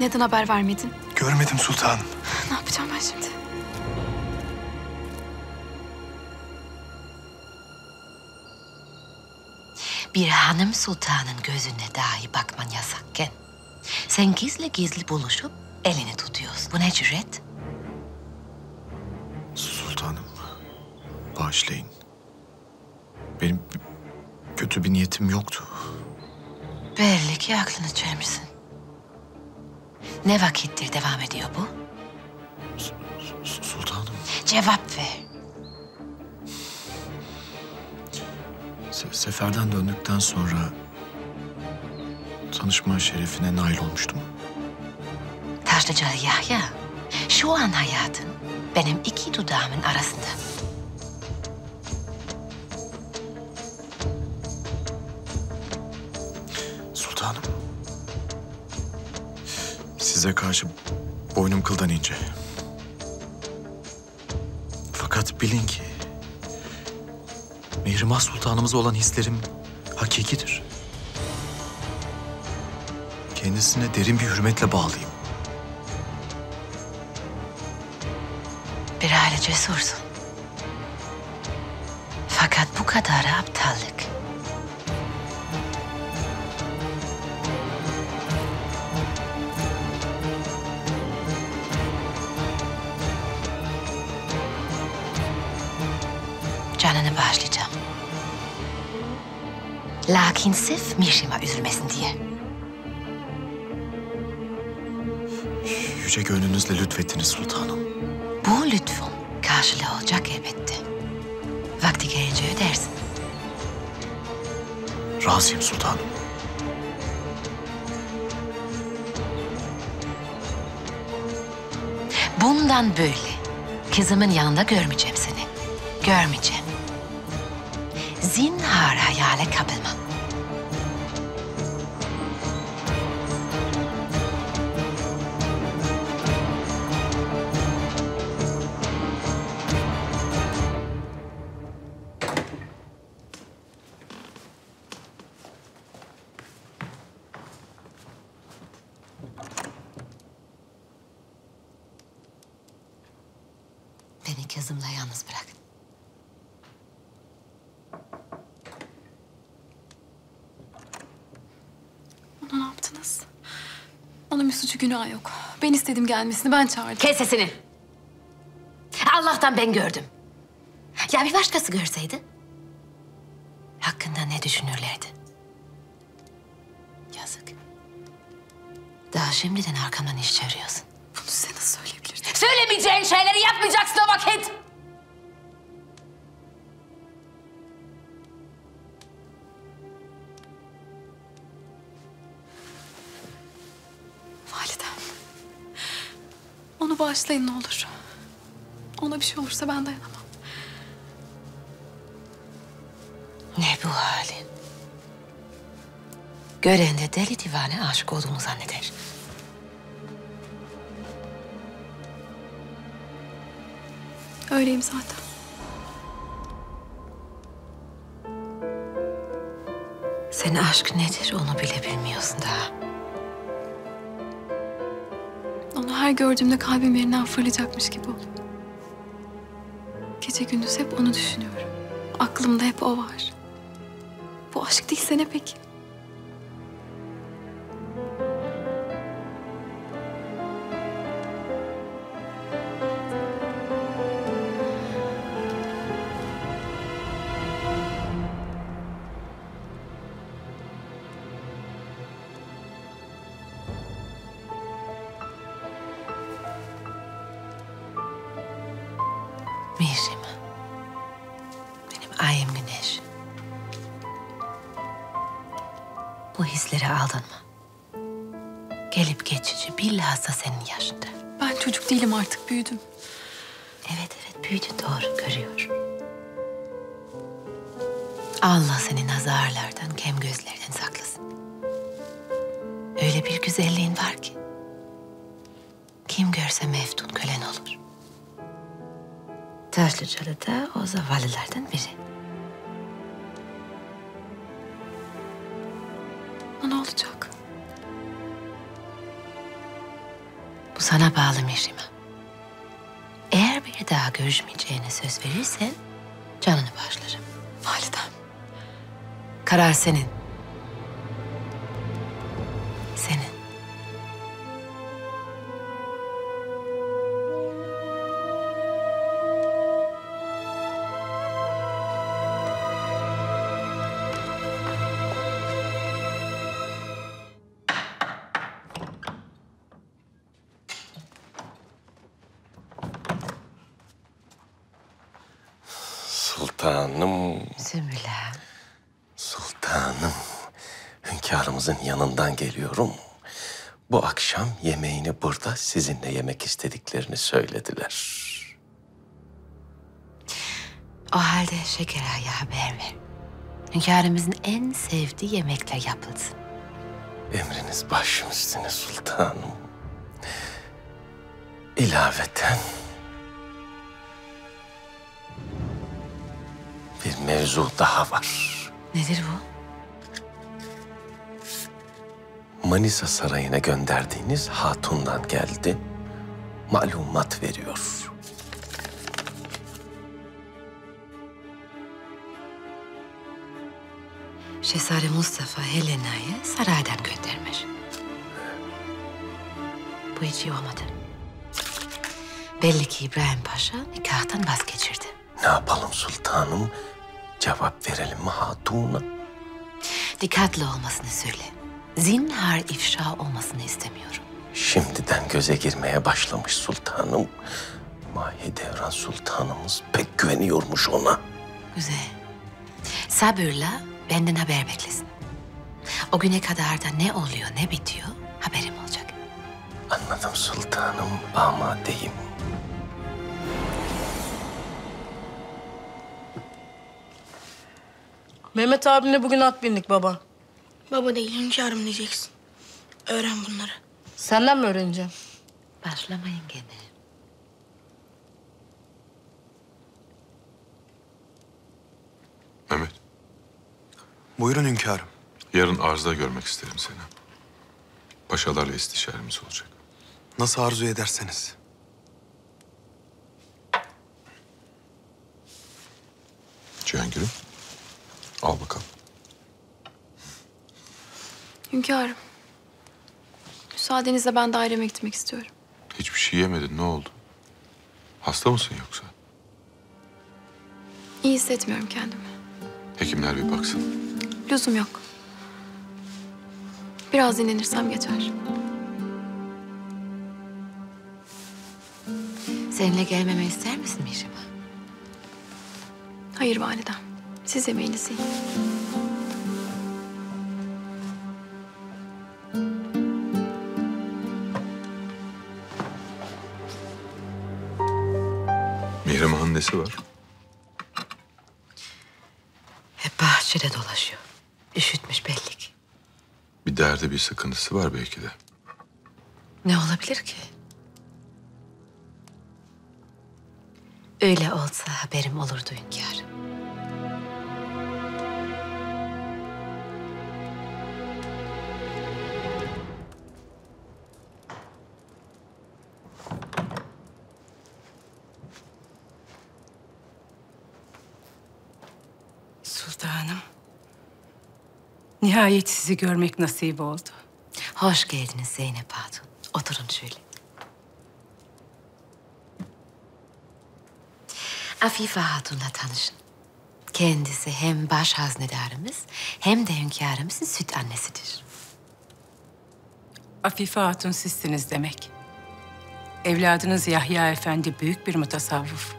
Neden haber vermedin?
Görmedim sultanım.
Ne yapacağım ben şimdi?
Bir hanım sultanın gözüne dahi bakman yasakken... ...sen gizli gizli buluşup elini tutuyorsun. Bu ne cüret?
Bağışlayın. Benim kötü bir niyetim yoktu.
Belli ki aklını çelmişsin. Ne vakittir devam ediyor bu?
Sultanım,
Cevap ver.
se- seferden döndükten sonra tanışma şerefine nail olmuştum.
Taşlıcalı Yahya, şu an hayatın benim iki dudağımın arasında.
Karşı boynum kıldan ince. Fakat bilin ki Mihrimah Sultanımıza olan hislerim hakikidir. Kendisine derin bir hürmetle bağlıyım.
Bir aile cesursun. Lakin sırf Mişima üzülmesin diye.
Yüce gönlünüzle lütfettiniz sultanım.
Bu lütfun karşılığı olacak elbette. Vakti gelince ödersin.
Razıyım sultanım.
Bundan böyle kızımın yanında görmeyeceğim seni. Görmeyeceğim. Zinhar hayale kapılmam.
Gelmesini, ben çağırdım.
Kes sesini. Allah'tan ben gördüm. Ya bir başkası görseydi? Hakkında ne düşünürlerdi? Yazık. Daha şimdiden arkamdan iş çeviriyorsun.
Bunu size nasıl söyleyebilirdin?
Söylemeyeceğin şeyleri yapmayacaksın o vakit.
Onu bağışlayın ne olur. Ona bir şey olursa ben dayanamam.
Ne bu halin? Gören de deli divane aşık olduğunu zanneder.
Öyleyim zaten.
Sen aşk nedir onu bile bilmiyorsun daha.
Her gördüğümde kalbim yerinden fırlayacakmış gibi oluyor. Gece gündüz hep onu düşünüyorum. Aklımda hep o var. Bu aşk değilse ne peki?
Taşlıcalı da o zavallılardan biri.
Ama ne olacak?
Bu sana bağlı Mihrim'e. Eğer bir daha görüşmeyeceğine söz verirsen canını bağışlarım.
Validem.
Karar. Senin.
Yanından geliyorum. Bu akşam yemeğini burada sizinle yemek istediklerini söylediler.
O halde Şeker Ağa'ya haber ver. Hünkârımızın en sevdiği yemekler yapılsın.
Emriniz başım üstüne sultanım. İlaveten bir mevzu daha var.
Nedir bu?
Manisa Sarayı'na gönderdiğiniz hatundan geldi. Malumat veriyor.
Şehzade Mustafa Helena'yı saraydan göndermiş. Bu hiç iyi olmadı. Belli ki İbrahim Paşa nikahtan vazgeçirdi.
Ne yapalım sultanım? Cevap verelim mi hatuna?
Dikkatli olmasını söyle. Zinhar ifşa olmasını istemiyorum.
Şimdiden göze girmeye başlamış sultanım. Mahidevran sultanımız pek güveniyormuş ona.
Güzel. Sabırla benden haber beklesin. O güne kadar da ne oluyor ne bitiyor haberim olacak.
Anladım sultanım, amadeyim.
Mehmet abimle bugün at bindik baba.
Baba değil hünkârım diyeceksin. Öğren bunları.
Senden mi öğreneceğim?
Başlamayın gene.
Mehmet,
Buyurun hünkârım.
yarın arzda görmek isterim seni. Paşalarla istişaremiz olacak.
Nasıl arzu ederseniz.
Cihangir'im, al bakalım.
Hünkârım. Müsaadenizle ben daireme gitmek istiyorum.
Hiçbir şey yemedin. Ne oldu? Hasta mısın yoksa?
İyi hissetmiyorum kendimi.
Hekimler bir baksın.
Lüzum yok. Biraz dinlenirsem geçer.
Seninle gelmemi ister misin Mihrimah?
Hayır validem. Siz yemeğinizi yiyin.
Nesi var?
Hep bahçede dolaşıyor. Üşütmüş belli ki.
Bir derdi, bir sıkıntısı var belki de.
Ne olabilir ki? Öyle olsa haberim olurdu hünkârım.
Nihayet sizi görmek nasip oldu.
Hoş geldiniz Zeynep Hatun. Oturun şöyle. Afife Hatun'la tanışın. Kendisi hem baş haznedarımız hem de hünkârımızın süt annesidir.
Afife Hatun sizsiniz demek. Evladınız Yahya Efendi büyük bir mutasavvıf.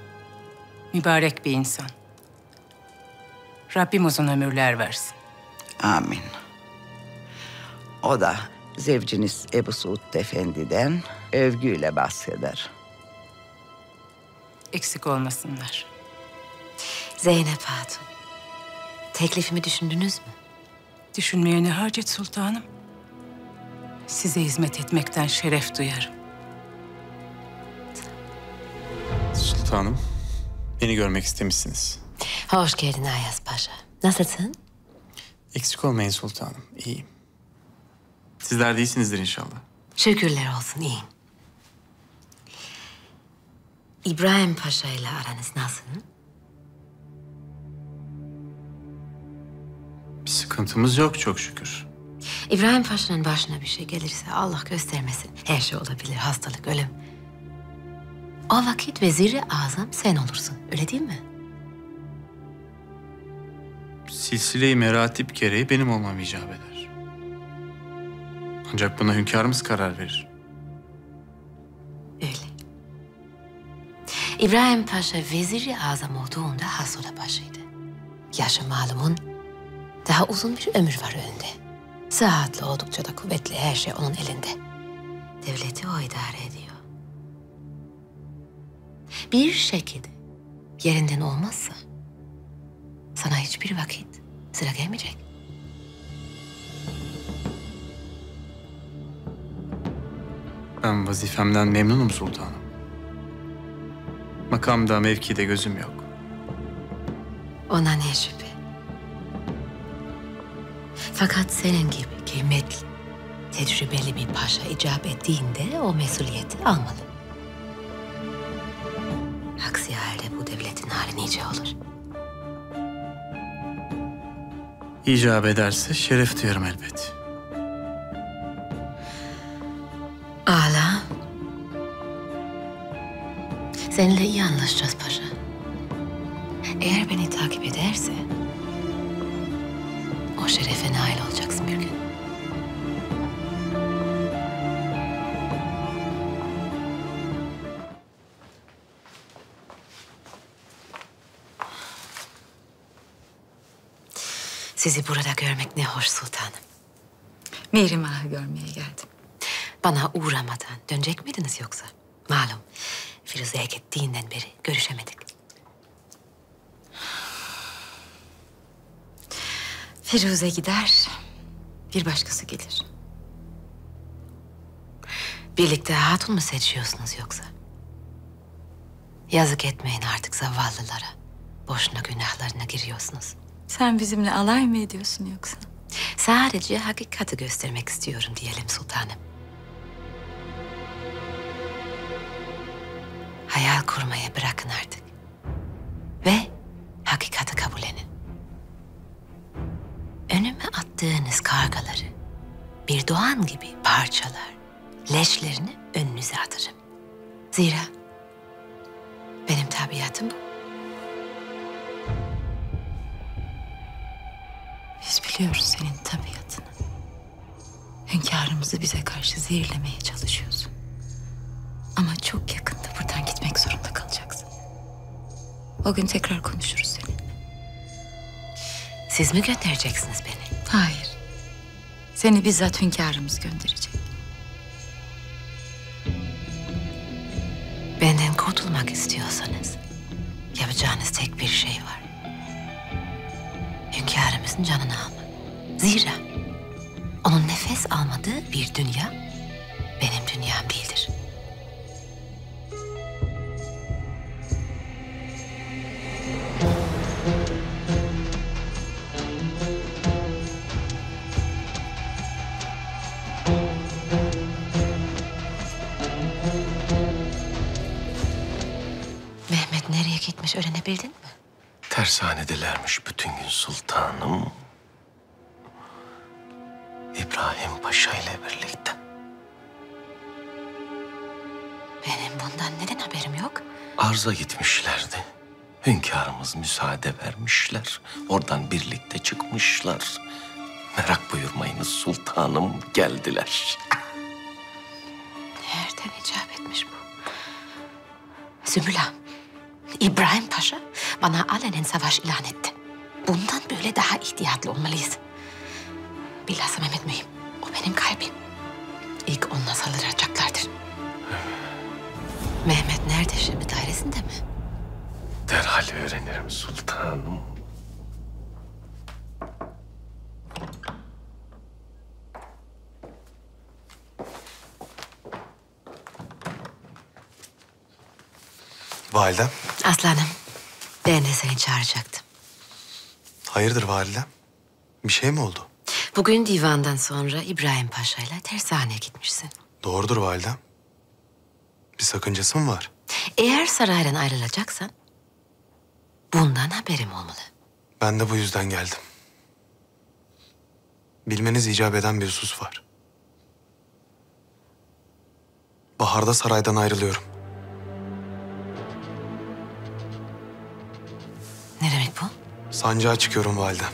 Mübarek bir insan. Rabbim uzun ömürler versin.
Amin. O da zevciniz Ebu Suud Efendi'den övgüyle bahseder.
Eksik olmasınlar.
Zeynep Hatun. Teklifimi düşündünüz mü?
Düşünmeye ne hacet sultanım? Size hizmet etmekten şeref duyarım.
Sultanım, beni görmek istemişsiniz.
Hoş geldin Ayaz Paşa. Nasılsın?
Eksik olmayın sultanım, iyiyim. Sizler de iyisinizdir inşallah.
Şükürler olsun iyiyim. İbrahim Paşa ile aranız nasıl?
Bir sıkıntımız yok çok şükür.
İbrahim Paşa'nın başına bir şey gelirse Allah göstermesin. Her şey olabilir, hastalık, ölüm. O vakit veziri azam sen olursun, öyle değil mi?
Silsile-i meratip gereği benim olmam icap eder. Ancak buna hünkârımız karar verir.
İbrahim Paşa veziri azam olduğunda Hasola Paşa'ydı. Yaşı malumun daha uzun bir ömür var önünde. Sıhhatli oldukça da kuvvetli her şey onun elinde. Devleti o idare ediyor. Bir şekilde yerinden olmazsa sana hiçbir vakit sıra gelmeyecek.
Ben vazifemden memnunum sultanım. Makamda, mevkide gözüm yok.
Ona ne şüphe. Fakat senin gibi kıymetli, tecrübeli bir paşa icap ettiğinde o mesuliyeti almalı. Aksi halde bu devletin hali nice olur.
İcap ederse şeref duyarım elbet.
Ala. Seninle iyi anlaşacağız paşa. Eğer beni takip ederse... ...o şerefe nail olacaksın bir gün. Sizi burada görmek ne hoş sultanım.
Mihrim Ağa'yı görmeye geldim.
Bana uğramadan dönecek miydiniz yoksa? Malum Firuze'ye gittiğinden beri görüşemedik.
Firuze gider, bir başkası gelir.
Birlikte hatun mu seçiyorsunuz yoksa? Yazık etmeyin artık zavallılara. Boşuna günahlarına giriyorsunuz.
Sen bizimle alay mı ediyorsun yoksa?
Sadece hakikati göstermek istiyorum diyelim sultanım. Hayal kurmayı bırakın artık. Ve hakikati kabullenin. Önüme attığınız kargaları bir doğan gibi parçalar, leşlerini önünüze atarım. Zira benim tabiatım bu.
Biz biliyoruz senin tabiatını. Hünkârımızı bize karşı zehirlemeye çalışıyorsun. Ama çok yakında buradan gitmek zorunda kalacaksın. O gün tekrar konuşuruz seninle.
Siz mi göndereceksiniz beni?
Hayır. Seni bizzat hünkârımız gönderecek.
Benden kurtulmak istiyorsanız yapacağınız tek bir şey var. Hünkârımızın canını almak. Zira onun nefes almadığı bir dünya benim dünyam değildir. Mehmet nereye gitmiş öğrenebildin mi?
Tersanedelermiş bütün gün sultanım. İbrahim Paşa ile birlikte.
Benim bundan neden haberim yok?
Arza gitmişlerdi. Hünkârımız müsaade vermişler. Oradan birlikte çıkmışlar. Merak buyurmayınız sultanım geldiler.
Nereden icap etmiş bu? Sümbüla, İbrahim Paşa bana alenen savaş ilan etti. Bundan böyle daha ihtiyatlı olmalıyız. Bilhassa Mehmet Mühim. O benim kalbim. İlk onunla saldıracaklardır. Mehmet nerede şimdi? Dairesinde mi?
Derhal öğrenirim sultanım.
Validem.
Aslanım, ben de seni çağıracaktım.
Hayırdır validem? Bir şey mi oldu?
Bugün divandan sonra İbrahim Paşa ile tersaneye gitmişsin.
Doğrudur validem. Bir sakıncası mı var?
Eğer saraydan ayrılacaksan bundan haberim olmalı.
Ben de bu yüzden geldim. Bilmeniz icap eden bir husus var. Baharda saraydan ayrılıyorum. Sancağa çıkıyorum validem.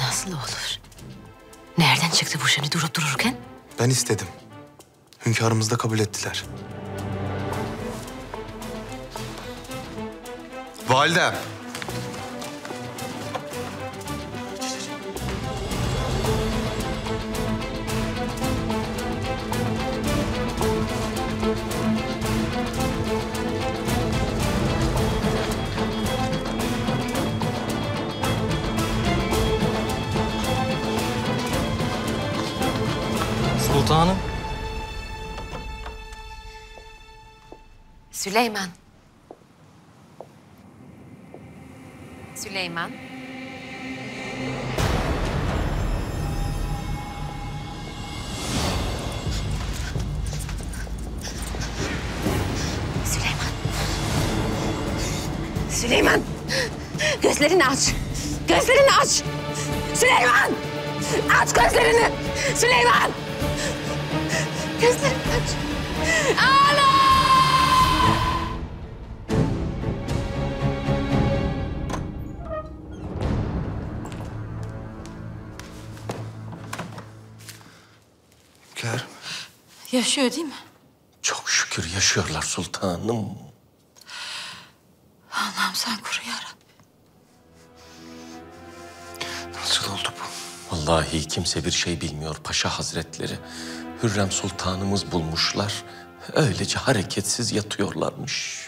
Nasıl olur? Nereden çıktı bu şimdi durup dururken?
Ben istedim. Hünkârımız da kabul ettiler. Validem.
Sultanım.
Süleyman. Süleyman. Süleyman. Süleyman. Gözlerini aç. Gözlerini aç. Süleyman. Aç gözlerini. Süleyman. Gözlerini aç. Ana!
Hünkârım.
Yaşıyor değil mi?
Çok şükür yaşıyorlar sultanım.
Allah'ım sen koru yarabbim.
Nasıl oldu bu?
Vallahi kimse bir şey bilmiyor paşa hazretleri. Hürrem sultanımız bulmuşlar. Öylece hareketsiz yatıyorlarmış.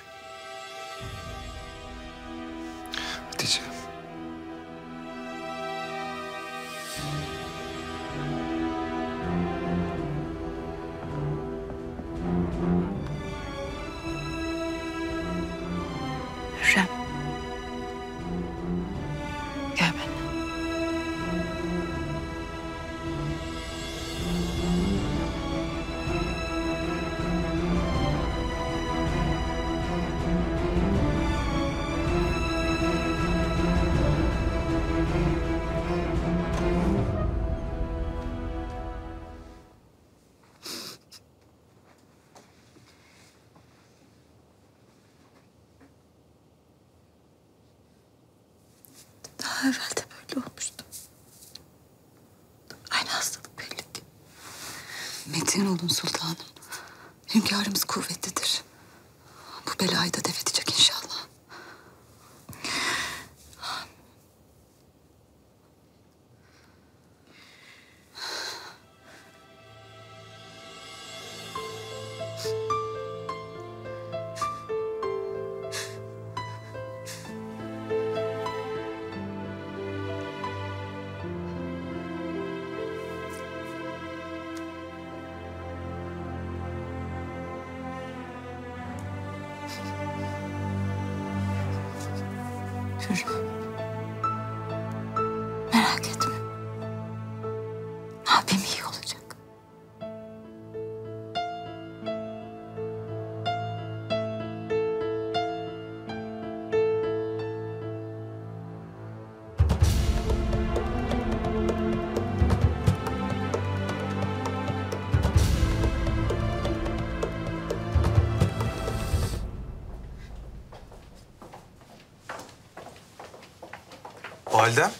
Validem.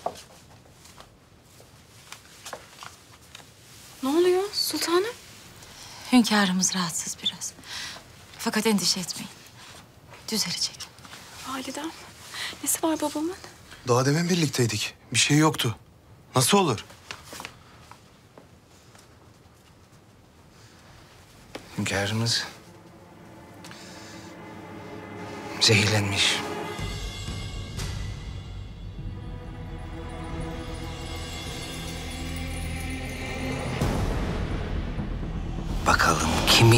Ne oluyor sultanım?
Hünkârımız rahatsız biraz. Fakat endişe etmeyin. Düzelecek.
Validem. Nesi var babamın?
Daha demin birlikteydik. Bir şey yoktu. Nasıl olur?
Hünkârımız zehirlenmiş.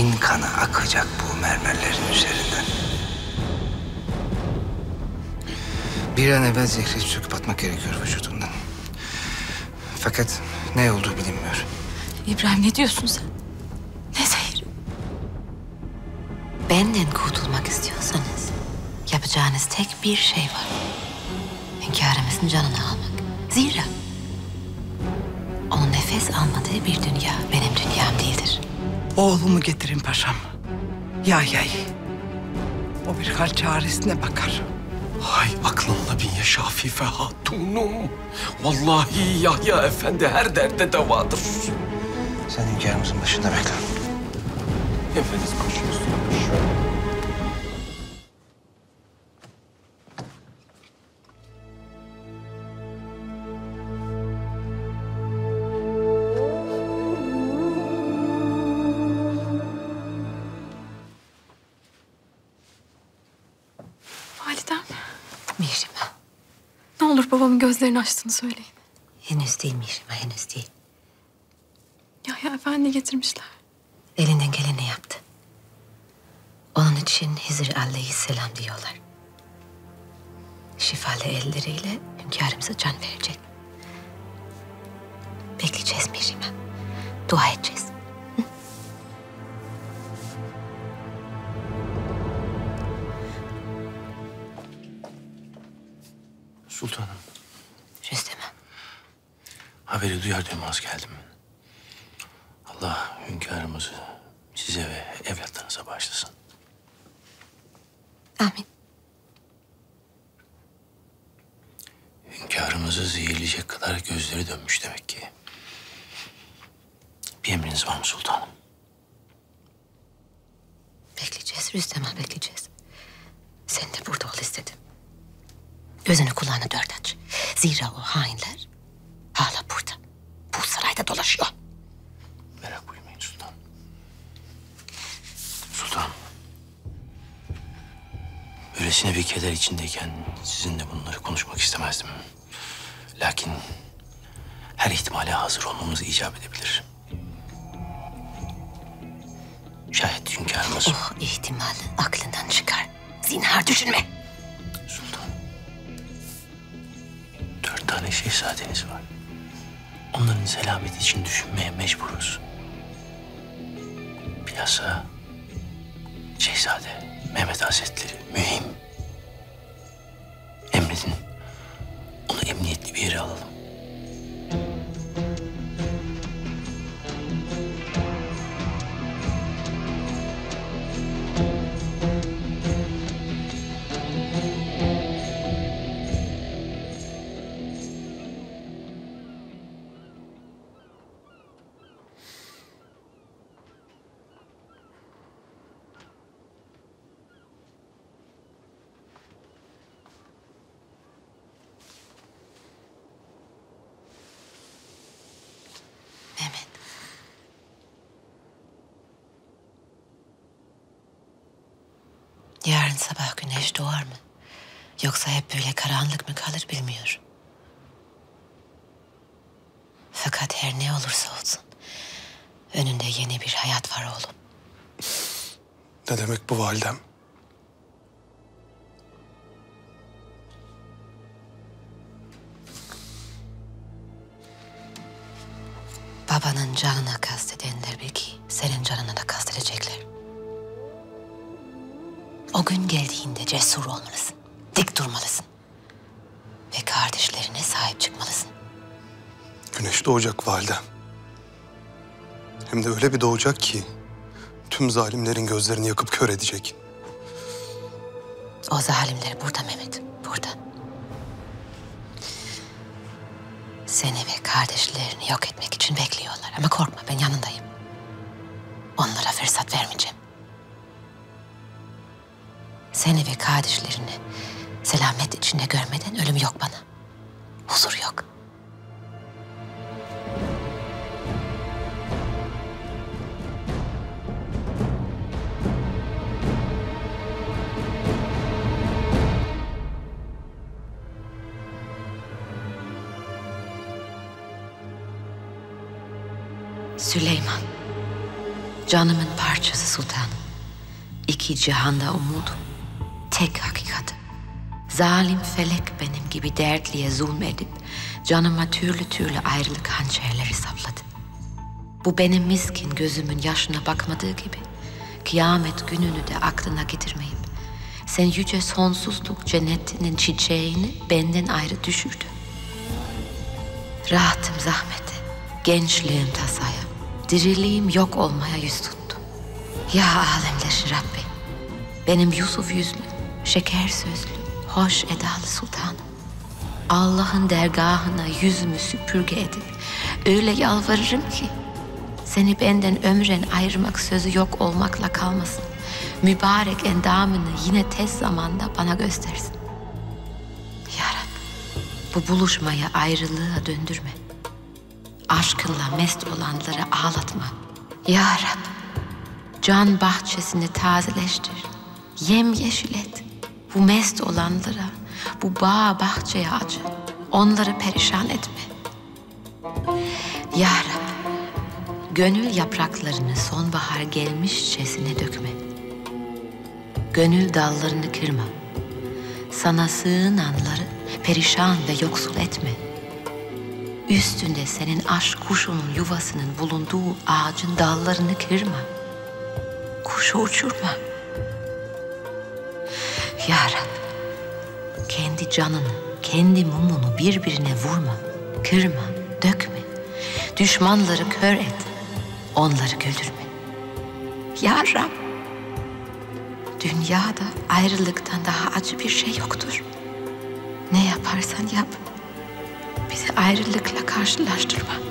Kimin kanı akacak bu mermerlerin üzerinden. Bir an evvel zehri söküp atmak gerekiyor vücudundan. Fakat ne olduğu bilinmiyor.
İbrahim ne diyorsun sen? Ne zehri?
Benden kurtulmak istiyorsanız yapacağınız tek bir şey var. Hünkârımızın canını almak. Zira
Oğlumu getirin paşam. Yahya'yı. O bir hal çaresine bakar.
Hay aklınla bin ya Şafife Hatunum. Vallahi Yahya Efendi her derde devadır.
Sen hünkârımızın başında bekle.
Efendiniz başınız
Validem. Açtığını söyleyin.
Henüz değil Mihrimah, henüz değil.
Yahya Efendi getirmişler.
Elinden geleni yaptı. Onun için Hizr aleyhisselam diyorlar. Şifalı elleriyle hünkârımıza can verecek. Bekleyeceğiz Mihrimah. Dua edeceğiz.
Sultanım. Haberi duyar duymaz geldim. Allah hünkârımızı size ve evlatlarınıza bağışlasın.
Amin.
Hünkârımızı zehirleyecek kadar gözleri dönmüş demek ki. Bir emriniz var mı sultanım?
Bekleyeceğiz Rüstem'e bekleyeceğiz. Sen de burada ol istedim. Gözünü kulağını dört aç. Zira o hainler hala burada. Bu sarayda dolaşıyor.
Merak buyurmayın sultan. Sultan. Öylesine bir keder içindeyken sizinle bunları konuşmak istemezdim. Lakin her ihtimale hazır olmamız icap edebilir. Şayet hünkârımız...
Oh ihtimali aklından çıkar. Zinhar düşünme.
Dört tane şehzadeniz var. Onların selameti için düşünmeye mecburuz. Bilhassa Şehzade Mehmet Hazretleri mühim. Emredin. Onu emniyetli bir yere alalım.
Güneş doğar mı? Yoksa hep böyle karanlık mı kalır bilmiyorum. Fakat her ne olursa olsun önünde yeni bir hayat var oğlum.
Ne demek bu validem?
Babanın canına cesur olmalısın. Dik durmalısın. Ve kardeşlerine sahip çıkmalısın.
Güneş doğacak validem. Hem de öyle bir doğacak ki tüm zalimlerin gözlerini yakıp kör edecek.
O zalimler burada Mehmet, burada. Seni ve kardeşlerini yok etmek için bekliyorlar. Ama korkma ben yanındayım. Seni ve kardeşlerini selamet içinde görmeden ölüm yok bana. Huzur yok. Süleyman. Canımın parçası sultanım. İki cihanda umudum. Tek hakikat. Zalim felek benim gibi dertliye zulmedip canıma türlü türlü ayrılık hançerleri sapladı. Bu benim miskin gözümün yaşına bakmadığı gibi kıyamet gününü de aklına getirmeyip sen yüce sonsuzluk cennetinin çiçeğini benden ayrı düşürdü. Rahatım zahmete, gençliğim tasaya, diriliğim yok olmaya yüz tuttu. Ya alemlerin Rabbi, benim Yusuf yüzlü, şeker sözlü, hoş edalı sultanım. Allah'ın dergahına yüzümü süpürge edip öyle yalvarırım ki seni benden ömren ayırmak sözü yok olmakla kalmasın. Mübarek endamını yine tez zamanda bana göstersin. Ya Rabbi, bu buluşmayı ayrılığa döndürme. Aşkınla mest olanları ağlatma. Ya Rabbi, can bahçesini tazeleştir. Yem yeşil et. Bu mest olanlara, bu bağ bahçeye acı. Onları perişan etme. Ya Rabbi, gönül yapraklarını sonbahar gelmişçesine dökme. Gönül dallarını kırma. Sana sığınanları perişan ve yoksul etme. Üstünde senin aşk kuşunun yuvasının bulunduğu ağacın dallarını kırma. Kuşu uçurma. Ya Rab, kendi canını, kendi mumunu birbirine vurma, kırma, dökme. Düşmanları kör et, onları güldürme. Ya Rab, dünyada ayrılıktan daha acı bir şey yoktur. Ne yaparsan yap, bizi ayrılıkla karşılaştırma.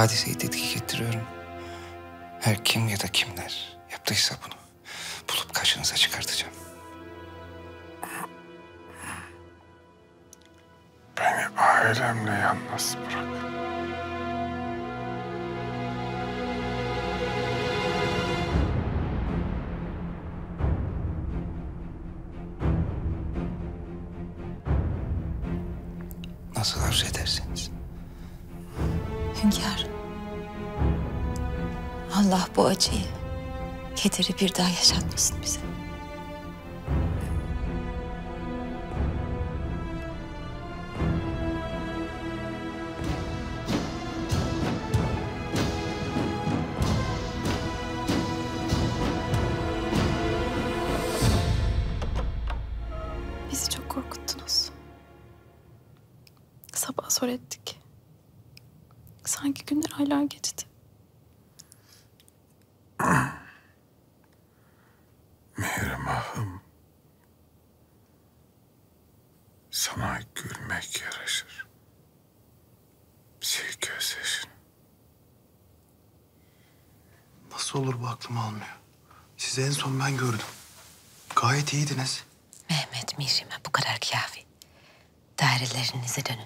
Hadiseyi tetkik ettiriyorum. Her kim ya da kimler yaptıysa bunu bulup karşınıza çıkartacağım.
Beni ailemle yalnız bırak.
bir daha
yaşanmasın. son ben gördüm. Gayet iyiydiniz.
Mehmet Mirime bu kadar kafi. Dairelerinize dönün.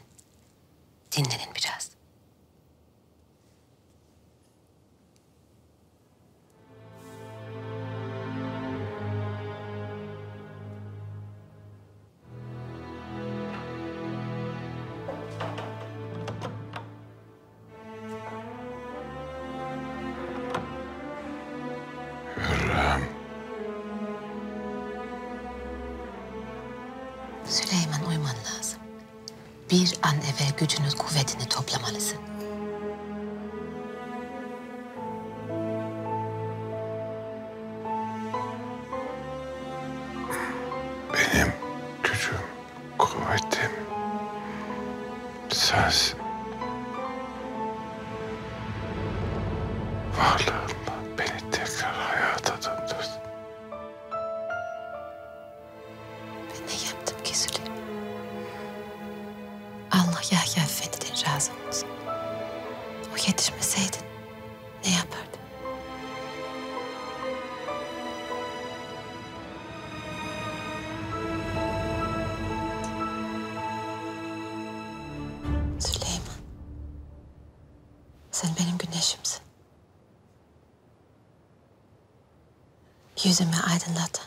Yüzümü aydınlatan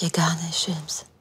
yegane ışığımsın.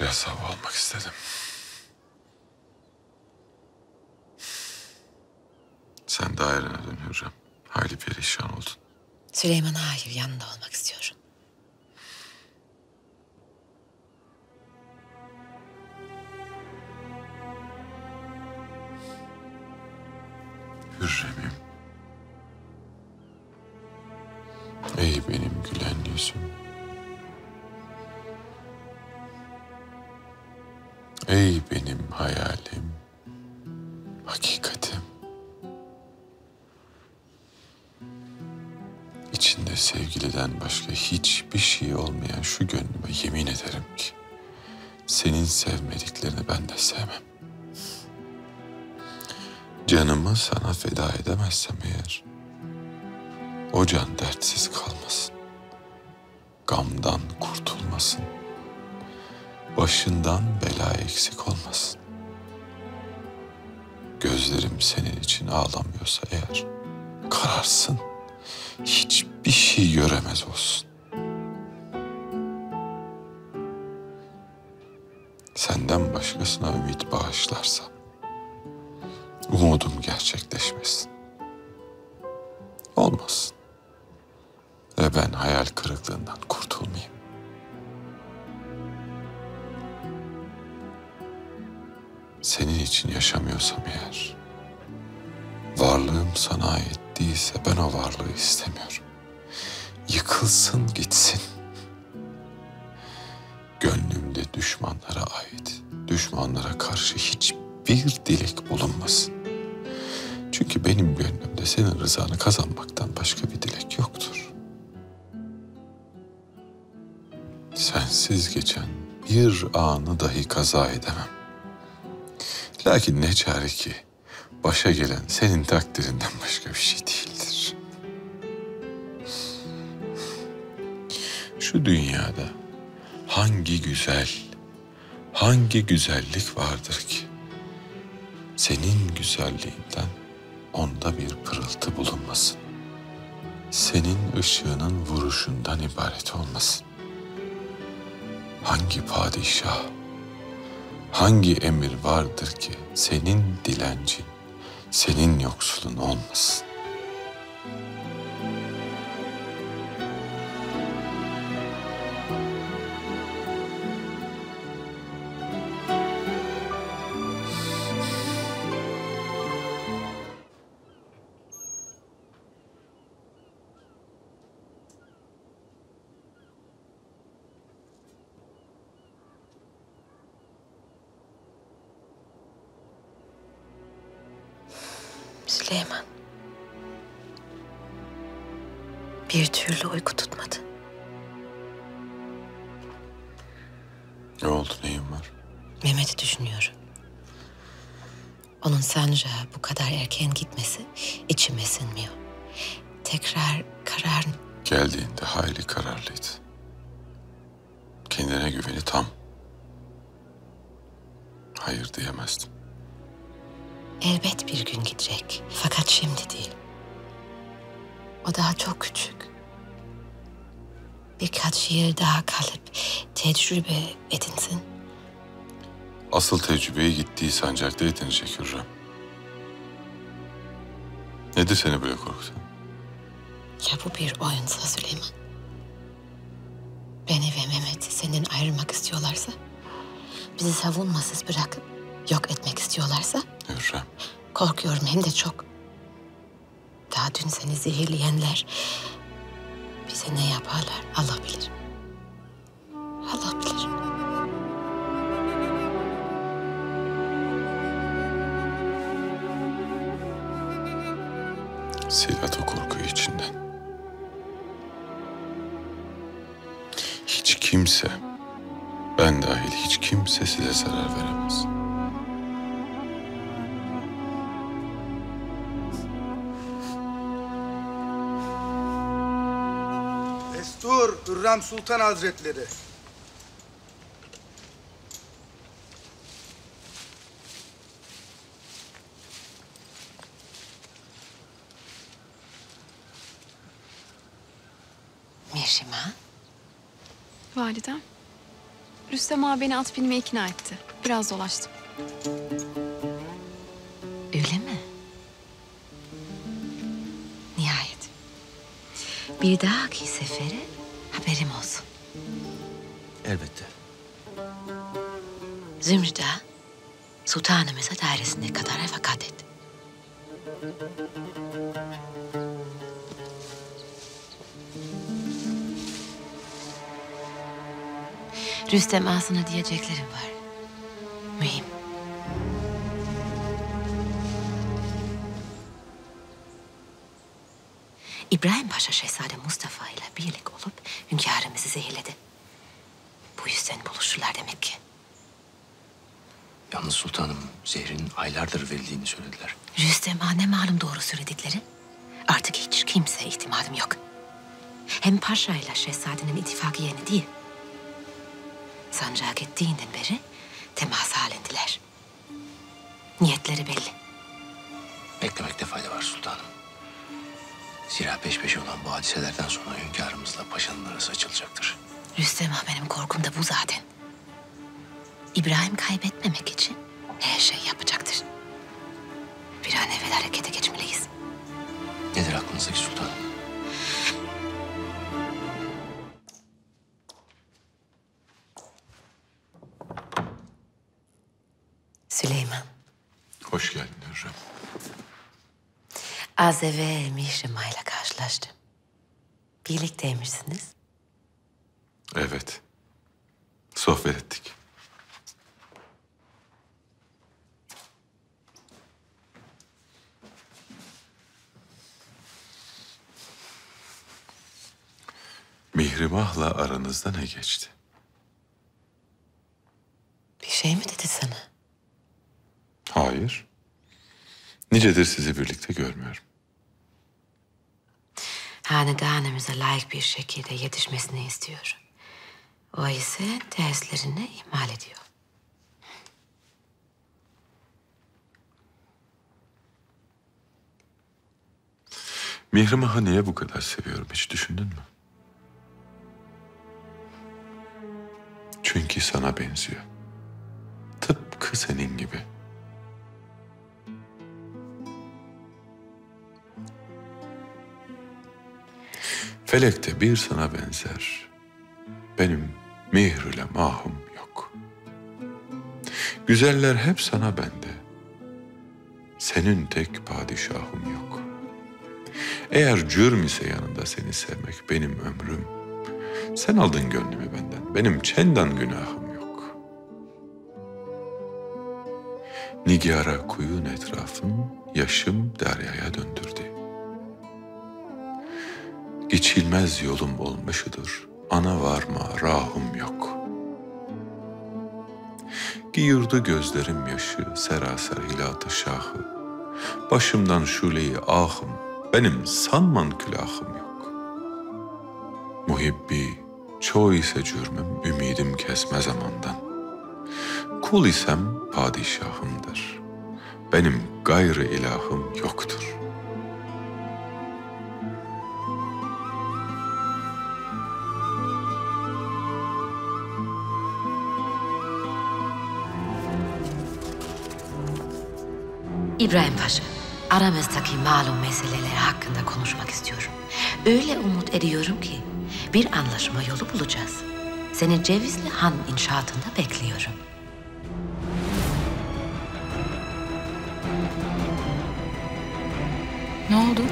Biraz hava almak istedim. Sen dairene dön Hürrem. Hayli perişan oldun.
Süleyman hayır yanında
olmalı. Feda edemezsem eğer o can dertsiz kalmasın. Gamdan kurtulmasın. Başından bela eksik olmasın. Gözlerim senin için ağlamıyorsa eğer kararsın. Hiçbir şey göremez olsun. Bir anı dahi kaza edemem. Lakin ne çare ki başa gelen senin takdirinden başka bir şey değildir. Şu dünyada hangi güzel, hangi güzellik vardır ki senin güzelliğinden onda bir pırıltı bulunmasın. Senin ışığının vuruşundan ibaret olmasın. Hangi padişah, hangi emir vardır ki senin dilencin, senin yoksulun olmasın? Tecrübeyi gittiği sancakta edinecek Hürrem. Nedir seni böyle korkutan?
Ya bu bir oyunsa Süleyman? Beni ve Mehmet'i senden ayırmak istiyorlarsa? Bizi savunmasız bırakıp yok etmek istiyorlarsa?
Hürrem.
Korkuyorum hem de çok. Daha dün seni zehirleyenler bize ne yaparlar Allah bilir. Allah bilir.
Sil at o korkuyu içinden. Hiç kimse, ben dahil hiç kimse size zarar veremez.
Destur, Hürrem Sultan Hazretleri.
Mirşima.
Validem. Rüstem ağa beni at binmeye ikna etti. Biraz dolaştım.
Öyle mi? Bir dahaki sefere haberim olsun.
Elbette.
Zümrüt Ağa, sultanımıza dairesine kadar refakat et. Rüstem Ağa sana diyeceklerim var. Mühim. İbrahim Paşa Şehzade Mustafa ile birlik olup hünkârımızı zehirledi. Bu yüzden buluştular demek ki.
Yalnız sultanım zehrin aylardır verildiğini söylediler.
Rüstem Ağa ne malum doğru söyledikleri? Artık hiç kimse ihtimalim yok. Hem Paşa ile Şehzadenin ittifakı yeni değil. Sancağa gittiğinden beri temas halindeler. Niyetleri belli.
Beklemekte fayda var sultanım. Zira peş peşe olan bu hadiselerden sonra hünkârımızla paşanın arası açılacaktır.
Rüstem Ağa benim korkum da bu zaten. İbrahim kaybetmemek için her şey yapacaktır. Bir an evvel harekete geçmeliyiz.
Nedir aklınızdaki sultanım?
Süleyman,
Hoş geldin Hürrem.
az evvel Mihrimah ile karşılaştım. Birlikteymişsiniz.
Evet. Sohbet ettik. Mihrimah'la aranızda ne geçti?
Bir şey mi dedi sana?
Hayır. Nicedir sizi birlikte görmüyorum.
Hanedanımıza layık bir şekilde yetişmesini istiyorum. O ise derslerini ihmal ediyor.
Mihrimah'ı niye bu kadar seviyorum hiç düşündün mü? Çünkü sana benziyor. Tıpkı senin gibi. Felekte bir sana benzer. Benim Mihr ile mahum yok. Güzeller hep sana bende. Senin tek padişahım yok. Eğer cürm ise yanında seni sevmek benim ömrüm. Sen aldın gönlümü benden. Benim çendan günahım yok. Nigara kuyun etrafın yaşım deryaya döndürdü. Geçilmez yolum olmuşudur. Ana varma rahım yok. Giyirdi gözlerim yaşı seraser hilatı şahı. Başımdan şuleyi ahım, benim sanman külahım yok. Muhibbi, çoğu ise cürmüm, ümidim kesme zamandan. Kul isem padişahımdır. Benim gayrı ilahım yoktur.
İbrahim Paşa, aramızdaki malum meseleler hakkında konuşmak istiyorum. Öyle umut ediyorum ki bir anlaşma yolu bulacağız. Seni Cevizli Han inşaatında bekliyorum.
Ne oldu?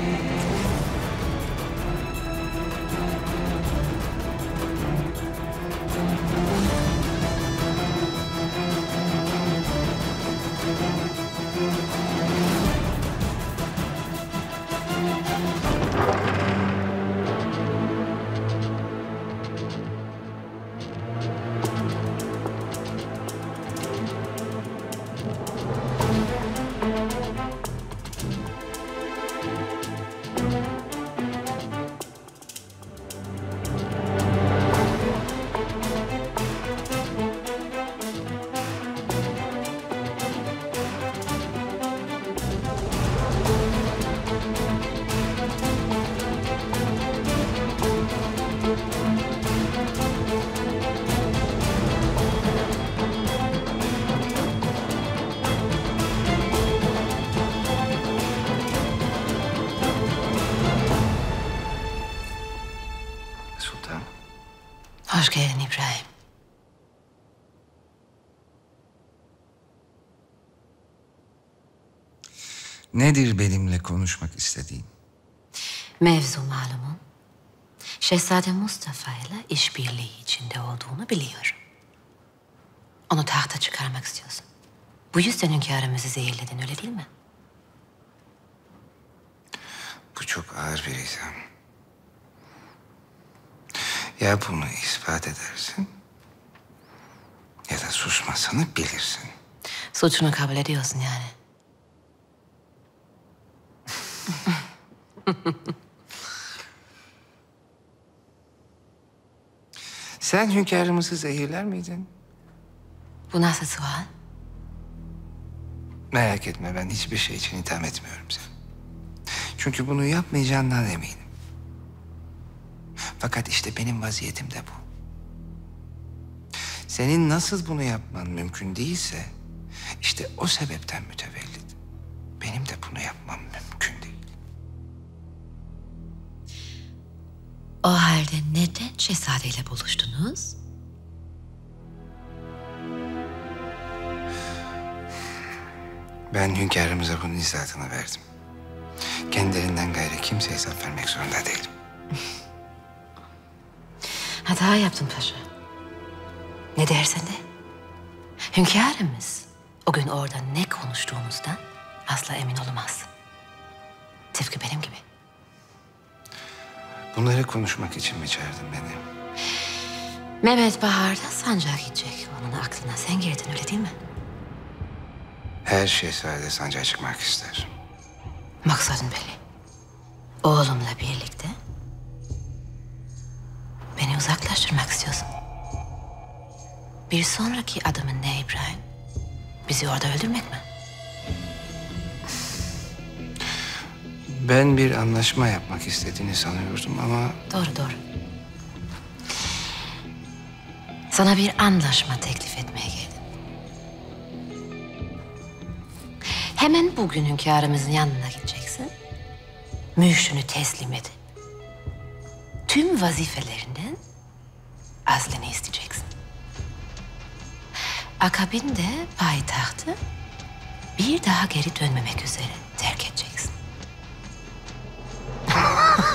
Nedir benimle konuşmak istediğin?
Mevzu malumun. Şehzade Mustafa ile işbirliği içinde olduğunu biliyorum. Onu tahta çıkarmak istiyorsun. Bu yüzden hünkârımızı zehirledin öyle değil mi?
Bu çok ağır bir itham. Ya bunu ispat edersin ya da susmasını bilirsin.
Suçunu kabul ediyorsun yani.
Sen hünkârımızı zehirler miydin?
Bu nasıl sual?
Merak etme ben hiçbir şey için itham etmiyorum seni. Çünkü bunu yapmayacağından eminim. Fakat işte benim vaziyetim de bu. Senin nasıl bunu yapman mümkün değilse işte o sebepten mütevellit. Benim de bunu yapmam mümkün
O halde neden şehzadeyle buluştunuz?
Ben hünkârımıza bunun izahatını verdim. Kendilerinden gayrı kimseye hesap vermek zorunda değilim. <laughs>
Hata yaptın paşa. Ne dersen de. Hünkârımız o gün orada ne konuştuğumuzdan asla emin olamaz. Tıpkı benim gibi.
Bunları konuşmak için mi çağırdın beni?
Mehmet Bahar'da sancak gidecek. Onun aklına sen girdin öyle değil mi?
Her şehzade sancağa çıkmak ister.
Maksadın belli. Oğlumla birlikte beni uzaklaştırmak istiyorsun. Bir sonraki adımın ne İbrahim? Bizi orada öldürmek mi?
Ben bir anlaşma yapmak istediğini sanıyordum ama
Doğru doğru. Sana bir anlaşma teklif etmeye geldim. Hemen bugün hünkârımızın yanına gideceksin. Mührünü teslim edip tüm vazifelerinden azlini isteyeceksin. Akabinde payitahtı bir daha geri dönmemek üzere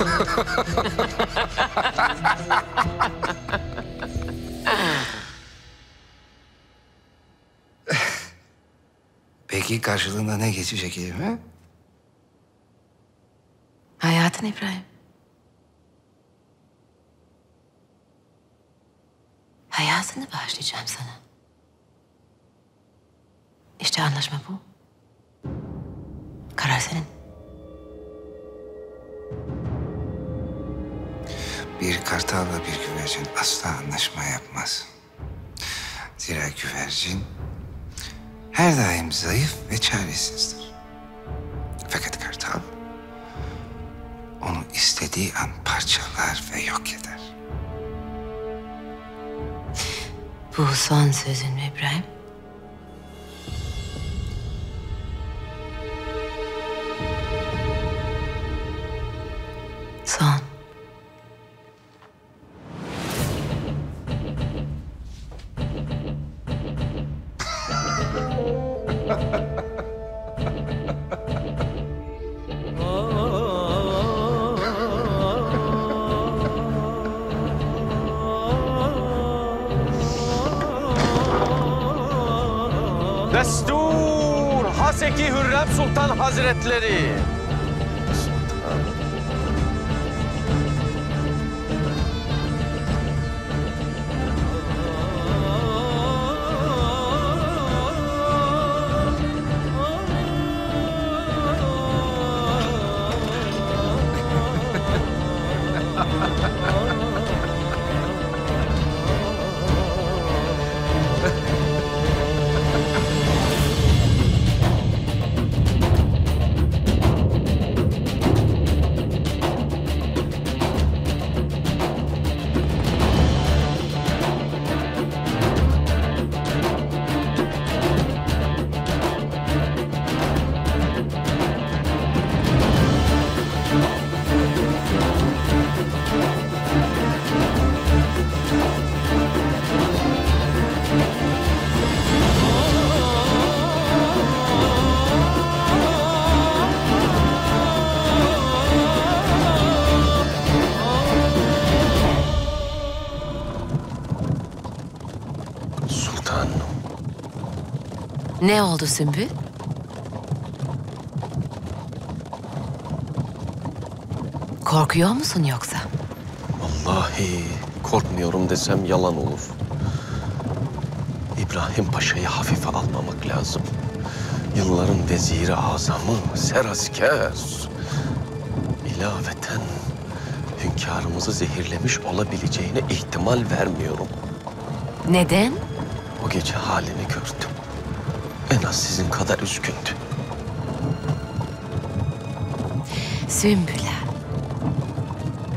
<laughs>
peki karşılığında ne geçecek elime?
Hayatın İbrahim. Hayatını bağışlayacağım sana. İşte anlaşma bu. Karar senin.
Bir kartalla bir güvercin asla anlaşma yapmaz. Zira güvercin her daim zayıf ve çaresizdir. Fakat kartal onu istediği an parçalar ve yok eder.
Bu son sözün mü İbrahim? Son.
Sultan
Ne oldu Sümbül? Korkuyor musun yoksa?
Vallahi korkmuyorum desem yalan olur. İbrahim Paşa'yı hafife almamak lazım. Yılların veziri azamı, serasker. İlaveten hünkârımızı zehirlemiş olabileceğine ihtimal vermiyorum.
Neden?
O gece halini gördüm. Sizin kadar üzgündü.
Sümbüla.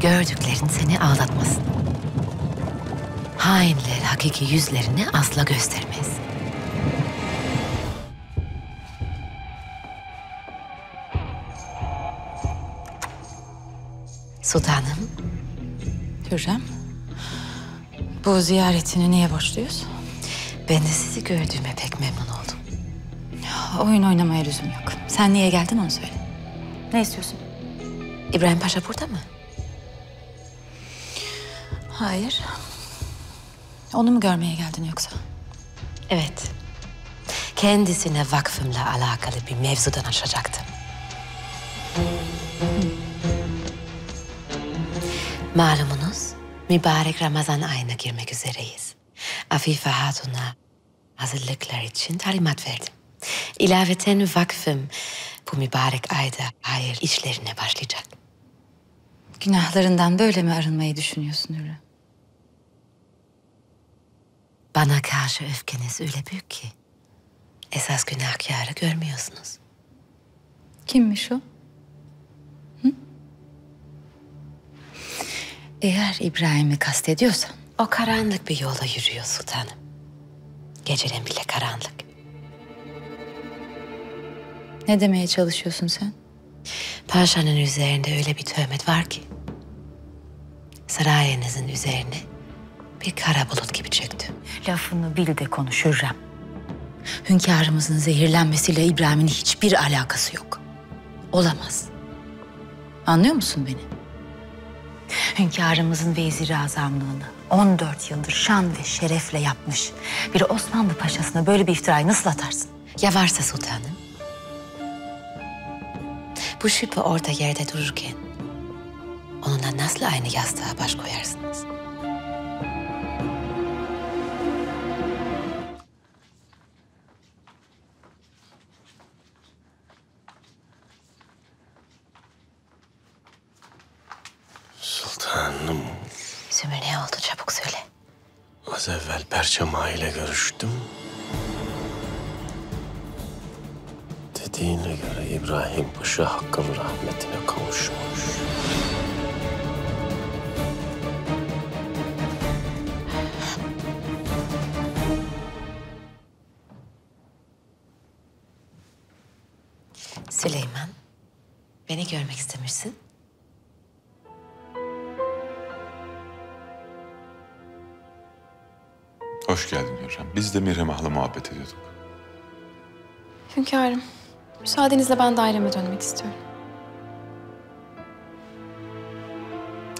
Gördüklerin seni aldatmasın. Hainler hakiki yüzlerini asla göstermez. Sultanım,
Hürrem. Bu ziyaretini niye borçluyuz?
ben de sizi gördüğüme pek memnun.
Oyun oynamaya lüzum yok. Sen niye geldin onu söyle. Ne istiyorsun?
İbrahim Paşa burada mı?
Hayır. Onu mu görmeye geldin yoksa?
Evet. Kendisine vakfımla alakalı bir mevzudan açacaktım. Malumunuz mübarek Ramazan ayına girmek üzereyiz. Afife Hatun'a hazırlıklar için talimat verdim. İlaveten vakfım bu mübarek ayda hayır işlerine başlayacak.
Günahlarından böyle mi arınmayı düşünüyorsun Hürrem?
Bana karşı öfkeniz öyle büyük ki esas günahkarı görmüyorsunuz.
Kimmiş o? Hı? Eğer İbrahim'i kastediyorsan
O karanlık bir yola yürüyor sultanım. Geceden bile karanlık.
Ne demeye çalışıyorsun sen?
Paşanın üzerinde öyle bir töhmet var ki... ...sarayınızın üzerine bir kara bulut gibi çöktü.
Lafını bil de konuş Hürrem. Hünkârımızın zehirlenmesiyle İbrahim'in hiçbir alakası yok. Olamaz. Anlıyor musun beni? Hünkârımızın veziri azamlığını 14 yıldır şan ve şerefle yapmış. Bir Osmanlı paşasına böyle bir iftirayı nasıl atarsın?
Ya varsa sultanım? Bu şüphe orada yerde dururken... ...onunla nasıl aynı yastığa baş koyarsınız?
Sultanım,
Sümbül ne oldu çabuk söyle.
az evvel Perçema ile görüştüm. Dediğine göre İbrahim Paşa Hakk'ın rahmetine kavuşmuş.
Süleyman, beni görmek istemişsin.
Hoş geldin Hürrem. Biz de Mirem Ah'la muhabbet ediyorduk.
Hünkârım, müsaadenizle ben daireme dönmek istiyorum.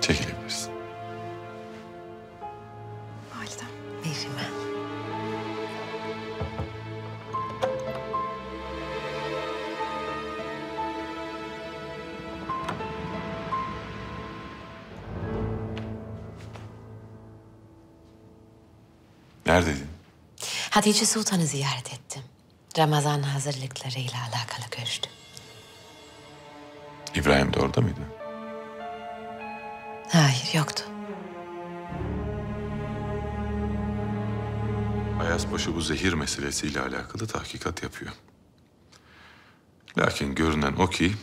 Çekilebilirsin.
Validem.
Verime.
Neredeydin?
Hatice Sultan'ı ziyaret ettim. Ramazan hazırlıklarıyla alakalı görüştüm.
İbrahim de orada mıydı?
Hayır, yoktu.
Ayas Paşa bu zehir meselesiyle alakalı tahkikat yapıyor. Lakin görünen o ki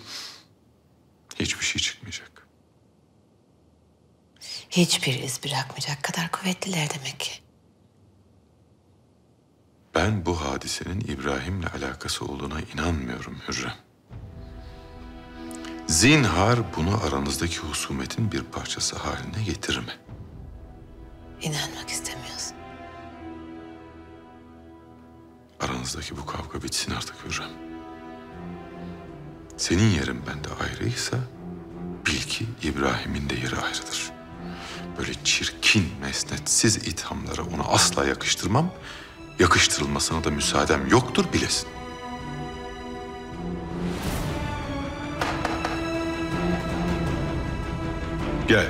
hiçbir şey çıkmayacak.
Hiçbir iz bırakmayacak kadar kuvvetliler demek ki.
Ben bu hadisenin İbrahim'le alakası olduğuna inanmıyorum Hürrem. Zinhar bunu aranızdaki husumetin bir parçası haline getirme.
İnanmak istemiyorsun.
Aranızdaki bu kavga bitsin artık Hürrem. Senin yerin bende ayrıysa bil ki İbrahim'in de yeri ayrıdır. Böyle çirkin, mesnetsiz ithamları ona asla yakıştırmam. Yakıştırılmasına da müsaadem yoktur bilesin. Gel.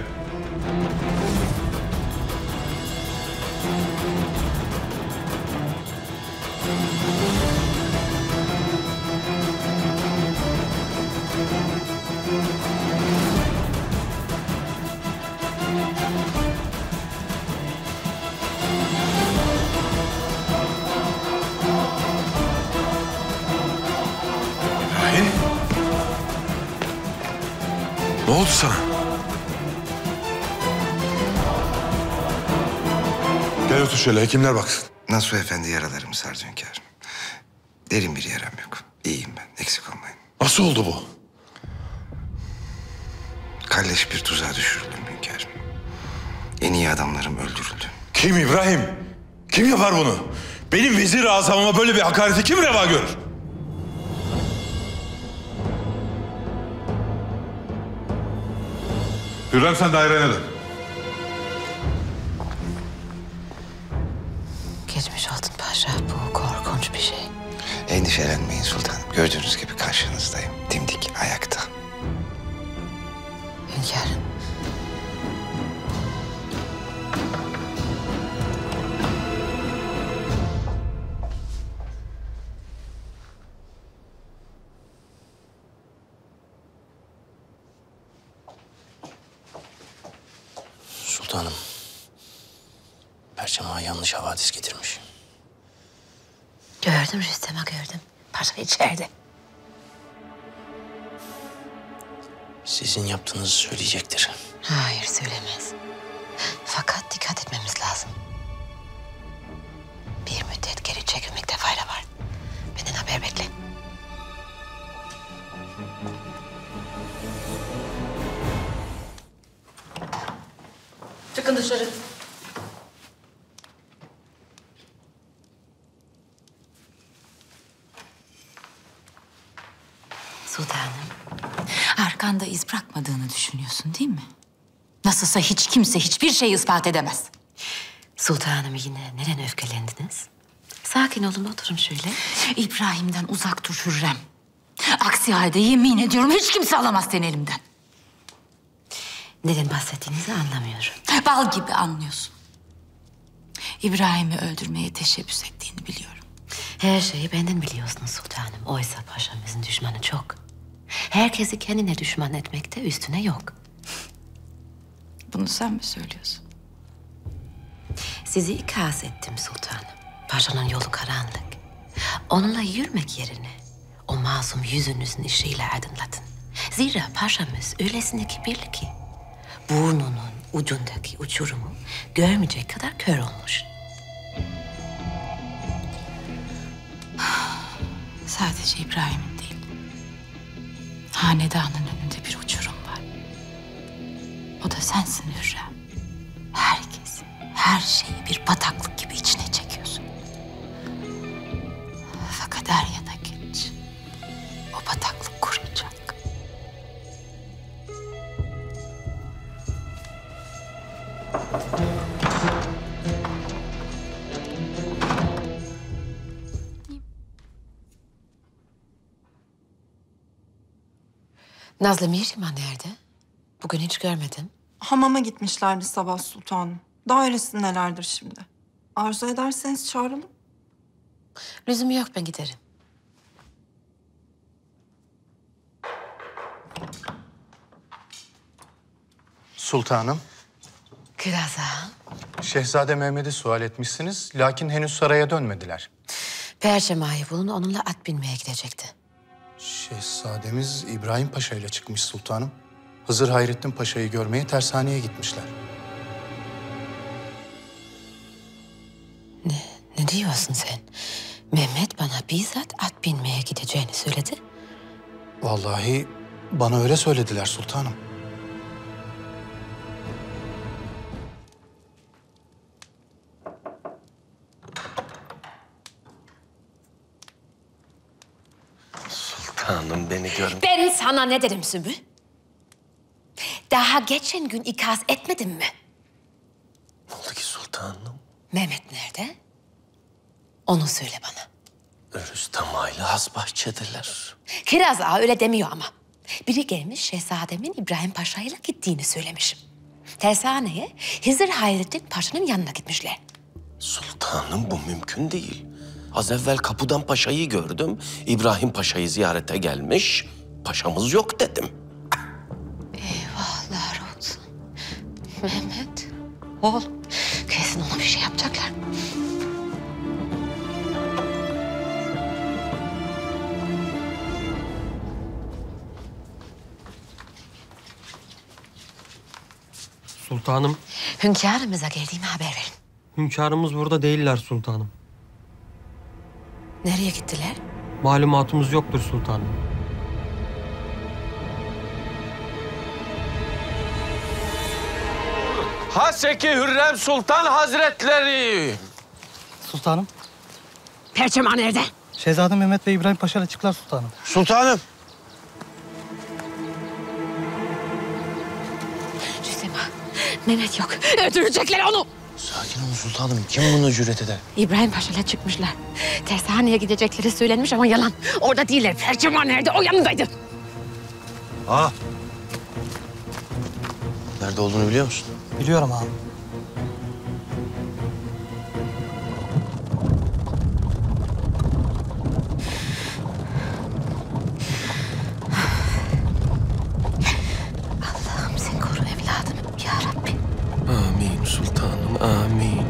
Ne oldu sana? Gel otur şöyle hekimler baksın.
Nasuh Efendi yaralarımı sardı hünkârım. Derin bir yaram yok. İyiyim ben. Eksik olmayın.
Nasıl oldu bu?
Kalleş bir tuzağa düşürüldüm hünkârım. En iyi adamlarım öldürüldü.
Kim İbrahim? Kim yapar bunu? Benim vezir azamıma böyle bir hakareti kim reva görür? Hürrem sen dairene dön.
Geçmiş olsun paşa. Bu korkunç bir şey.
Endişelenmeyin sultanım. Gördüğünüz gibi karşınızdayım. Dimdik ayakta.
Hünkârım.
Havadis getirmiş.
Gördüm Rüstem'i gördüm. Paşa içeride.
Sizin yaptığınızı söyleyecektir.
Hayır söylemez. Fakat dikkat etmemiz lazım. Bir müddet geri çekilmekte fayda var. Benden haber bekle.
Çıkın dışarı.
Sultanım. Arkanda iz bırakmadığını düşünüyorsun değil mi? Nasılsa hiç kimse hiçbir şey ispat edemez.
Sultanım yine neden öfkelendiniz? Sakin olun oturun şöyle.
İbrahim'den uzak dur Hürrem. Aksi halde yemin ediyorum hiç kimse alamaz seni elimden.
Neden bahsettiğinizi anlamıyorum.
Bal gibi anlıyorsun. İbrahim'i öldürmeye teşebbüs ettiğini biliyorum.
Her şeyi benden biliyorsunuz sultanım. Oysa paşamızın düşmanı çok. Herkesi kendine düşman etmekte üstüne yok.
Bunu sen mi söylüyorsun?
Sizi ikaz ettim sultanım. Paşanın yolu karanlık. Onunla yürümek yerine o masum yüzünüzün ışığıyla aydınlatın. Zira paşamız öylesine kibirli ki burnunun ucundaki uçurumu görmeyecek kadar kör olmuş. <sighs>
Sadece İbrahim'in değil. Hanedanın önünde bir uçurum var. O da sensin Hürrem. Herkesi, her şeyi bir bataklık gibi içine çekiyorsun. Fakat er ya da geç o bataklık kuruyacak.
Nazlı Mihrimah nerede? Bugün hiç görmedim.
Hamama gitmişlerdi sabah sultanım. Dairesindelerdir şimdi. Arzu ederseniz çağıralım.
Lüzumu yok ben giderim.
Sultanım,
Kiraz.
Şehzade Mehmet'i sual etmişsiniz. Lakin henüz saraya dönmediler.
Perşem ayı bulun onunla at binmeye gidecekti.
Şehzademiz İbrahim Paşa ile çıkmış sultanım. Hızır Hayrettin Paşa'yı görmeye tersaneye gitmişler.
Ne diyorsun sen? Mehmet bana bizzat at binmeye gideceğini söyledi.
Vallahi bana öyle söylediler sultanım.
Sultanım beni görün.
Ben sana ne dedim Sümbül? Daha geçen gün ikaz etmedim mi?
Ne oldu ki sultanım?
Mehmet nerede? Onu söyle bana.
Rüstem aile has bahçedeler.
Kiraz Ağa öyle demiyor ama. Biri gelmiş şehzademin İbrahim Paşa ile gittiğini söylemiş. Tersaneye Hızır Hayrettin Paşa'nın yanına gitmişler.
Sultanım bu mümkün değil. Az evvel kapıdan paşayı gördüm. İbrahim Paşa'yı ziyarete gelmiş. Paşamız yok dedim.
Eyvahlar olsun. Mehmet, oğlum kesin ona bir şey yapacaklar.
Sultanım,
Hünkârımıza geldiğimi haber verin.
hünkârımız burada değiller sultanım.
Nereye gittiler?
Malumatımız yoktur sultanım.
Haseki Hürrem Sultan Hazretleri.
Sultanım,
Perçema nerede?
Şehzade Mehmet ve İbrahim Paşa ile çıktılar sultanım.
Sultanım.
Rüstem Ağa, Mehmet yok. Öldürecekler onu.
Sakin olun sultanım. Kim bunu cüret eder?
İbrahim Paşa ile çıkmışlar. Tersaneye gidecekleri söylenmiş ama yalan. Orada değiller. Perçema nerede? O yanındaydı.
Aa. Nerede olduğunu biliyor musun?
Biliyorum ağam.
Amin.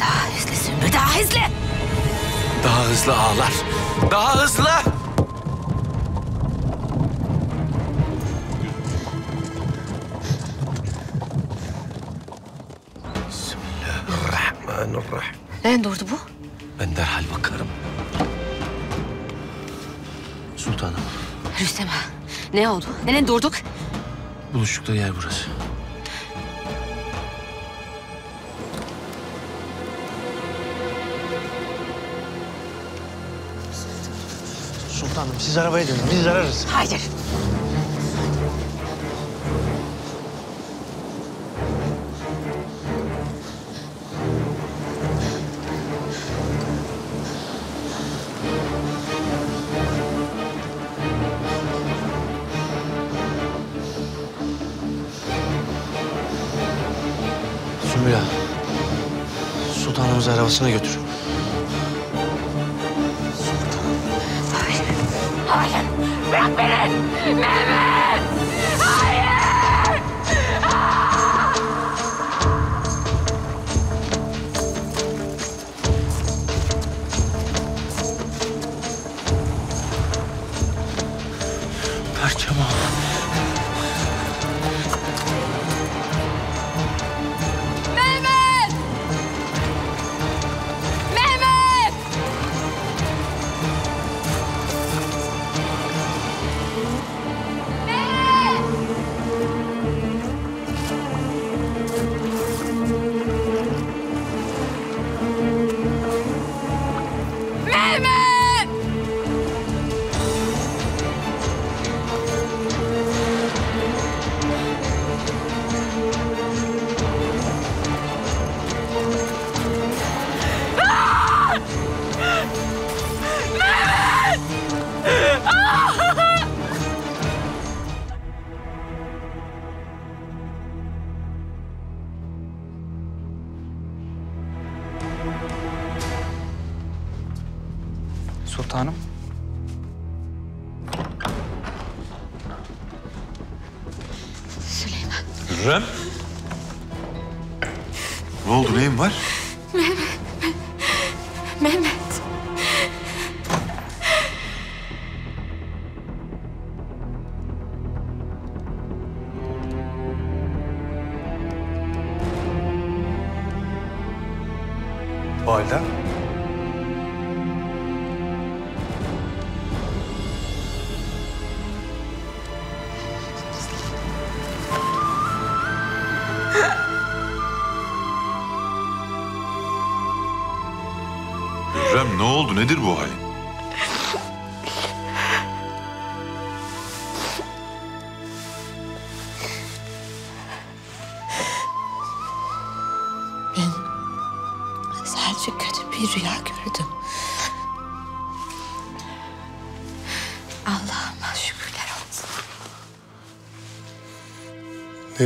Daha hızlı Sümbü, daha hızlı.
Daha hızlı ağlar. Daha hızlı. Bismillahirrahmanirrahim.
Ne durdu bu?
Ben derhal bakarım.
Sultanım.
Rüstem ne oldu? Neden durduk?
Buluştukları yer burası. Sultanım siz arabaya dönün. Biz ararız.
Hayır.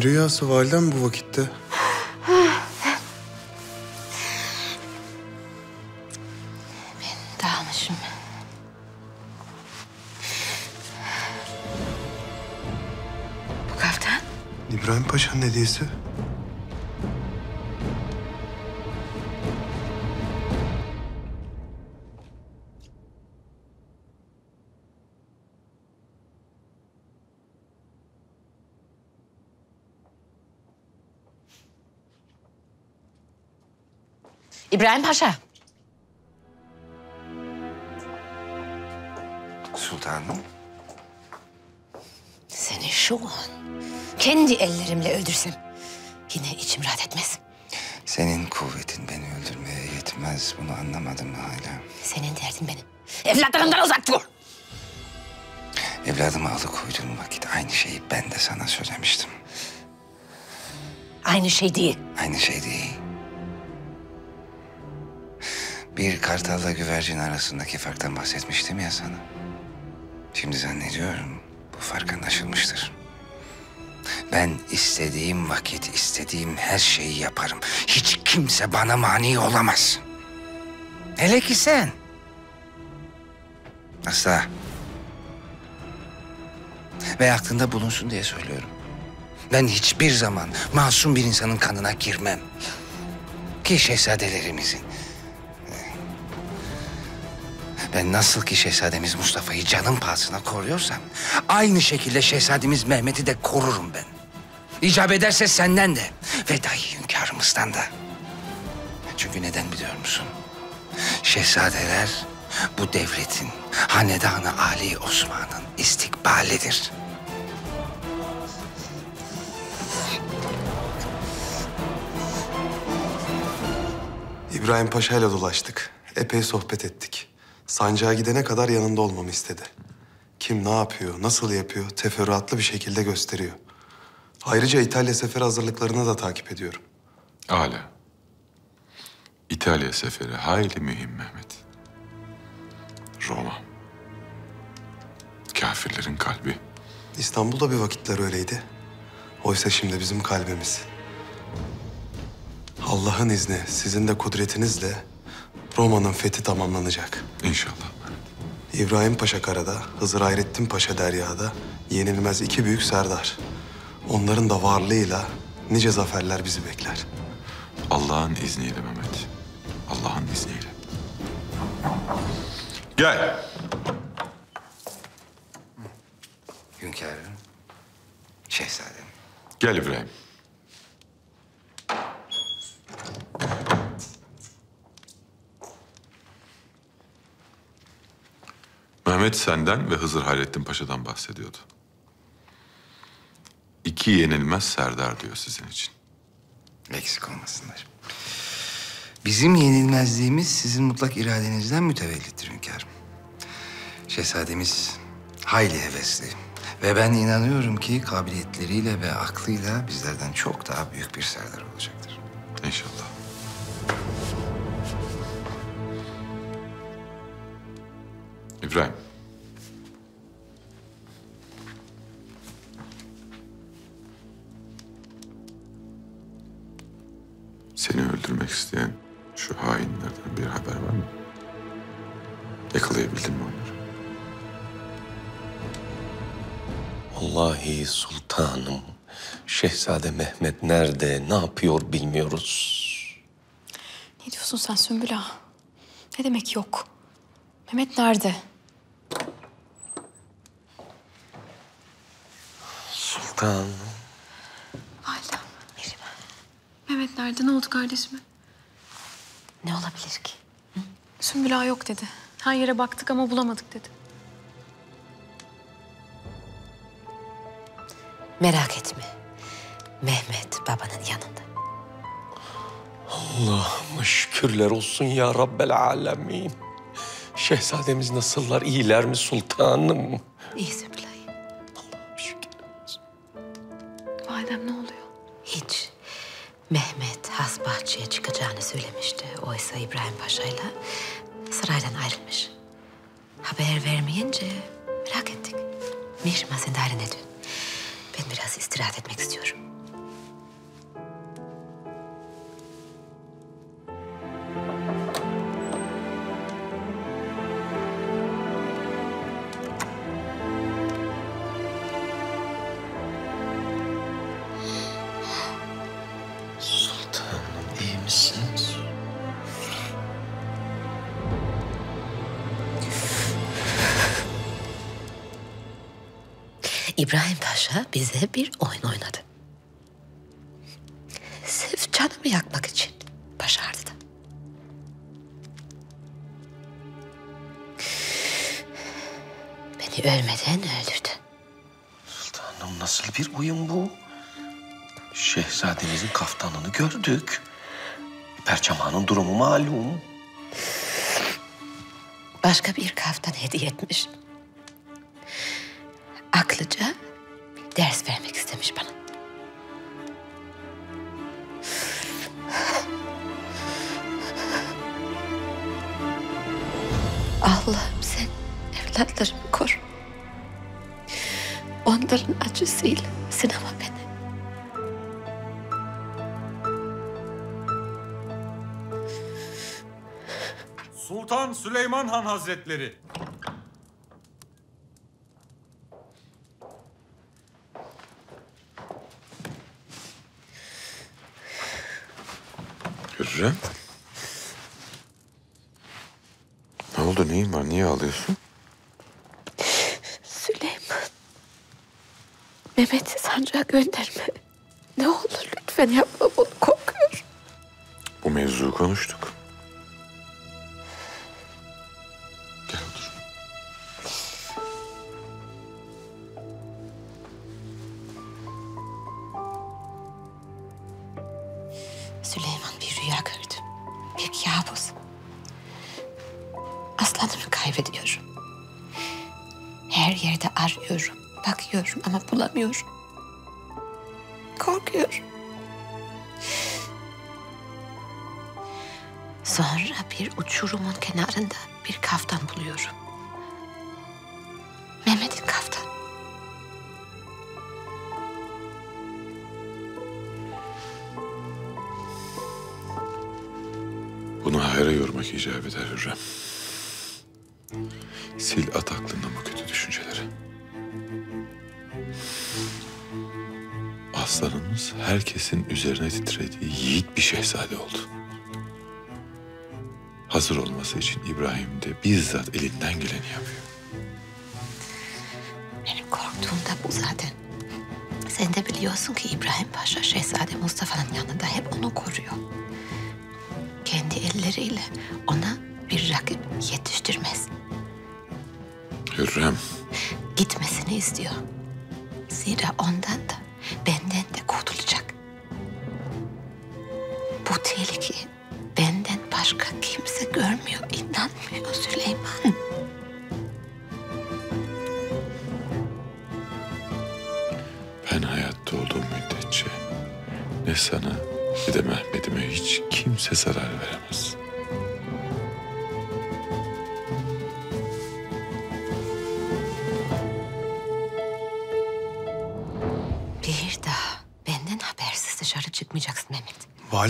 Rüyası validem bu vakitte?
Dağılmışım. Bu kaftan
İbrahim Paşa'nın hediyesi.
İbrahim Paşa.
Sultanım.
Seni şu an kendi ellerimle öldürsem yine içim rahat etmez.
Senin kuvvetin beni öldürmeye yetmez. Bunu anlamadım hala.
Senin derdin benim. Evlatlarımdan uzak dur.
Evladımı alıkoyduğun vakit aynı şeyi ben de sana söylemiştim.
Aynı şey değil.
Aynı şey değil. Bir kartalla güvercin arasındaki farktan bahsetmiştim ya sana. Şimdi zannediyorum bu fark anlaşılmıştır. Ben istediğim vakit istediğim her şeyi yaparım. Hiç kimse bana mani olamaz. Hele ki sen. Asla. Ve aklında bulunsun diye söylüyorum. Ben hiçbir zaman masum bir insanın kanına girmem. Ki şehzadelerimizin. Ben nasıl ki şehzademiz Mustafa'yı canım pahasına koruyorsam... ...aynı şekilde şehzademiz Mehmet'i de korurum ben. İcap ederse senden de ve dahi hünkârımızdan da. Çünkü neden biliyor musun? Şehzadeler bu devletin, hanedanı Ali Osman'ın istikbalidir.
İbrahim Paşa ile dolaştık. Epey sohbet ettik. Sancağa gidene kadar yanında olmamı istedi. Kim ne yapıyor, nasıl yapıyor teferruatlı bir şekilde gösteriyor. Ayrıca İtalya seferi hazırlıklarını da takip ediyorum.
Âlâ. İtalya seferi hayli mühim Mehmet. Roma. Kafirlerin kalbi.
İstanbul'da bir vakitler öyleydi. Oysa şimdi bizim kalbimiz. Allah'ın izni, sizin de kudretinizle Roma'nın fethi tamamlanacak.
İnşallah.
İbrahim Paşa karada, Hızır Hayrettin Paşa deryada yenilmez iki büyük serdar. Onların da varlığıyla nice zaferler bizi bekler.
Allah'ın izniyle Mehmet. Allah'ın izniyle. Gel.
Hünkârım, şehzadem.
Gel İbrahim. Mehmet senden ve Hızır Hayrettin Paşa'dan bahsediyordu. İki yenilmez Serdar diyor sizin için.
Eksik olmasınlar. Bizim yenilmezliğimiz sizin mutlak iradenizden mütevellittir hünkârım. Şehzademiz hayli hevesli. Ve ben inanıyorum ki kabiliyetleriyle ve aklıyla bizlerden çok daha büyük bir serdar olacaktır.
İnşallah. İbrahim. Seni öldürmek isteyen şu hainlerden bir haber var mı? Yakalayabildin mi onları?
Vallahi sultanım, Şehzade Mehmet nerede, ne yapıyor bilmiyoruz.
Ne diyorsun sen Sümbül Ağa? Ne demek yok? Mehmet nerede?
Sultanım.
Validem. Mehmet nerede? Ne oldu kardeşime?
Ne olabilir ki?
Sümbül Ağa yok dedi. Her yere baktık ama bulamadık dedi.
Merak etme. Mehmet babanın yanında.
Allah'ıma şükürler olsun ya Rabbel Alemin. Şehzademiz nasıllar, iyiler mi sultanım?
İyi Sümbülay.
Validem ne oluyor?
Hiç. Mehmet has bahçeye çıkacağını söylemişti. Oysa İbrahim Paşa ile saraydan ayrılmış. Haber vermeyince merak ettik. Mihrimah sen dairene dön. Ben biraz istirahat etmek istiyorum. Paşa bize bir oyun oynadı. Sırf canımı yakmak için başardı da. Beni ölmeden öldürdü.
Sultanım nasıl bir oyun bu? Şehzademizin kaftanını gördük. Perçem durumu malum.
Başka bir kaftan hediye etmiş. Aklıca ders vermek istemiş bana. Allah'ım sen evlatlarımı koru. Onların acısıyla sınama beni.
Sultan Süleyman Han Hazretleri.
Hürrem. Ne oldu neyin var niye ağlıyorsun?
Süleyman. Mehmet'i sancağa gönderme. Ne olur lütfen yapma bunu korkuyorum.
Bu mevzuyu konuştuk.
Ama
bizzat elinden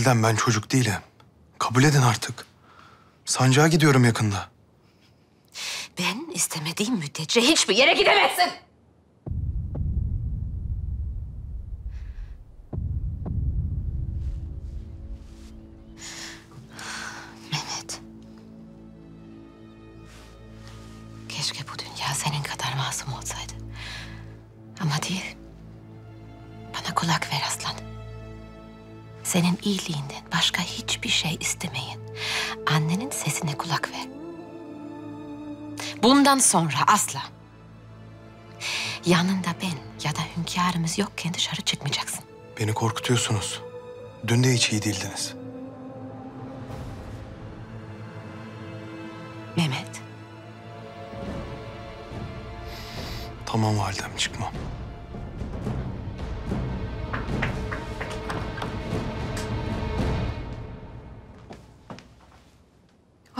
Validem ben çocuk değilim. Kabul edin artık. Sancağa gidiyorum yakında.
Ben istemediğim müddetçe hiçbir yere gidemezsin. Senin iyiliğinden başka hiçbir şey istemeyin. Annenin sesine kulak ver. Bundan sonra asla. Yanında ben ya da hünkârımız yokken dışarı çıkmayacaksın.
Beni korkutuyorsunuz. Dün de hiç iyi değildiniz.
Mehmet,
Tamam validem çıkmam.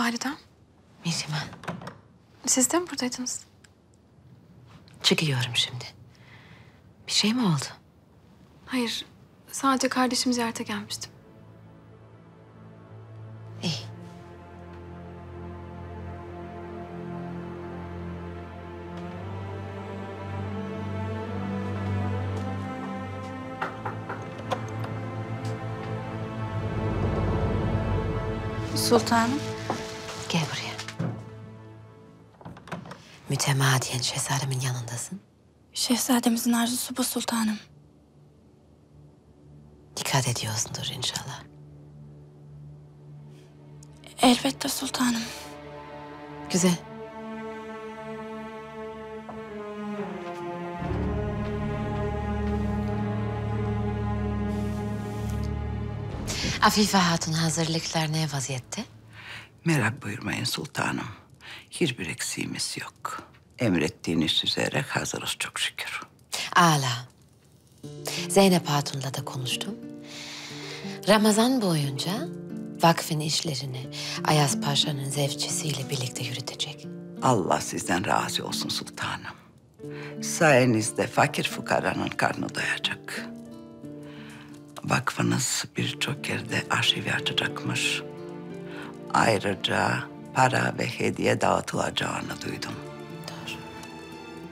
Validem,
Mihrimah,
siz de mi buradaydınız?
çıkıyorum şimdi. Bir şey mi oldu?
Hayır, sadece kardeşimi ziyarete gelmiştim.
İyi.
Sultanım.
Mütemadiyen şehzademin yanındasın.
Şehzademizin arzusu bu sultanım.
Dikkat ediyorsundur inşallah.
Elbette sultanım.
Güzel. Afife Hatun hazırlıklar ne vaziyette?
Merak buyurmayın sultanım. Hiçbir eksiğimiz yok. Emrettiğiniz üzere hazırız çok şükür.
Ala. Zeynep Hatun'la da konuştum. Ramazan boyunca vakfın işlerini Ayaz Paşa'nın zevcisiyle birlikte yürütecek.
Allah sizden razı olsun sultanım. Sayenizde fakir fukaranın karnı doyacak. Vakfınız birçok yerde arşivi açacakmış. Ayrıca para ve hediye dağıtılacağını duydum.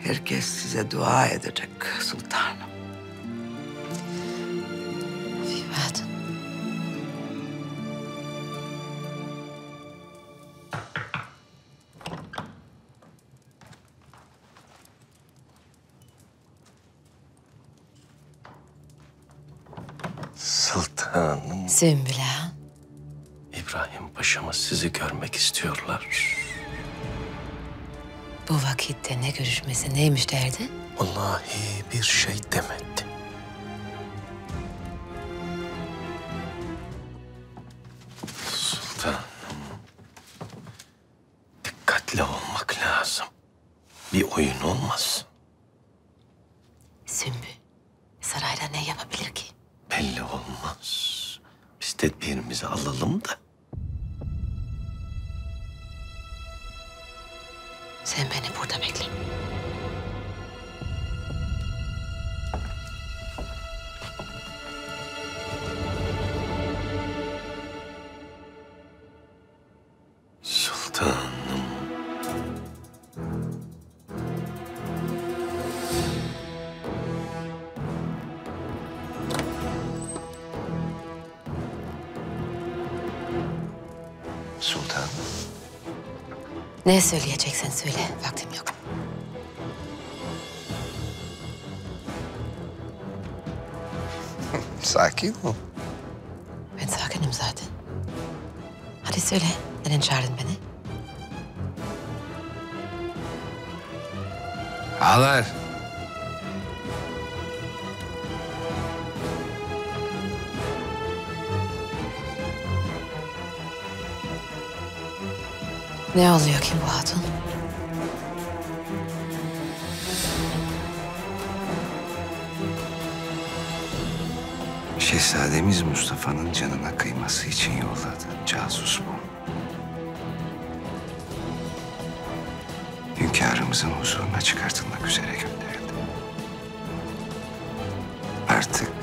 Herkes size dua edecek sultanım.
Afife Hatun.
Sultanım.
Sümbül.
İbrahim Paşa'mız sizi görmek istiyorlar.
Bu vakitte ne görüşmesi neymiş derdi?
Vallahi bir şey demedi. Sultanım. Dikkatli olmak lazım. Bir oyun olmaz.
Sümbül sarayda ne yapabilir ki?
Belli olmaz. Biz tedbirimizi alalım da.
Sen beni burada bekle. Ne söyleyeceksen söyle. Vaktim yok. <laughs>
Sakin ol.
Ben sakinim zaten. Hadi söyle. Neden çağırdın beni?
Ağlar.
Ne oluyor ki bu hatun?
Şehzademiz Mustafa'nın canına kıyması için yolladı. Casus bu. Hünkârımızın huzuruna çıkartılmak üzere gönderildi. Artık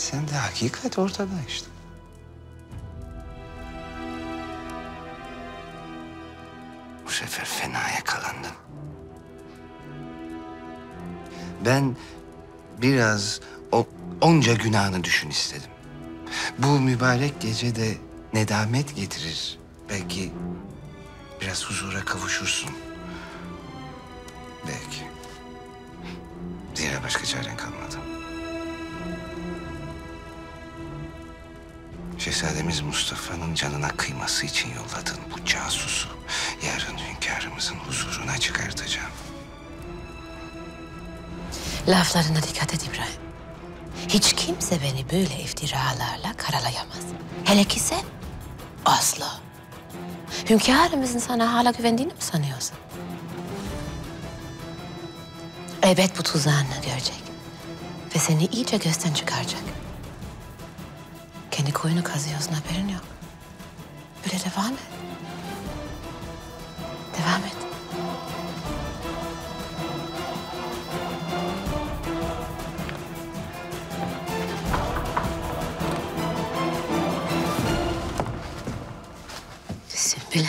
etsen de hakikat ortada işte. Bu sefer fena yakalandın. Ben biraz o onca günahını düşün istedim. Bu mübarek gece de nedamet getirir. Belki biraz huzura kavuşursun. Belki. Zira başka çaren kalmadı. Şehzademiz Mustafa'nın canına kıyması için yolladığın bu casusu yarın hünkârımızın huzuruna çıkartacağım.
Laflarına dikkat et İbrahim. Hiç kimse beni böyle iftiralarla karalayamaz. Hele ki sen. Asla. Hünkârımızın sana hala güvendiğini mi sanıyorsun? Elbet bu tuzağını görecek. Ve seni iyice gözden çıkaracak. Kendi koyunu kazıyorsun haberin yok. Böyle devam et. Devam et. Sümbül.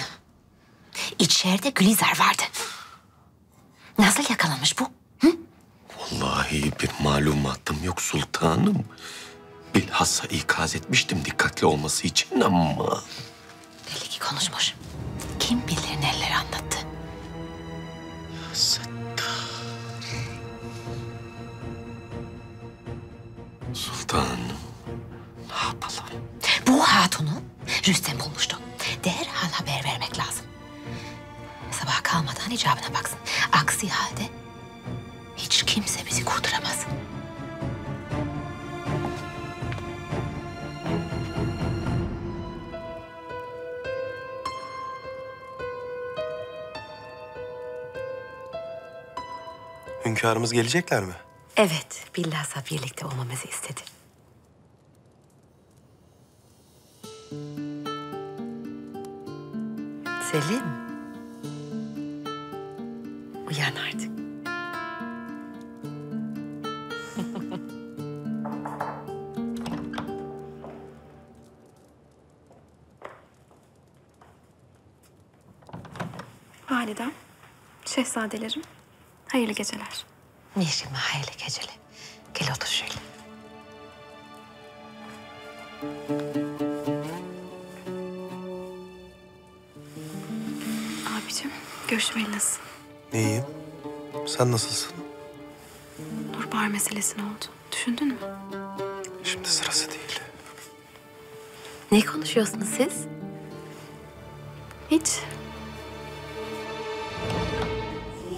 İçeride Gülizar vardı. Nasıl yakalanmış bu?
Vallahi bir malumatım yok sultanım. Bilhassa ikaz etmiştim dikkatli olması için ama...
Belli ki konuşmuş. Kim bilir neler anlattı.
Sultanım.
Bu hatunu Rüstem bulmuştu. Derhal haber vermek lazım. Sabah kalmadan icabına baksın. Aksi halde hiç kimse bizi kurtaramaz.
Hünkârımız gelecekler mi?
Evet, bilhassa birlikte olmamızı istedi. Selim. Uyan artık.
Validem, şehzadelerim, hayırlı geceler.
Nişime hayırlı geceler. Gel otur şöyle.
Abicim, görüşmeli nasıl?
İyiyim. Sen nasılsın?
Nurbahar meselesi ne oldu? Düşündün mü?
Şimdi sırası değil.
Ne konuşuyorsunuz siz?
Hiç.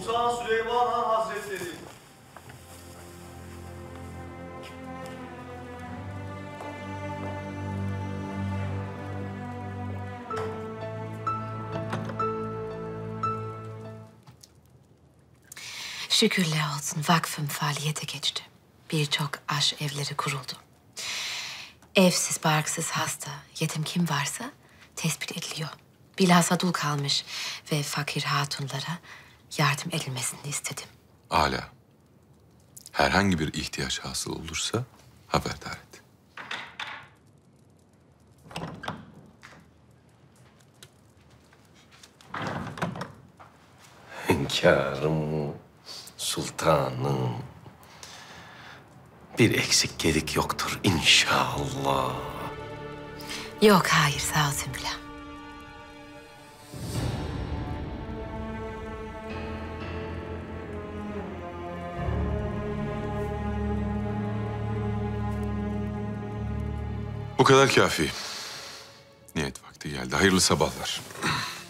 Sultan Süleyman Han Hazretleri.
Şükürler olsun vakfım faaliyete geçti. Birçok aş evleri kuruldu. Evsiz, barksız, hasta, yetim kim varsa tespit ediliyor. Bilhassa dul kalmış ve fakir hatunlara yardım edilmesini istedim.
Âlâ. Herhangi bir ihtiyaç hasıl olursa haberdar et.
Hünkârım, sultanım. Bir eksik gedik yoktur inşallah.
Yok hayır sağ ol Sümbül
Bu kadar kafi. Niyet vakti geldi. Hayırlı sabahlar. <clears throat>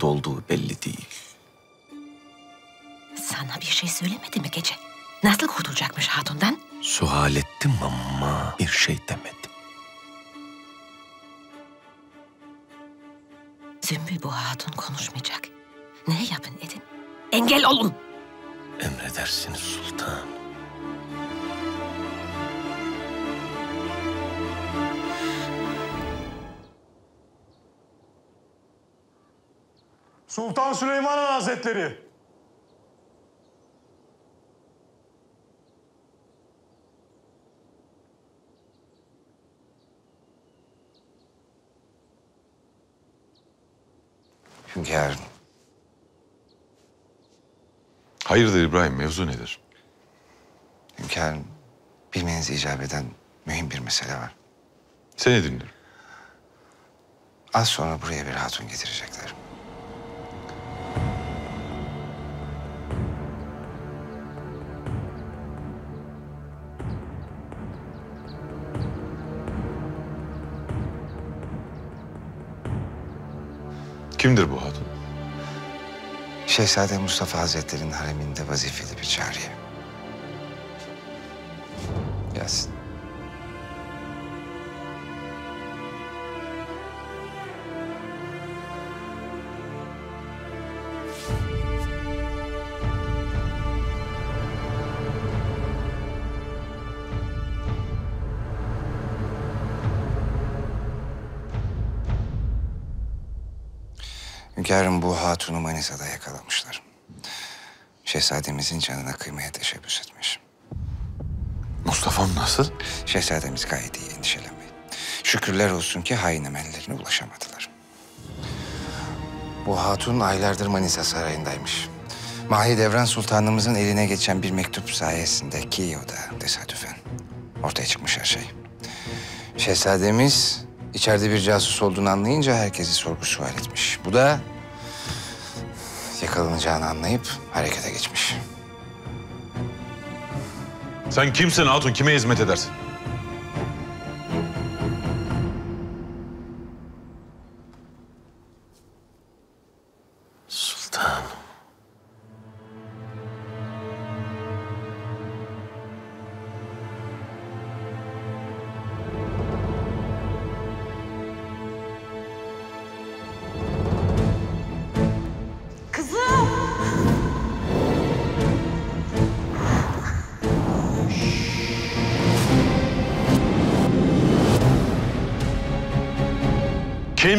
Nerede olduğu belli değil.
Sana bir şey söylemedi mi gece? Nasıl kurtulacakmış hatundan?
Sual ettim ama bir şey demedi.
Sümbül bu hatun konuşmayacak. Ne yapın edin? Engel olun.
Emredersiniz sultan.
Sultan Süleyman Han Hazretleri.
Hünkârım.
Hayırdır İbrahim, mevzu nedir?
Hünkârım, bilmenizi icap eden mühim bir mesele var.
Seni dinliyorum.
Az sonra buraya bir hatun getirecekler.
Kimdir bu hatun?
Şehzade Mustafa Hazretleri'nin hareminde vazifeli bir cariye. Gelsin. Hünkârım bu hatunu Manisa'da yakalamışlar. Şehzademizin canına kıymaya teşebbüs etmiş.
Mustafa'm nasıl?
Şehzademiz gayet iyi endişelenmeyin. Şükürler olsun ki hain emellerine ulaşamadılar. Bu hatun aylardır Manisa Sarayı'ndaymış. Mahidevran Sultanımızın eline geçen bir mektup sayesinde ki o da tesadüfen ortaya çıkmış her şey. Şehzademiz içeride bir casus olduğunu anlayınca herkesi sorgu sual etmiş. Bu da yakalanacağını anlayıp harekete geçmiş.
Sen kimsin hatun? Kime hizmet edersin?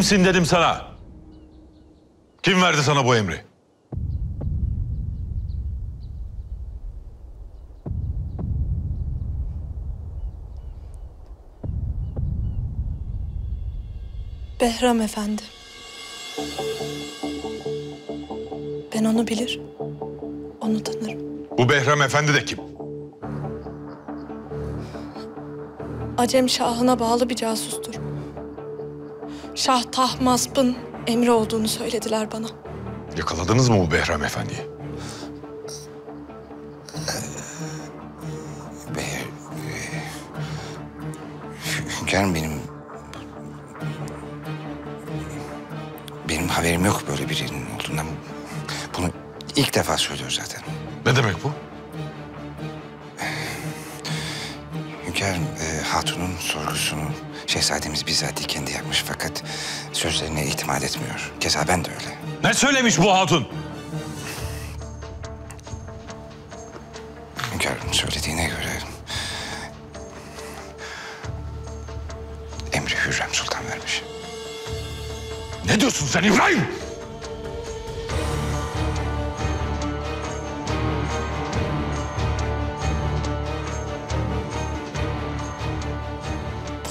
Kimsin dedim sana? Kim verdi sana bu emri?
Behram Efendi. Ben onu bilir, onu tanırım.
Bu Behram Efendi de kim?
Acem Şahı'na bağlı bir casustur. Şah Tahmasp'ın emri olduğunu söylediler bana.
Yakaladınız mı bu Behram Efendi'yi?
Bey, Hünkârım benim... Benim haberim yok böyle birinin olduğundan. Bunu ilk defa söylüyor zaten.
Ne demek bu?
Hünkârım, e, hatunun sorgusunu şehzademiz bizzat kendi yapmış fakat sözlerine itimat etmiyor. Keza ben de öyle.
Ne söylemiş bu hatun?
Hünkârım söylediğine göre... Emri Hürrem Sultan vermiş.
Ne diyorsun sen İbrahim?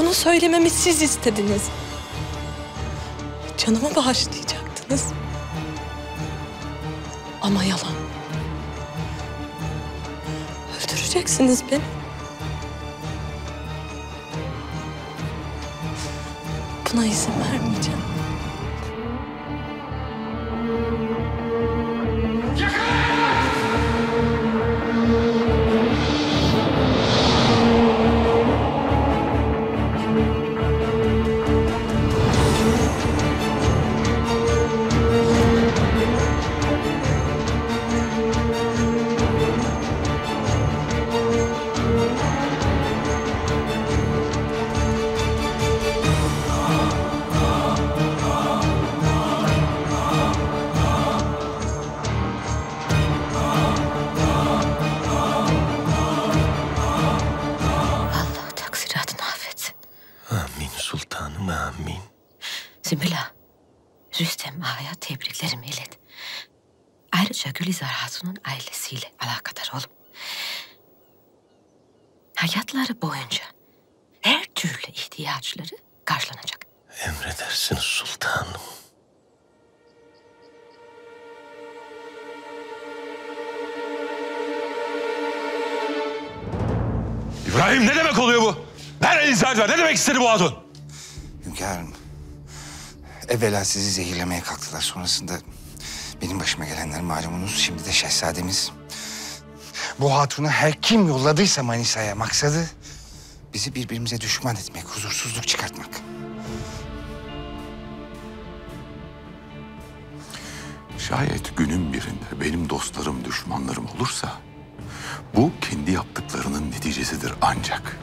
Bunu söylememi siz istediniz. Canımı bağışlayacaktınız. Ama yalan. Öldüreceksiniz beni. Buna izin vermeyeceğim.
Gülizar Hatun'un ailesiyle alakadar olup hayatları boyunca her türlü ihtiyaçları karşılanacak.
Emredersiniz sultanım.
İbrahim ne demek oluyor bu? Nerede insan var? Ne demek istedi bu hatun?
Hünkârım, evvela sizi zehirlemeye kalktılar. Sonrasında benim başıma gelenler malumunuz. Şimdi de şehzademiz. Bu hatunu her kim yolladıysa Manisa'ya maksadı... ...bizi birbirimize düşman etmek, huzursuzluk çıkartmak.
Şayet günün birinde benim dostlarım düşmanlarım olursa... ...bu kendi yaptıklarının neticesidir ancak.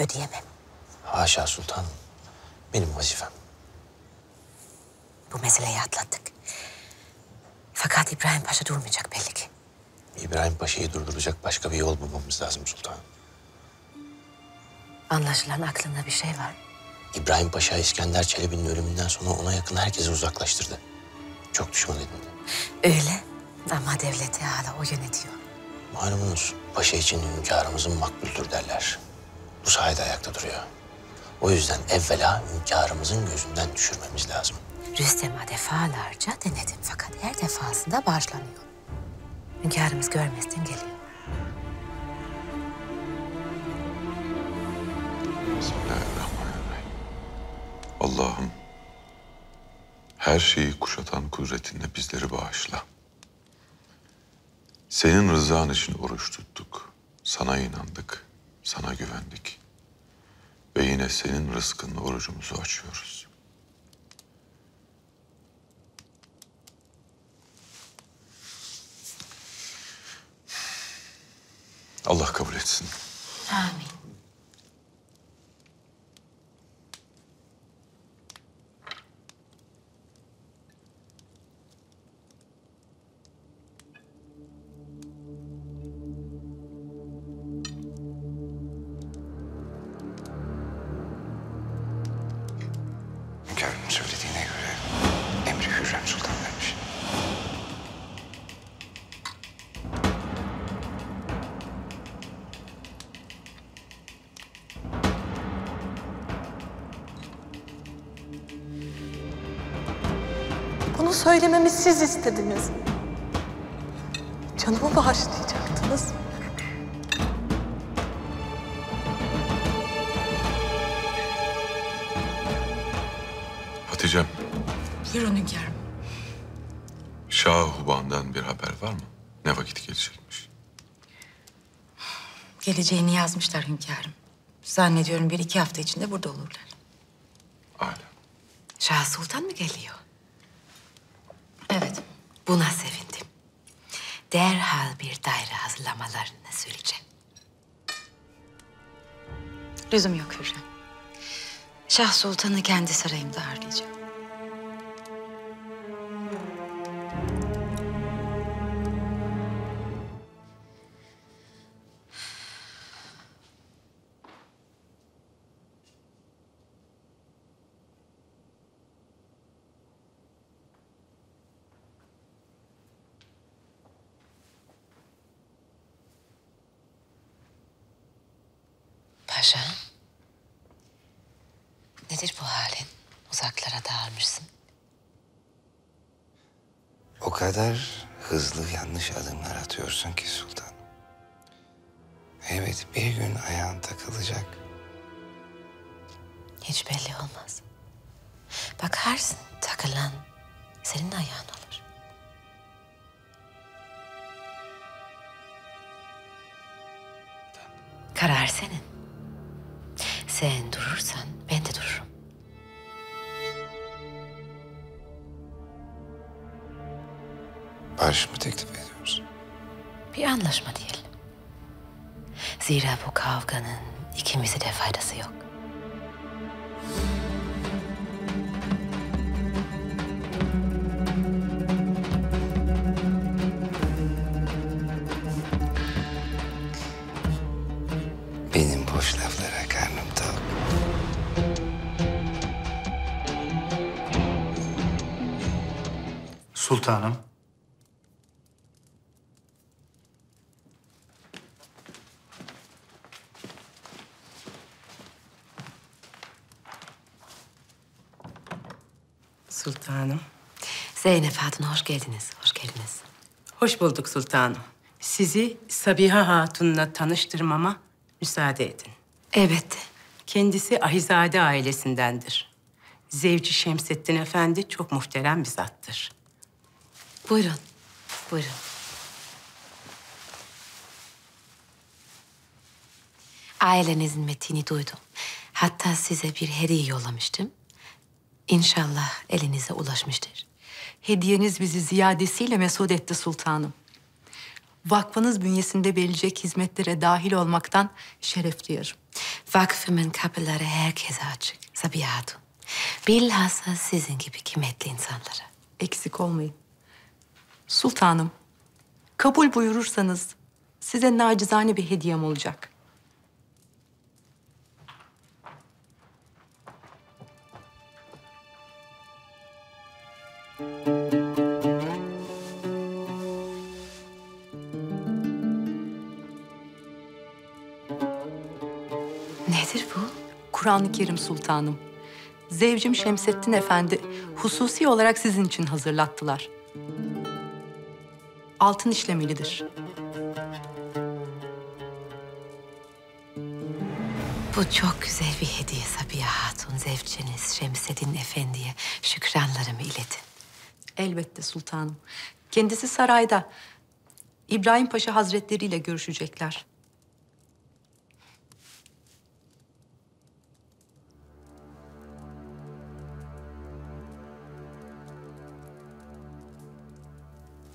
Ödeyemem.
Haşa sultanım. Benim vazifem.
Bu meseleyi atlattık. Fakat İbrahim Paşa durmayacak belli ki.
İbrahim Paşa'yı durduracak başka bir yol bulmamız lazım sultanım.
Anlaşılan aklında bir şey var.
İbrahim Paşa İskender Çelebi'nin ölümünden sonra ona yakın herkesi uzaklaştırdı. Çok düşman edindi.
Öyle ama devleti hala o yönetiyor.
Malumunuz paşa için hünkârımızın makbuldür derler. Bu sayede ayakta duruyor. O yüzden evvela hünkârımızın gözünden düşürmemiz lazım.
Rüstem'e defalarca denedim fakat her defasında bağışlanıyor. Hünkârımız görmezden geliyor.
Bismillahirrahmanirrahim. Allah'ım her şeyi kuşatan kudretinle bizleri bağışla. Senin rızan için oruç tuttuk. Sana inandık, sana güvendik. Ve yine senin rızkınla orucumuzu açıyoruz. Allah kabul etsin.
Amin.
Söylememi siz istediniz. Canımı bağışlayacaktınız.
Hatice'm,
Buyurun hünkârım.
Şah Huban'dan bir haber var mı? Ne vakit gelecekmiş?
Geleceğini yazmışlar hünkârım. Zannediyorum bir iki hafta içinde burada olurlar.
Şah Sultan mı geliyor?
Evet.
Buna sevindim. Derhal bir daire hazırlamalarını söyleyeceğim.
Lüzum yok Hürrem. Şah Sultan'ı kendi sarayımda ağırlayacağım.
Zeynep Hatun hoş geldiniz, hoş geldiniz.
Hoş bulduk sultanım. Sizi Sabiha Hatun'la tanıştırmama müsaade edin.
Elbette.
Kendisi Ahizade ailesindendir. Zevci Şemsettin Efendi çok muhterem bir zattır.
Buyurun, buyurun. Ailenizin metini duydum. Hatta size bir hediye yollamıştım. İnşallah elinize ulaşmıştır.
Hediyeniz bizi ziyadesiyle mesut etti sultanım. Vakfınız bünyesinde verilecek hizmetlere dahil olmaktan şeref duyarım.
Vakfımın kapıları herkese açık. Sabiha Hatun. Bilhassa sizin gibi kıymetli insanlara.
Eksik olmayın. Sultanım, kabul buyurursanız size nacizane bir hediyem olacak.
Nedir bu?
Kur'an-ı Kerim sultanım. Zevcim Şemsettin Efendi hususi olarak sizin için hazırlattılar. Altın işlemelidir.
Bu çok güzel bir hediye Sabiha Hatun. Zevceniz Şemseddin Efendi'ye şükranlarımı iletin.
Elbette sultanım. Kendisi sarayda. İbrahim Paşa Hazretleri ile görüşecekler.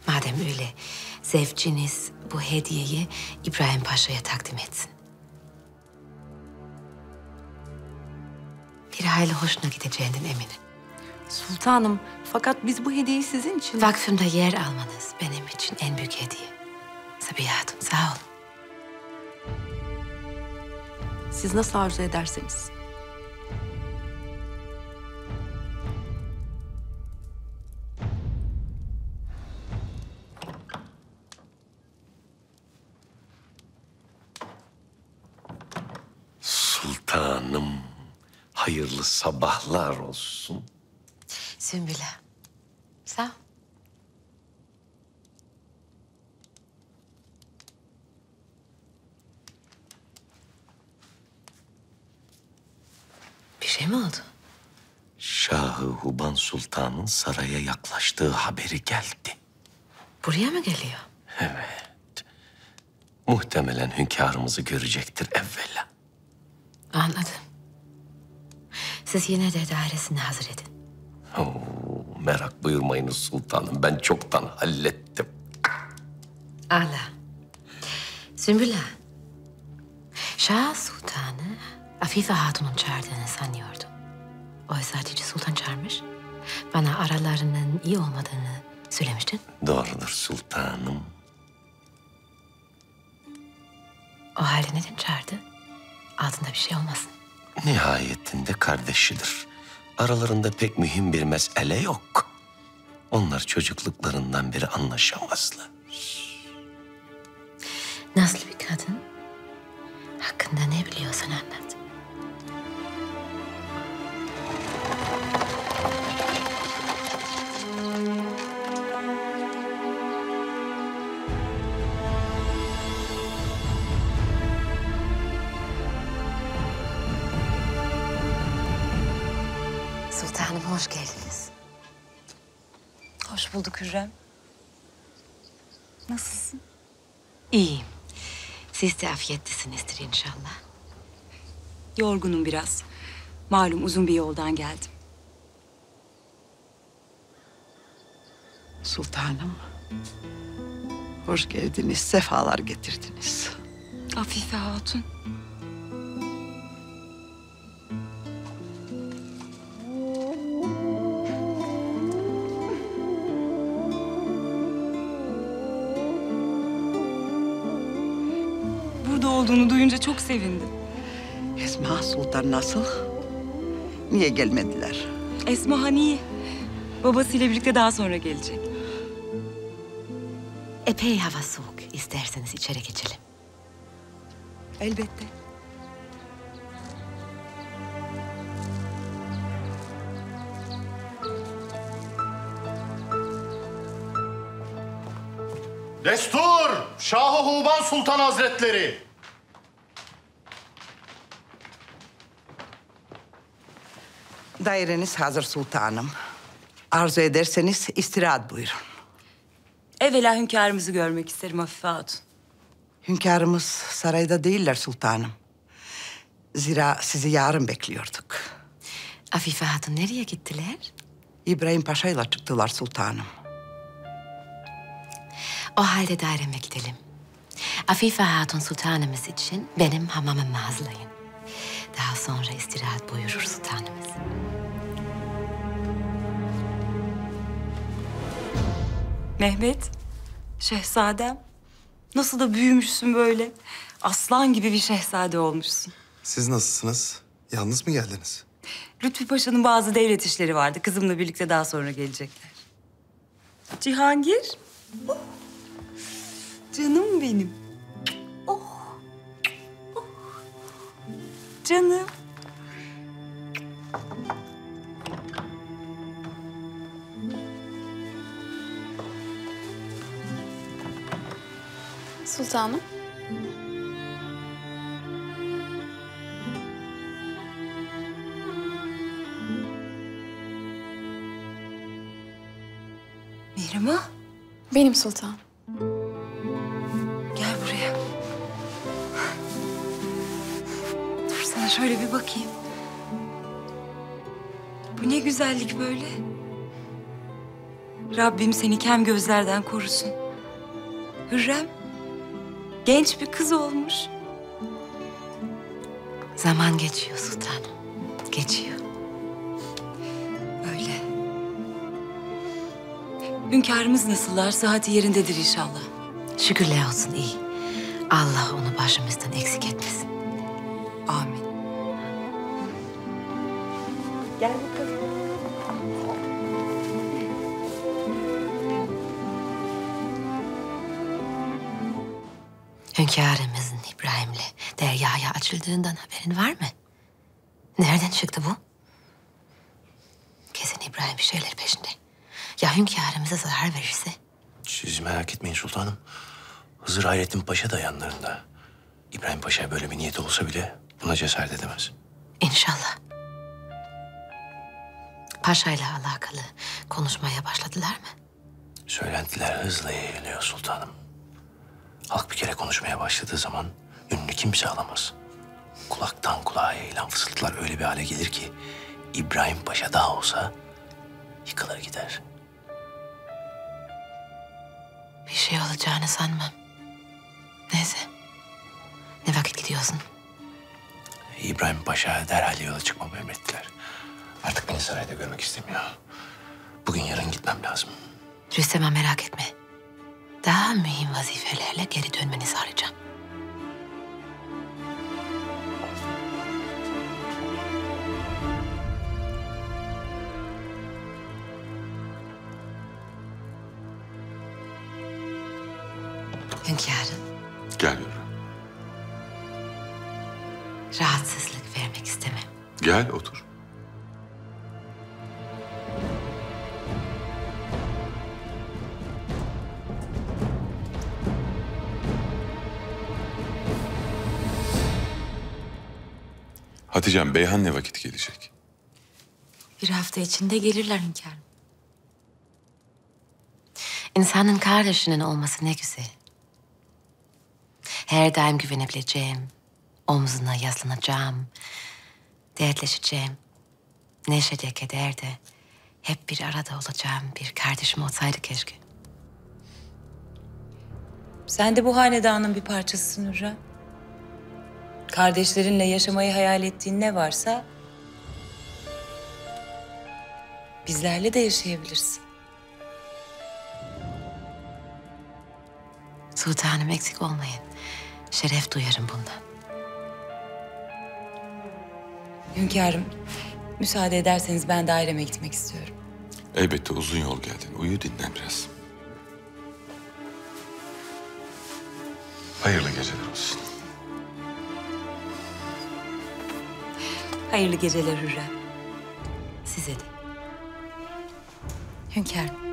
Madem öyle, zevciniz bu hediyeyi İbrahim Paşa'ya takdim etsin. Bir hayli hoşuna gideceğinden eminim.
Sultanım, fakat biz bu hediyeyi sizin için...
Vakfımda yer almanız benim için en büyük hediye. Sabiha Hatun, sağ olun.
Siz nasıl arzu ederseniz.
Sultanım, hayırlı sabahlar olsun.
Sümbüla, sağ ol. Bir şey mi oldu?
Şahı Huban Sultan'ın saraya yaklaştığı haberi geldi.
Buraya mı geliyor?
Evet. Muhtemelen hünkârımızı görecektir evvela.
Anladım. Siz yine de dairesini hazır edin.
Oo, merak buyurmayınız sultanım. Ben çoktan hallettim.
Ala. Sümbüla. Şah Sultan'ı Afife Hatun'un çağırdığını sanıyordum. Oysa Hatice Sultan çağırmış. Bana aralarının iyi olmadığını söylemiştin.
Doğrudur sultanım.
O halde neden çağırdı? Altında bir şey olmasın.
Nihayetinde kardeşidir. Aralarında pek mühim bir mesele yok. Onlar çocukluklarından beri anlaşamazlar.
Nasıl bir kadın? Hakkında ne biliyorsan anlat.
Bulduk Hürrem. Nasılsın?
İyiyim. Siz de afiyetlisinizdir inşallah.
Yorgunum biraz. Malum uzun bir yoldan geldim.
Sultanım. Hoş geldiniz, sefalar getirdiniz.
Afife Hatun. Olduğunu duyunca çok sevindim.
Esma Sultan nasıl? Niye gelmediler?
Esma hani babasıyla birlikte daha sonra gelecek.
Epey hava soğuk. İsterseniz içeri geçelim.
Elbette.
Destur! Şah-ı Huban Sultan Hazretleri!
Daireniz hazır sultanım. Arzu ederseniz istirahat buyurun.
Evvela hünkârımızı görmek isterim Afife Hatun.
Hünkârımız sarayda değiller sultanım. Zira sizi yarın bekliyorduk.
Afife Hatun nereye gittiler?
İbrahim Paşa ile çıktılar sultanım.
O halde daireme gidelim. Afife Hatun sultanımız için benim hamamımı hazırlayın. Daha sonra istirahat buyurur sultanımız.
Mehmet, şehzadem. Nasıl da büyümüşsün böyle. Aslan gibi bir şehzade olmuşsun.
Siz nasılsınız? Yalnız mı geldiniz?
Lütfü Paşa'nın bazı devlet işleri vardı. Kızımla birlikte daha sonra gelecekler. Cihangir. Oh. Canım benim. Canım.
Sultanım.
Mihrimah.
Benim sultan.
Şöyle bir bakayım. Bu ne güzellik böyle. Rabbim seni kem gözlerden korusun. Hürrem, genç bir kız olmuş.
Zaman geçiyor sultanım. Geçiyor.
Öyle. Hünkârımız nasıllar? Sıhhati yerindedir inşallah.
Şükürler olsun iyi. Allah onu başımızdan eksik etmesin.
Amin. Gel bakalım.
Hünkârımızın İbrahim'le Derya'ya açıldığından haberin var mı? Nereden çıktı bu? Kesin İbrahim bir şeyler peşinde. Ya hünkârımıza zarar verirse?
Siz merak etmeyin sultanım. Hızır Hayrettin Paşa da yanlarında. İbrahim Paşa böyle bir niyeti olsa bile buna cesaret edemez.
İnşallah. Paşa'yla alakalı konuşmaya başladılar mı?
Söylentiler hızla yayılıyor sultanım. Halk bir kere konuşmaya başladığı zaman önünü kimse alamaz. Kulaktan kulağa yayılan fısıltılar öyle bir hale gelir ki İbrahim Paşa daha olsa yıkılır gider.
Bir şey olacağını sanmam. Neyse. Ne vakit gidiyorsun?
İbrahim Paşa derhal yola çıkmamı emrettiler. Artık beni sarayda görmek istemiyor. Bugün yarın gitmem lazım.
Rüstem'e merak etme. Daha mühim vazifelerle geri dönmeni sağlayacağım. Hünkârım,
Gel Hürrem.
rahatsızlık vermek istemem.
Gel otur. Hatice'm Beyhan ne vakit gelecek?
Bir hafta içinde gelirler hünkârım.
İnsanın kardeşinin olması ne güzel. Her daim güvenebileceğim, omzuna yaslanacağım, dertleşeceğim. Neşede, kederde, hep bir arada olacağım bir kardeşim olsaydı keşke.
Sen de bu hanedanın bir parçasısın Hürrem. Kardeşlerinle yaşamayı hayal ettiğin ne varsa... ...bizlerle de yaşayabilirsin.
Sultanım eksik olmayın. Şeref duyarım bundan.
Hünkârım, müsaade ederseniz ben daireme gitmek istiyorum.
Elbette uzun yol geldin. Uyu dinlen biraz. Hayırlı geceler olsun.
Hayırlı geceler Hürrem.
Size de.
Hünkârım.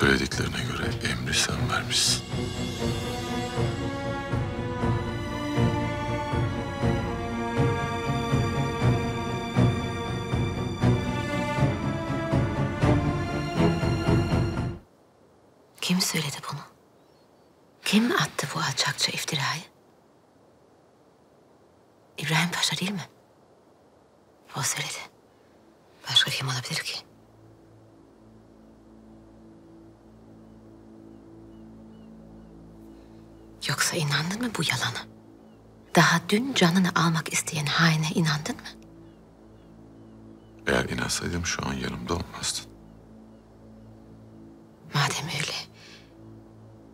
Söylediklerine göre emri sen vermişsin.
Daha dün canını almak isteyen haine inandın mı?
Eğer inansaydım şu an yanımda olmazdın.
Madem öyle,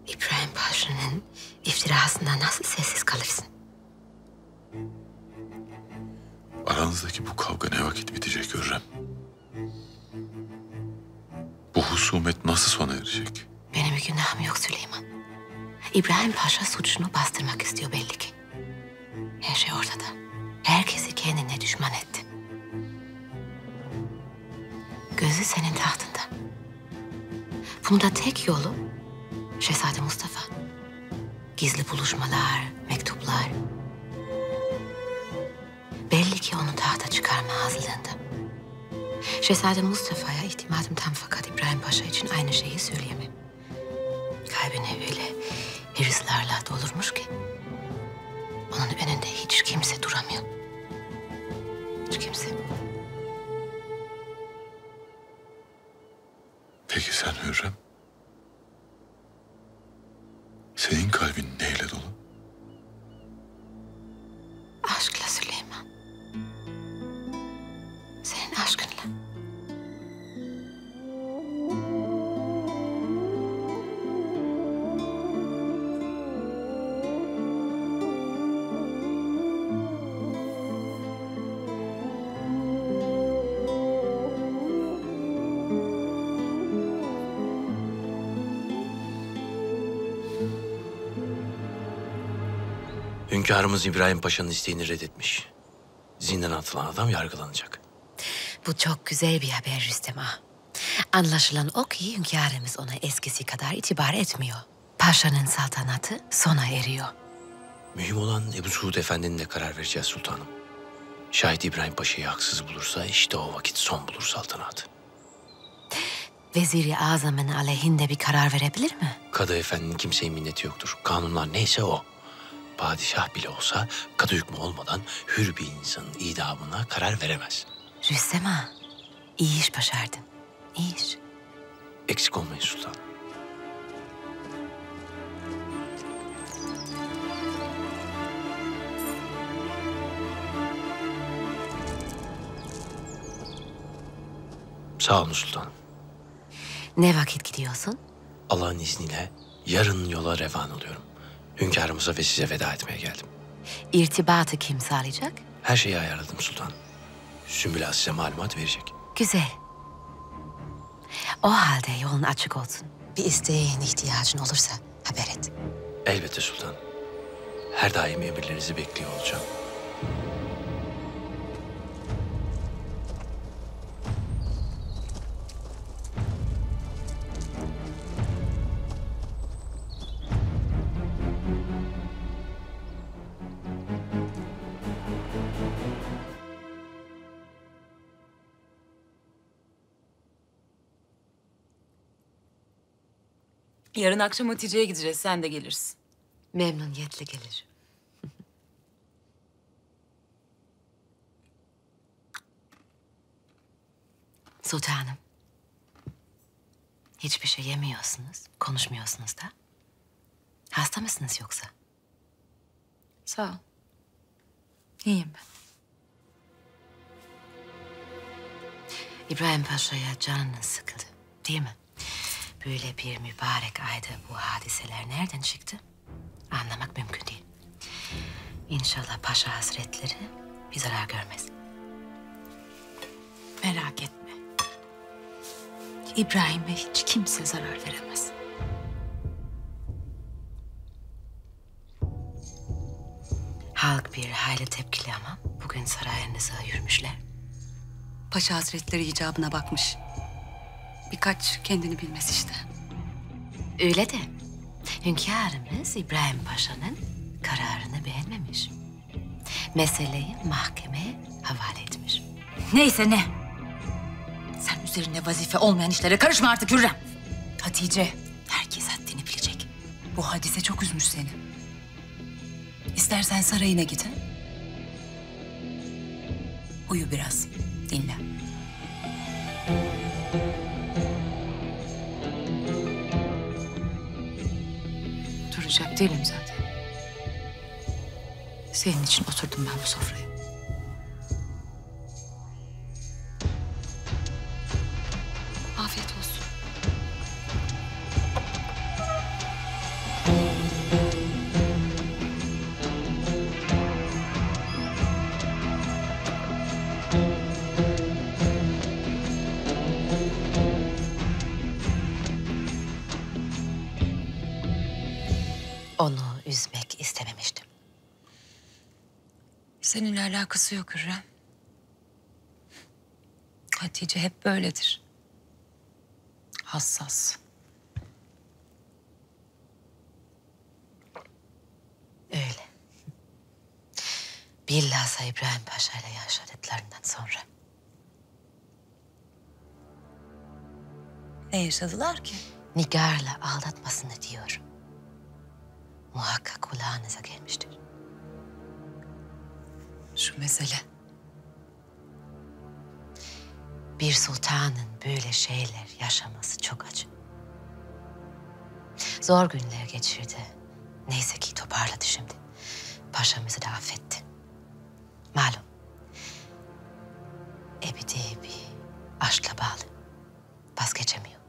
İbrahim Paşa'nın iftirasından nasıl sessiz kalırsın?
Aranızdaki bu kavga ne vakit bitecek Hürrem? Bu husumet nasıl sona erecek?
Benim bir günahım yok Süleyman. İbrahim Paşa suçunu bastırmak istiyor belli ki. Her şey ortada. Herkesi kendine düşman etti. Gözü senin tahtında. Bunun da tek yolu Şehzade Mustafa. Gizli buluşmalar, mektuplar. Belli ki onu tahta çıkarma hazırlığında. Şehzade Mustafa'ya itimadım tam fakat İbrahim Paşa için aynı şeyi söyleyemem. Kalbine öyle hırslarla dolurmuş ki. Onun önünde hiç kimse duramıyor. Hiç kimse.
Peki sen Hürrem? Senin kalbin neyle dolu?
Aşkla Süleyman. Senin aşkınla.
Hünkârımız İbrahim Paşa'nın isteğini reddetmiş. Zindana atılan adam yargılanacak.
Bu çok güzel bir haber Rüstem Ağa. Anlaşılan o ki hünkârımız ona eskisi kadar itibar etmiyor. Paşa'nın saltanatı sona eriyor.
Mühim olan Ebu Suud Efendi'nin de karar vereceğiz sultanım. Şayet İbrahim Paşa'yı haksız bulursa işte o vakit son bulur saltanatı.
Veziri Azam'ın aleyhinde bir karar verebilir mi?
Kadı Efendi'nin kimseye minneti yoktur. Kanunlar neyse o. padişah bile olsa kadı hükmü olmadan hür bir insanın idamına karar veremez.
Rüstem ağa, iyi iş başardın. İyi iş.
Eksik olmayın sultan. Sağ olun sultanım.
Ne vakit gidiyorsun?
Allah'ın izniyle yarın yola revan alıyorum. Hünkârımıza ve size veda etmeye geldim.
İrtibatı kim sağlayacak?
Her şeyi ayarladım sultanım. Sümbül Ağa size malumat verecek.
Güzel. O halde yolun açık olsun. Bir isteğin, ihtiyacın olursa haber et.
Elbette sultanım. Her daim emirlerinizi bekliyor olacağım.
Yarın akşam Hatice'ye gideceğiz. Sen de gelirsin.
Memnuniyetle gelirim. <laughs> Sultanım. Hiçbir şey yemiyorsunuz, konuşmuyorsunuz da. Hasta mısınız yoksa?
Sağ ol. İyiyim ben.
İbrahim Paşa'ya canınız sıkıldı, değil mi? Böyle bir mübarek ayda bu hadiseler nereden çıktı? Anlamak mümkün değil. İnşallah Paşa Hazretleri bir zarar görmez.
Merak etme. İbrahim'e hiç kimse zarar veremez.
Halk bir hayli tepkili ama bugün sarayınıza yürümüşler.
Paşa Hazretleri icabına bakmış. Birkaç kendini bilmez işte.
Öyle de hünkârımız İbrahim Paşa'nın kararını beğenmemiş. Meseleyi mahkemeye havale etmiş.
Neyse ne. Sen üzerinde vazife olmayan işlere karışma artık Hürrem.
Hatice, herkes haddini bilecek. Bu hadise çok üzmüş seni. İstersen sarayına git. Uyu biraz, dinle.
Duracak değilim zaten. Senin için oturdum ben bu sofraya.
Seninle alakası yok Hürrem. Hatice hep böyledir. Hassas.
Öyle. Bilhassa İbrahim Paşa ile yaşadıklarından sonra.
Ne yaşadılar ki?
Nigar'la aldatmasını diyorum. Muhakkak kulağınıza gelmiştir.
Şu mesele.
Bir sultanın böyle şeyler yaşaması çok acı. Zor günler geçirdi. Neyse ki toparladı şimdi. Paşamızı da affetti. Malum. Ebedi bir aşkla bağlı. Vazgeçemiyor.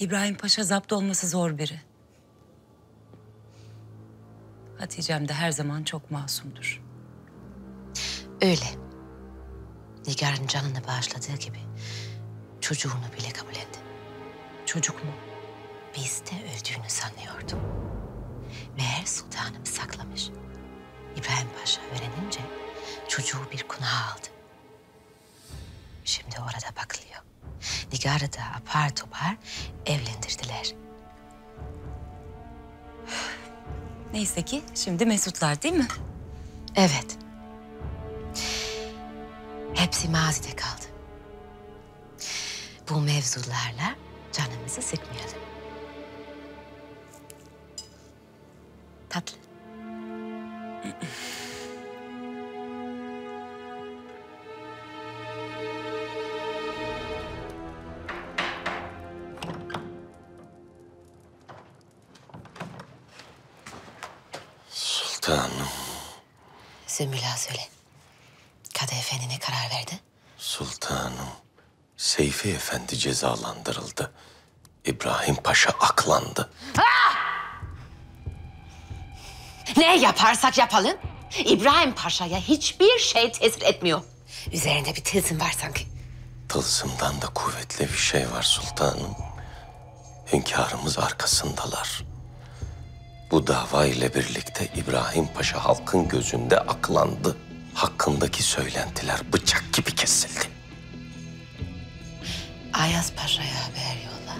İbrahim Paşa zapt olması zor biri. Hatice'm de her zaman çok masumdur.
Öyle. Nigar'ın canını bağışladığı gibi çocuğunu bile kabullendi.
Çocuk mu?
Biz de öldüğünü sanıyordum. Meğer sultanım saklamış. İbrahim Paşa öğrenince çocuğu bir kunağa aldı. Şimdi orada bakılıyor. Nigar'ı da apar topar evlendirdiler.
Neyse ki şimdi Mesutlar değil mi?
Evet. Hepsi mazide kaldı. Bu mevzularla canımızı sıkmayalım. Tatlı. <laughs> Sümbül Ağa söyle. Kadı Efendi ne karar verdi?
sultanım. Seyfi Efendi cezalandırıldı. İbrahim Paşa aklandı.
Ne yaparsak yapalım İbrahim Paşa'ya hiçbir şey tesir etmiyor. Üzerinde bir tılsım var sanki.
Tılsımdan da kuvvetli bir şey var sultanım. Hünkârımız arkasındalar. Bu dava ile birlikte İbrahim Paşa halkın gözünde aklandı. Hakkındaki söylentiler bıçak gibi kesildi.
Ayaz Paşa'ya haber yolla.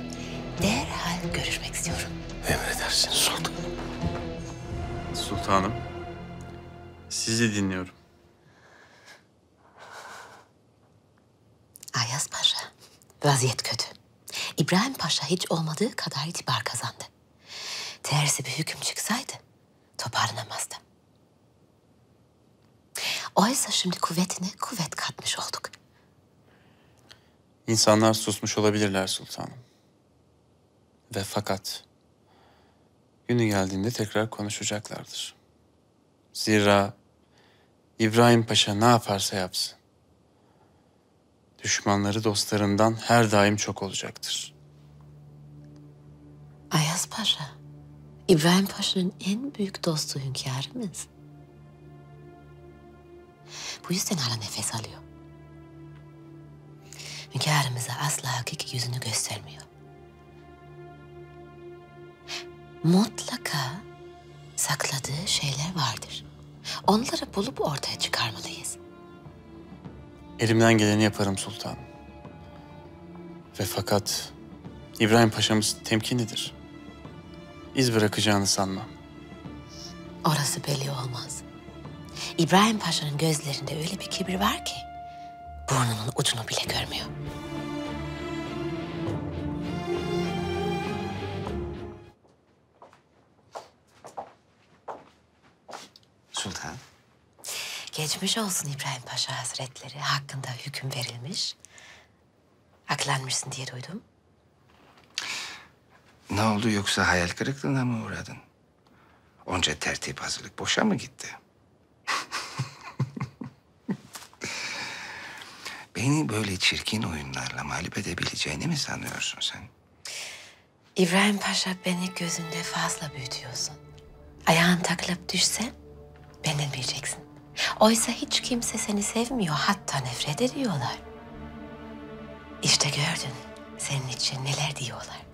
Derhal görüşmek istiyorum.
Emredersiniz sultanım.
Sultanım, sizi dinliyorum.
Ayaz Paşa, vaziyet kötü. İbrahim Paşa hiç olmadığı kadar itibar kazandı. Tersi bir hüküm çıksaydı toparlanamazdı. Oysa şimdi kuvvetine kuvvet katmış olduk.
İnsanlar susmuş olabilirler sultanım. Ve fakat günü geldiğinde tekrar konuşacaklardır. Zira İbrahim Paşa ne yaparsa yapsın. Düşmanları dostlarından her daim çok olacaktır.
Ayaz Paşa, İbrahim Paşa'nın en büyük dostu hünkârımız. Bu yüzden hala nefes alıyor. Hünkârımıza asla hakiki yüzünü göstermiyor. Mutlaka sakladığı şeyler vardır. Onları bulup ortaya çıkarmalıyız.
Elimden geleni yaparım sultanım. Ve fakat İbrahim Paşa'mız temkinlidir. İz bırakacağını sanmam.
Orası belli olmaz. İbrahim Paşa'nın gözlerinde öyle bir kibir var ki... ...burnunun ucunu bile görmüyor.
Sultan.
Geçmiş olsun İbrahim Paşa Hazretleri. Hakkında hüküm verilmiş. Aklanmışsın diye duydum.
Ne oldu yoksa hayal kırıklığına mı uğradın? Onca tertip hazırlık boşa mı gitti? <laughs> Beni böyle çirkin oyunlarla mağlup edebileceğini mi sanıyorsun sen?
İbrahim Paşa beni gözünde fazla büyütüyorsun. Ayağın takılıp düşse benden bileceksin. Oysa hiç kimse seni sevmiyor, hatta nefret ediyorlar. İşte gördün, senin için neler diyorlar.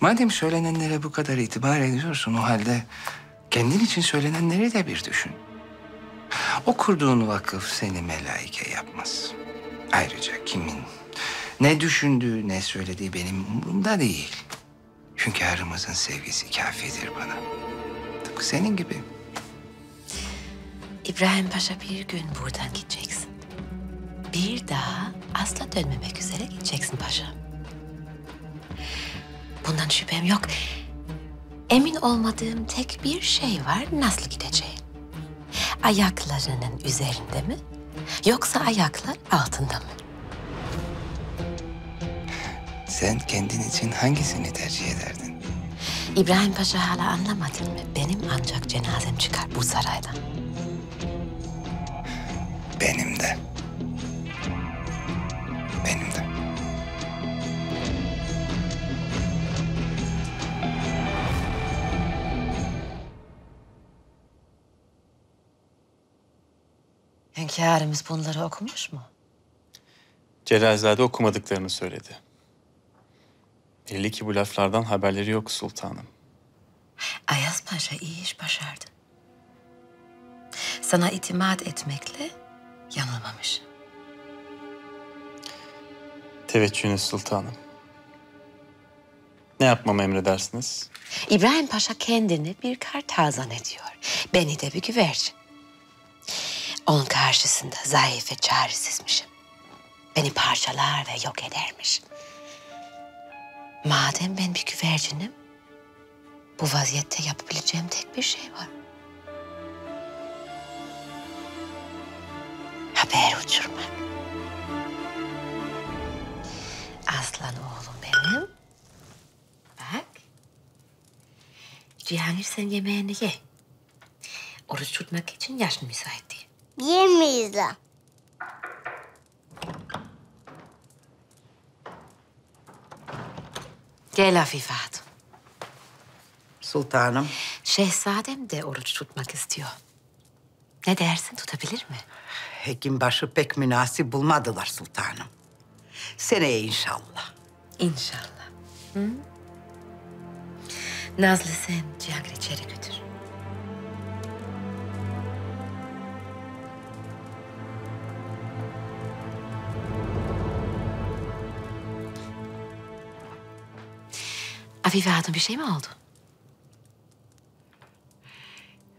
Madem söylenenlere bu kadar itibar ediyorsun o halde kendin için söylenenleri de bir düşün. O kurduğun vakıf seni melaike yapmaz. Ayrıca kimin ne düşündüğü ne söylediği benim umurumda değil. Hünkârımızın sevgisi kafidir bana. Tıpkı senin gibi.
İbrahim Paşa bir gün buradan gideceksin. Bir daha asla dönmemek üzere gideceksin paşa. Bundan şüphem yok. Emin olmadığım tek bir şey var nasıl gideceğin. Ayaklarının üzerinde mi? Yoksa ayaklar altında mı?
Sen kendin için hangisini tercih ederdin?
İbrahim Paşa hala anlamadın mı? Benim ancak cenazem çıkar bu saraydan.
Benim de. Benim de.
Hünkârımız bunları okumuş mu?
Celalzade okumadıklarını söyledi. Belli ki bu laflardan haberleri yok sultanım.
Ayaz Paşa iyi iş başardı. Sana itimat etmekle yanılmamış.
Teveccühünüz sultanım. Ne yapmamı emredersiniz?
İbrahim Paşa kendini bir kartal zannediyor. Beni de bir güvercin. Onun karşısında zayıf ve çaresizmişim. Beni parçalar ve yok edermiş. Madem ben bir güvercinim, Bu vaziyette yapabileceğim tek bir şey var. Haber uçurmak. Aslan oğlum benim. Bak. Cihangir sen yemeğini ye. Oruç tutmak için yaşın müsait değil.
Yemeyiz ha.
Gel Afife Hatun.
Sultanım.
Şehzadem de oruç tutmak istiyor. Ne dersin tutabilir mi?
Hekimbaşı pek münasip bulmadılar sultanım. Seneye inşallah.
İnşallah. Hı? Nazlı sen Cihangir'i içeri götür. Afife Hatun bir şey mi oldu?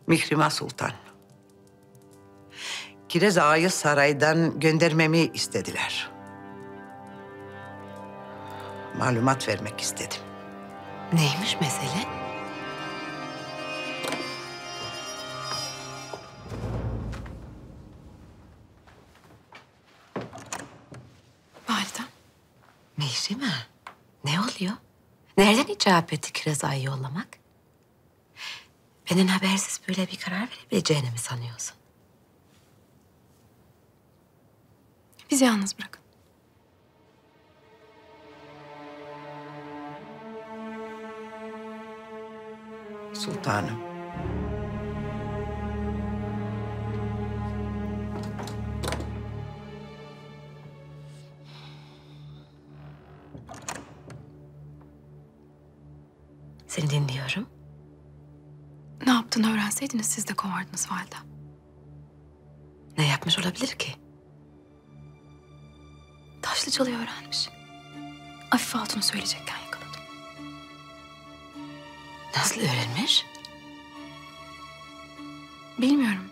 Mihrima Sultan. Kirez Ağa'yı saraydan göndermemi istediler. Malumat vermek istedim.
Neymiş mesele?
Validem.
Mihrima, ne oluyor? Nereden icap etti Kiraza'yı yollamak? Benden habersiz böyle bir karar verebileceğini mi sanıyorsun?
Bizi yalnız bırakın.
Sultanım.
Dinliyorum.
Ne yaptığını öğrenseydiniz siz de kovardınız validem.
Ne yapmış olabilir ki?
Taşlıcalı'yı öğrenmiş. Afife Hatun'u söyleyecekken yakaladım.
Nasıl öğrenmiş?
Bilmiyorum.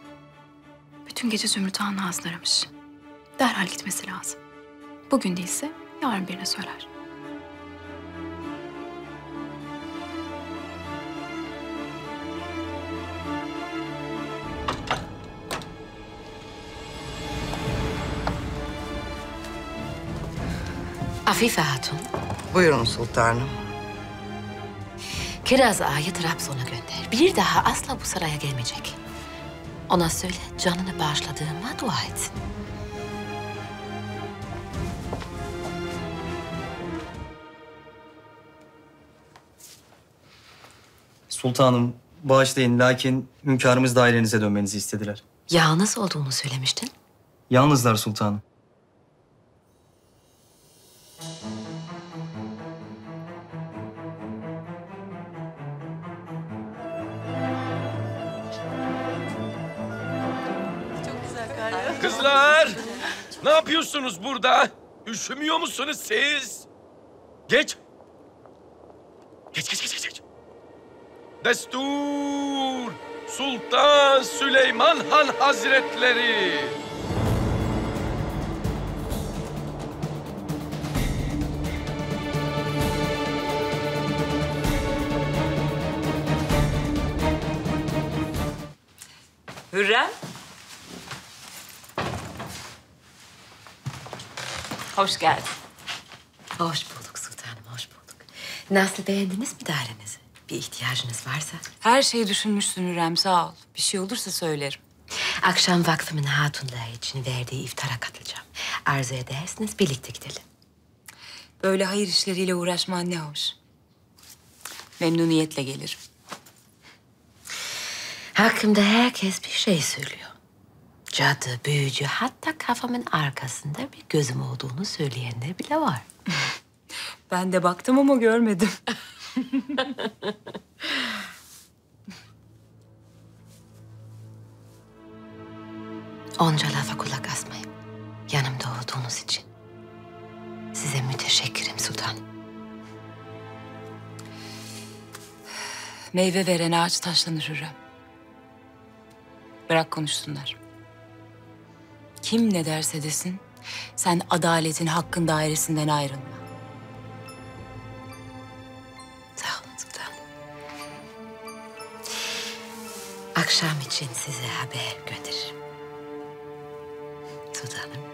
Bütün gece Zümrüt Ağa'nın ağzını aramış. Derhal gitmesi lazım. Bugün değilse yarın birine söyler.
Afife Hatun,
Buyurun sultanım.
Kiraz Ağa'yı Trabzon'a gönder. Bir daha asla bu saraya gelmeyecek. Ona söyle canını bağışladığıma dua etsin.
Sultanım bağışlayın lakin hünkârımız dairenize dönmenizi istediler.
Yalnız olduğunu söylemiştin.
Yalnızlar sultanım.
Ne yapıyorsunuz burada? Üşümüyor musunuz siz? Geç. Geç, geç, geç, geç. Destur! Sultan Süleyman Han Hazretleri!
Hürrem. Hoş geldin.
Hoş bulduk sultanım, hoş bulduk. Nasıl beğendiniz mi dairenizi? Bir ihtiyacınız varsa.
Her şeyi düşünmüşsün Hürrem sağ ol. Bir şey olursa söylerim.
Akşam vakfımın hatunları için verdiği iftara katılacağım. Arzu edersiniz birlikte gidelim.
Böyle hayır işleriyle uğraşman ne hoş. Memnuniyetle gelirim.
Hakkımda herkes bir şey söylüyor. Cadı, büyücü, hatta kafamın arkasında bir gözüm olduğunu söyleyenler bile var. <laughs>
Ben de baktım ama görmedim. <laughs>
Onca lafa kulak asmayın. Yanımda olduğunuz için. Size müteşekkirim sultanım.
Meyve veren ağaç taşlanır Hürrem. Bırak konuşsunlar. Kim ne derse desin, sen adaletin, hakkın dairesinden ayrılma.
Sağ. Akşam için size haber gönderirim. Sultanım.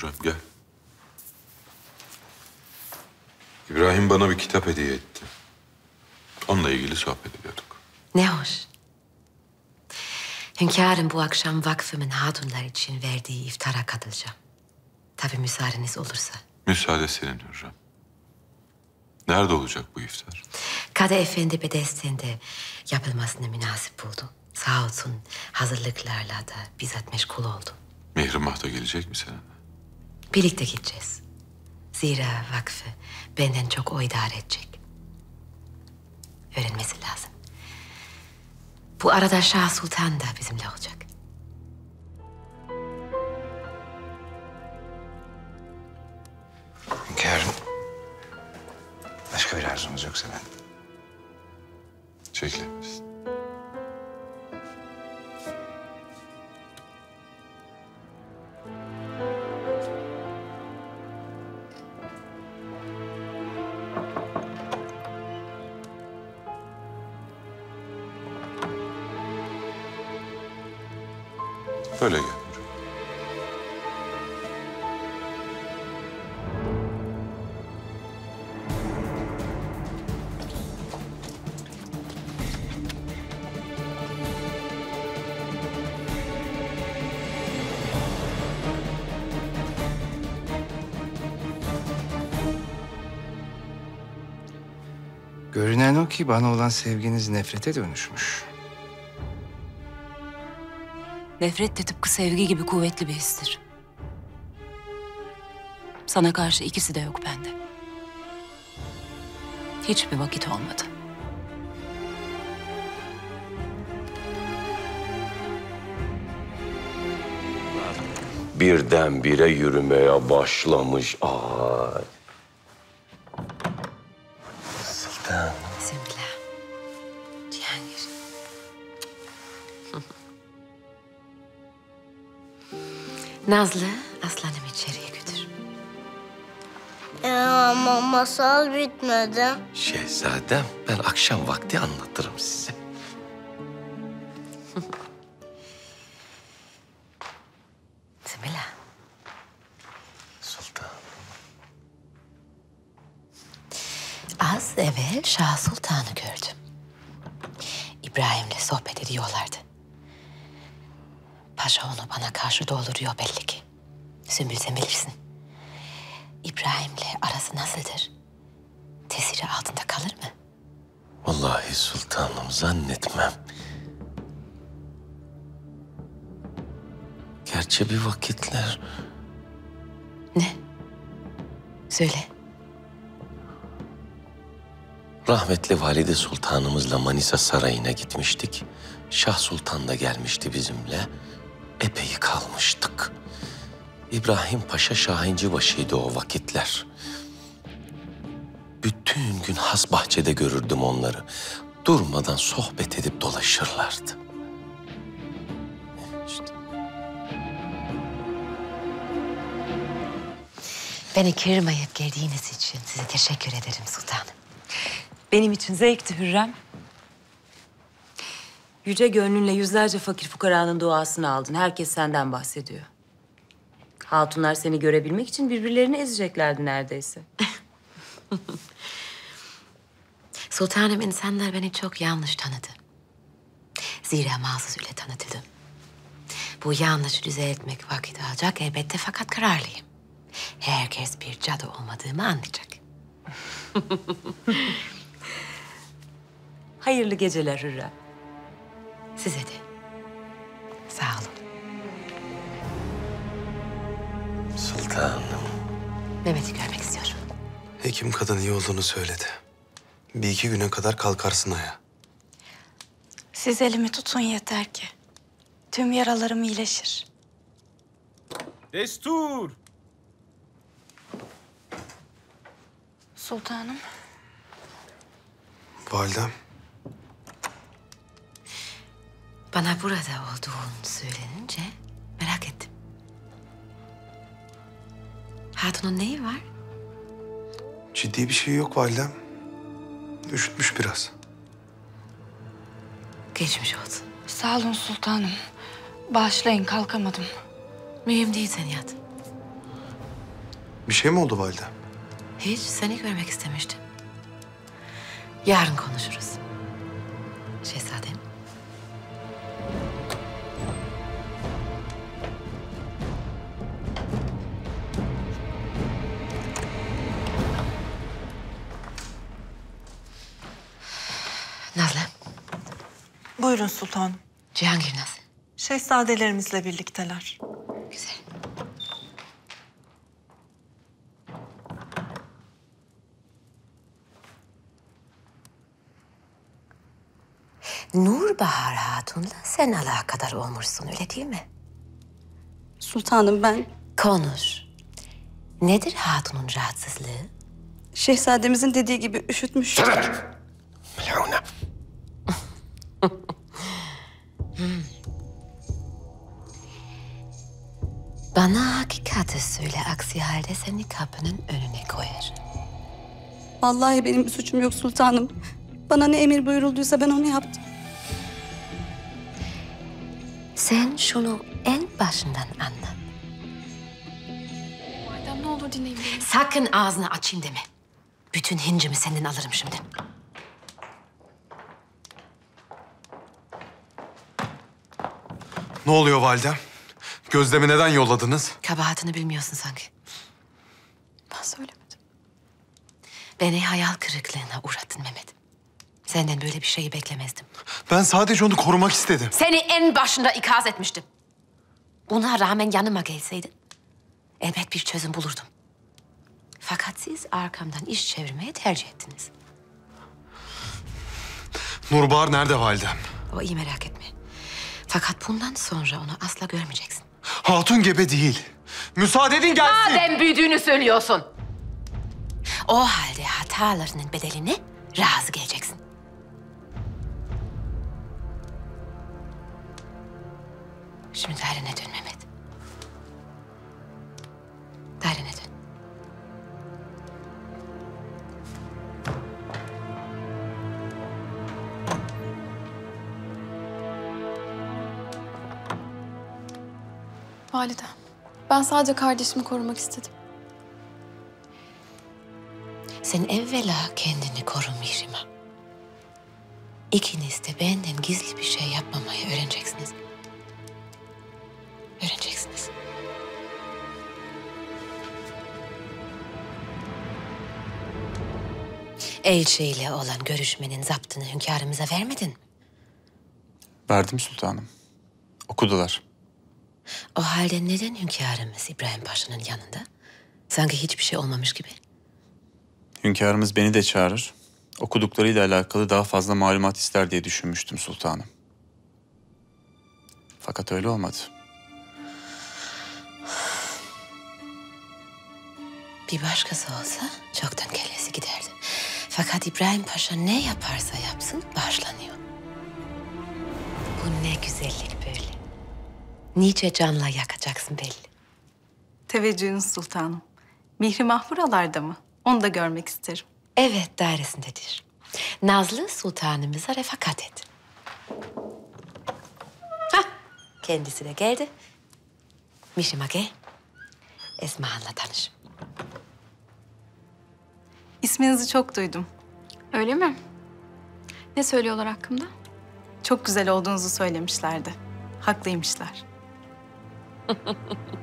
Hürrem gel. İbrahim bana bir kitap hediye etti. Onunla ilgili sohbet ediyorduk.
Ne hoş. Hünkârım bu akşam vakfımın hatunlar için verdiği iftara katılacağım. Tabii müsaadeniz olursa.
Müsaade senin Hürrem. Nerede olacak bu iftar?
Kadı Efendi Bedesten'de yapılmasını münasip buldum. Sağ olsun hazırlıklarla da bizzat meşgul oldu.
Mihrimah da gelecek mi seninle?
Birlikte gideceğiz. Zira vakfı benden çok o idare edecek. Öğrenmesi lazım. Bu arada Şah Sultan da bizimle olacak.
Hünkârım. Başka bir arzunuz yoksa ben.
Çekilebilirsin. Böyle gel.
Görünen o ki bana olan sevginiz nefrete dönüşmüş.
Nefret de tıpkı sevgi gibi kuvvetli bir histir. Sana karşı ikisi de yok bende. Hiçbir vakit olmadı.
Birdenbire yürümeye başlamış. Ay.
Nazlı, aslanım içeriye götür.
Ee, ama masal bitmedi.
Şehzadem ben akşam vakti anlatırım size. <laughs>
Bismillah.
Sultan.
Az evvel Şah bana karşı dolduruyor belli ki. Sümbül sen bilirsin. İbrahim'le arası nasıldır? Tesiri altında kalır mı?
Vallahi sultanım zannetmem. Gerçi bir vakitler
Söyle.
rahmetli valide sultanımızla Manisa sarayına gitmiştik. Şah Sultan da gelmişti bizimle. Epey kalmıştık. İbrahim Paşa Şahinci başıydı o vakitler. Bütün gün has bahçede görürdüm onları. Durmadan sohbet edip dolaşırlardı.
Beni kırmayıp geldiğiniz için size teşekkür ederim sultanım.
Benim için zevkti Hürrem. Yüce gönlünle yüzlerce fakir fukaranın duasını aldın. Herkes senden bahsediyor. Hatunlar seni görebilmek için birbirlerini ezeceklerdi neredeyse. <laughs>
Sultanım insanlar beni çok yanlış tanıdı. Zira mahsus ile tanıtıldım. Bu yanlışı düzeltmek vakit alacak elbette fakat kararlıyım. Herkes bir cadı olmadığımı anlayacak. <laughs>
Hayırlı geceler Hürrem.
Size de. Sağ olun.
Sultanım.
Mehmet'i görmek istiyorum.
Hekim kadın iyi olduğunu söyledi. Bir iki güne kadar kalkarsın aya.
Siz elimi tutun yeter ki. Tüm yaralarım iyileşir.
Destur!
Sultanım.
Validem.
Bana burada olduğun söylenince merak ettim. Hatun'un neyi var?
Ciddi bir şey yok validem. Üşütmüş biraz.
Geçmiş olsun.
Sağ olun sultanım. Bağışlayın kalkamadım.
Mühim değil sen yat.
Bir şey mi oldu validem?
Hiç seni görmek istemiştim. Yarın konuşuruz. Şehzadem.
Buyurun sultanım.
Cihangir nasıl?
Şehzadelerimizle birlikteler.
Güzel. Nurbahar Hatun'la sen alakadar olmuşsun öyle değil mi?
Sultanım ben
Konuş. Nedir Hatun'un rahatsızlığı?
şehzademizin dediği gibi üşütmüş.
Meluna.
Hmm. Bana hakikati söyle aksi halde seni kapının önüne koyar.
Vallahi benim bir suçum yok sultanım. Bana ne emir buyurulduysa ben onu yaptım.
Sen şunu en başından anlat.
Validem ne olur dinleyin beni.
Sakın ağzını açayım deme. Bütün hincimi senden alırım şimdi.
Ne oluyor validem? Gözlemi neden yolladınız?
Kabahatini bilmiyorsun sanki.
Ben söylemedim.
Beni hayal kırıklığına uğrattın Mehmet. Senden böyle bir şeyi beklemezdim.
Ben sadece onu korumak istedim.
Seni en başında ikaz etmiştim. Buna rağmen yanıma gelseydin elbet bir çözüm bulurdum. Fakat siz arkamdan iş çevirmeye tercih ettiniz.
Nurbahar nerede validem?
O iyi merak etme. Fakat bundan sonra onu asla görmeyeceksin.
Hatun gebe değil. Müsaade edin gelsin.
Madem büyüdüğünü söylüyorsun. O halde hatalarının bedelini razı geleceksin. Şimdi dairene dön Mehmet. Dairene dön.
Valide. Ben sadece kardeşimi korumak istedim.
Sen evvela kendini koru Mihrimah. İkiniz de benden gizli bir şey yapmamayı öğreneceksiniz. Öğreneceksiniz. Elçiyle olan görüşmenin zaptını hünkârımıza vermedin.
Verdim sultanım. Okudular.
O halde neden hünkârımız İbrahim Paşa'nın yanında? Sanki hiçbir şey olmamış gibi.
Hünkârımız beni de çağırır. Okuduklarıyla alakalı daha fazla malumat ister diye düşünmüştüm sultanım. Fakat öyle olmadı.
Bir başkası olsa çoktan kellesi giderdi. Fakat İbrahim Paşa ne yaparsa yapsın bağışlanıyor. Bu ne güzellik. Nice canla yakacaksın belli.
Teveccühünüz sultanım. Mihrimah buralarda mı? Onu da görmek isterim.
Evet dairesindedir. Nazlı sultanımıza refakat et. Hah, kendisi de geldi. Mişima gel. Esma'nla tanış.
İsminizi çok duydum.
Öyle mi? Ne söylüyorlar hakkımda?
Çok güzel olduğunuzu söylemişlerdi. Haklıymışlar. <laughs>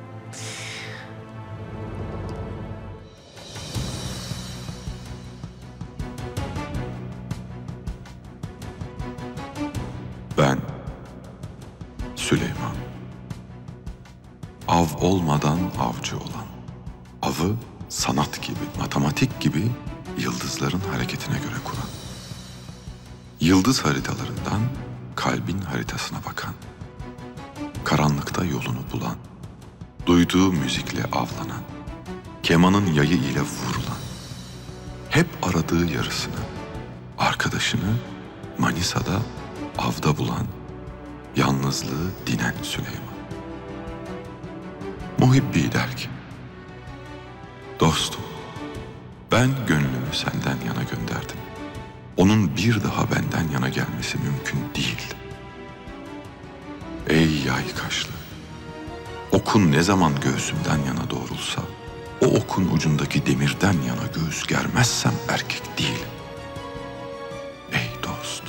Ben Süleyman. Av olmadan avcı olan. Avı sanat gibi, matematik gibi yıldızların hareketine göre kuran. Yıldız haritalarından kalbin haritasına bakan, karanlıkta yolunu bulan, duyduğu müzikle avlanan, kemanın yayı ile vurulan, hep aradığı yarısını, arkadaşını Manisa'da avda bulan, yalnızlığı dinen Süleyman. Muhibbi der ki, dostum ben gönlümü senden yana gönderdim. Onun bir daha benden yana gelmesi mümkün değil. Ey yay kaşlı, okun ne zaman göğsümden yana doğrulsa, o okun ucundaki demirden yana göğüs germezsem erkek değilim. Ey dost,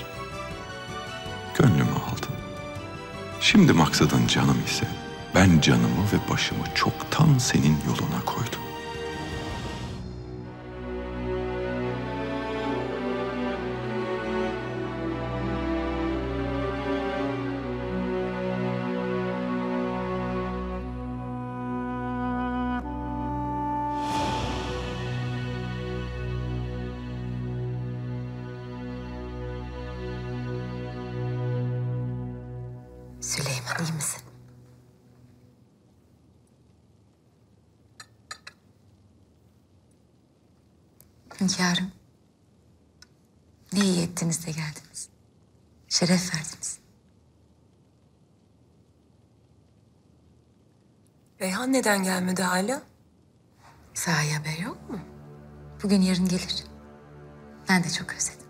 gönlümü aldın. Şimdi maksadın canım ise ben canımı ve başımı çoktan senin yoluna koydum.
Hünkârım. Ne iyi ettiniz de geldiniz. Şeref verdiniz.
Reyhan neden gelmedi hala?
Sahi haber yok mu? Bugün yarın gelir. Ben de çok özledim.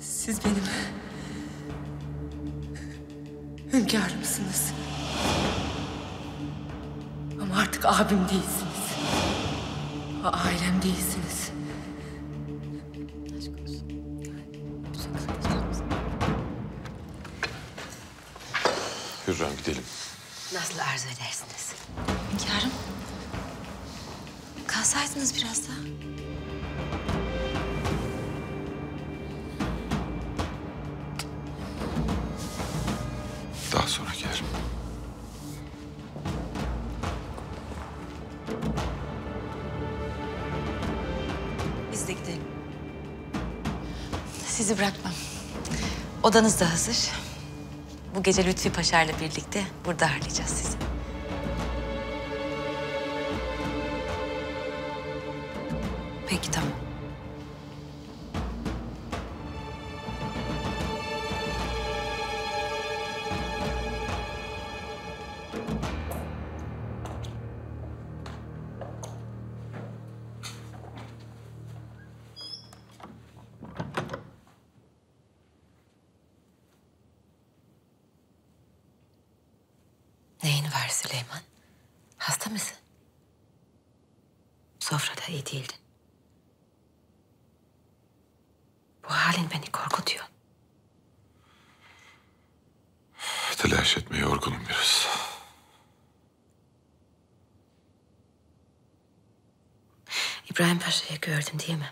Siz benim hünkârımsınız. Ama artık abim değilsiniz. Ailem değilsiniz.
Hürrem gidelim.
Nasıl arzu edersiniz?
Hünkârım. Kalsaydınız biraz daha.
Daha sonra gelirim.
Biz de gidelim. Sizi bırakmam. Odanız da hazır. Bu gece Lütfi Paşa birlikte burada ağırlayacağız sizi. Peki tamam.
İbrahim Paşa'yı gördün değil mi?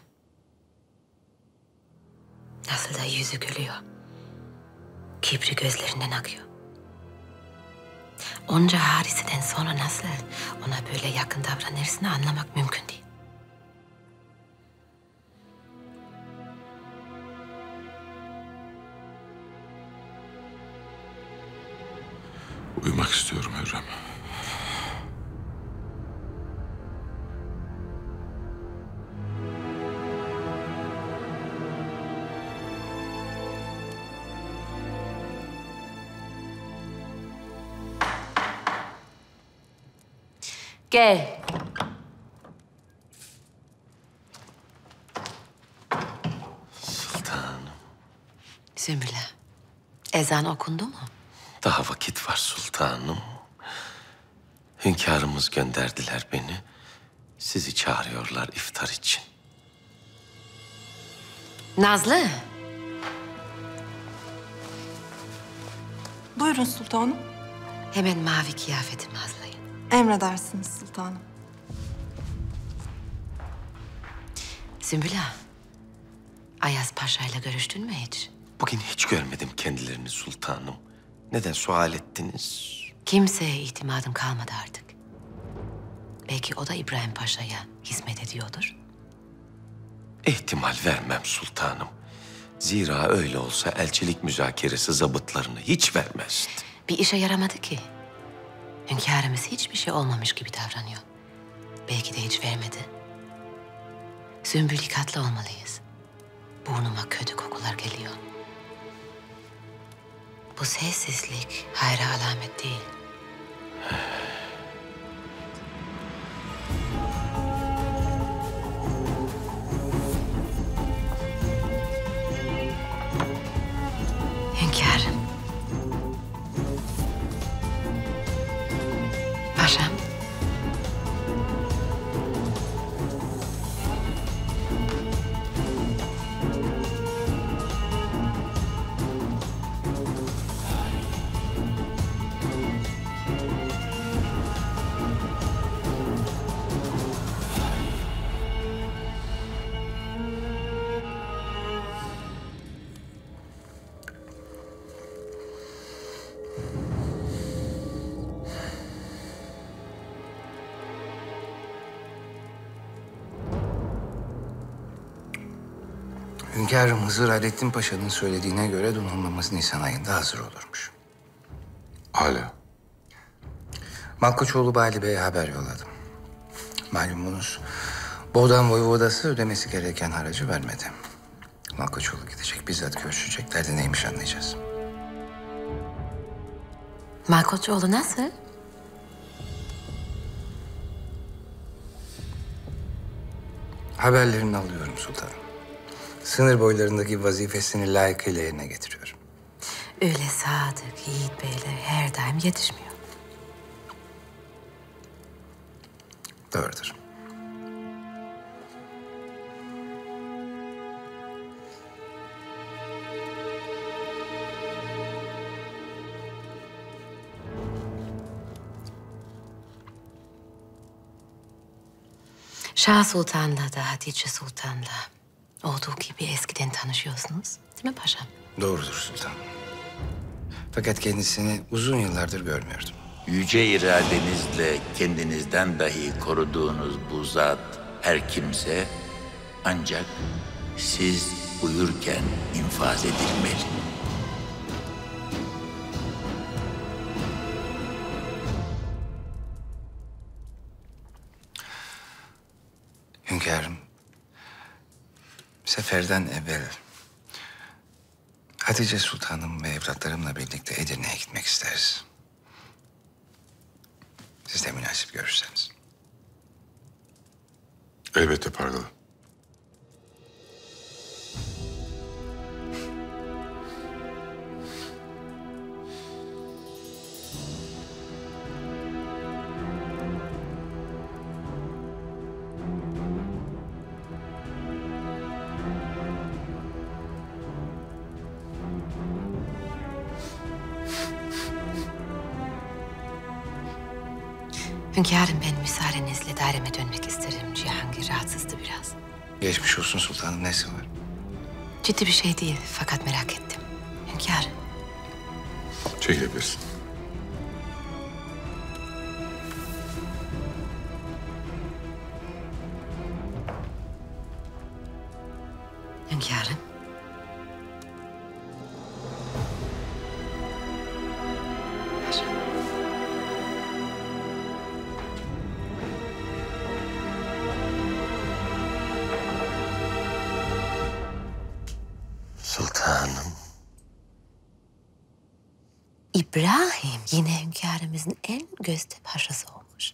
Nasıl da yüzü gülüyor. Kibri gözlerinden akıyor. Onca hadiseden sonra nasıl ona böyle yakın davranırsın anlamak mümkün değil.
Gel.
Sümbüle, ezan okundu mu?
Daha vakit var sultanım. Hünkârımız gönderdiler beni. Sizi çağırıyorlar iftar için.
Nazlı,
Buyurun sultanım.
hemen mavi kıyafetimi hazırlayın.
Emredersiniz sultanım.
Sümbüle, Ayaz Paşa ile görüştün mü hiç?
Bugün hiç görmedim kendilerini sultanım. Neden sual ettiniz?
Kimseye itimadım kalmadı artık. Belki o da İbrahim Paşa'ya hizmet ediyordur.
İhtimal vermem sultanım. Zira öyle olsa elçilik müzakeresi zabıtlarını hiç vermezdi.
Bir işe yaramadı ki. Hünkârımız hiçbir şey olmamış gibi davranıyor. Belki de hiç vermedi. Sümbül dikkatli olmalıyız. Burnuma kötü kokular geliyor. Bu sessizlik hayra alamet değil. Hünkârım
Hızır Alettin Paşa'nın söylediğine göre donanmamız Nisan ayında hazır olurmuş.
Hala.
Malkoçoğlu Bali Bey'e haber yolladım. Malumunuz Boğdan Voyvodası ödemesi gereken haracı vermedi. Malkoçoğlu gidecek, bizzat görüşecek. Derdi neymiş anlayacağız.
Malkoçoğlu nasıl?
Haberlerini alıyorum sultanım. Sınır boylarındaki vazifesini layıkıyla yerine getiriyorum.
Öyle sadık, yiğit beyler her daim yetişmiyor.
Doğrudur.
Şah Sultan'la da Hatice Sultan'la olduğu gibi eskiden tanışıyorsunuz. Değil mi paşam?
Doğrudur sultanım. Fakat kendisini uzun yıllardır görmüyordum.
Yüce iradenizle kendinizden dahi koruduğunuz bu zat her kimse ancak siz uyurken infaz edilmeli.
Hünkârım, seferden evvel Hatice Sultanım ve evlatlarımla birlikte Edirne'ye gitmek isteriz. Siz de münasip görürseniz.
Elbette Pargalı.
Hünkârım ben müsaadenizle daireme dönmek isterim. Cihangir rahatsızdı biraz.
Geçmiş olsun sultanım, nesi var?
Ciddi bir şey değil fakat merak ettim. Hünkârım.
Çekilebilirsin.
Gözde paşası olmuş.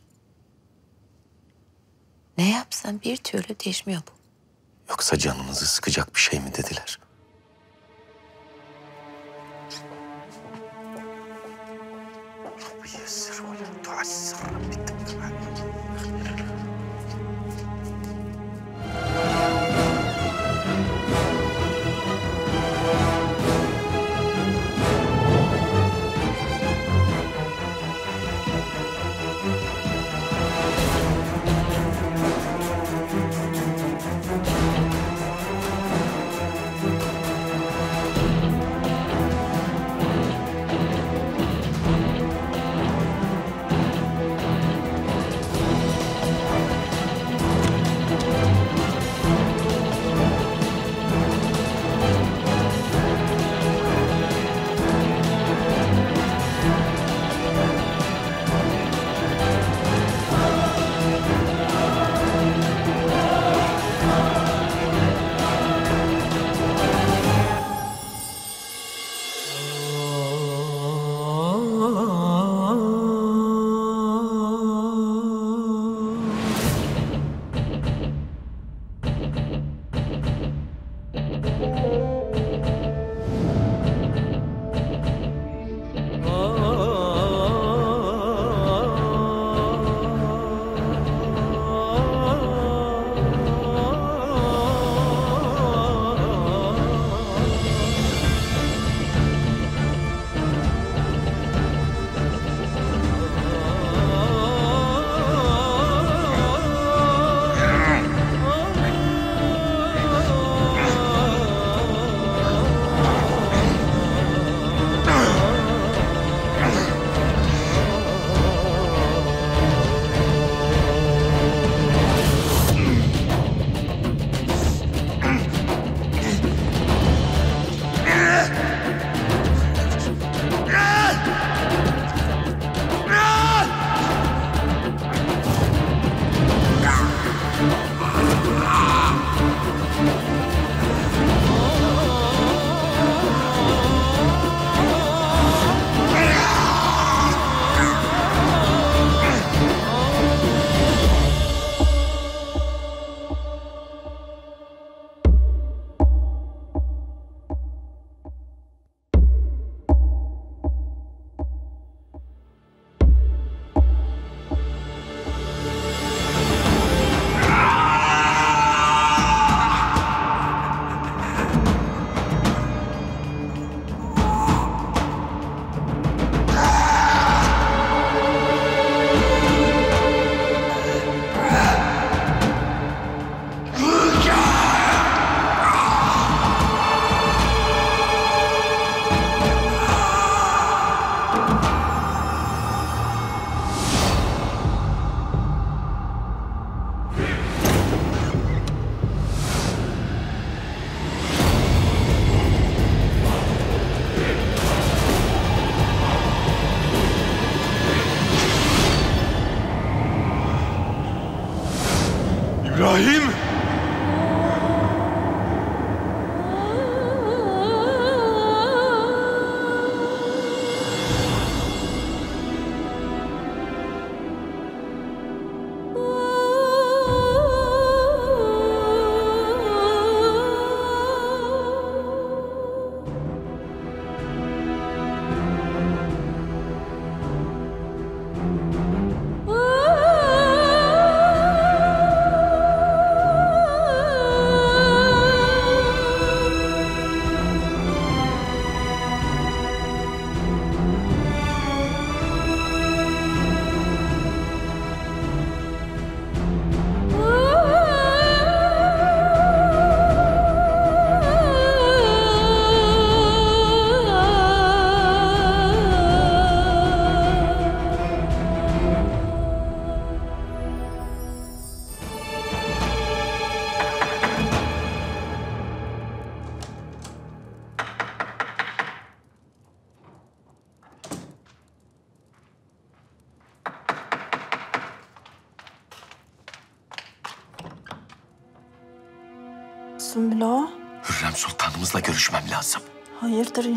Ne yapsam bir türlü değişmiyor bu.
Yoksa canınızı sıkacak bir şey mi dediler?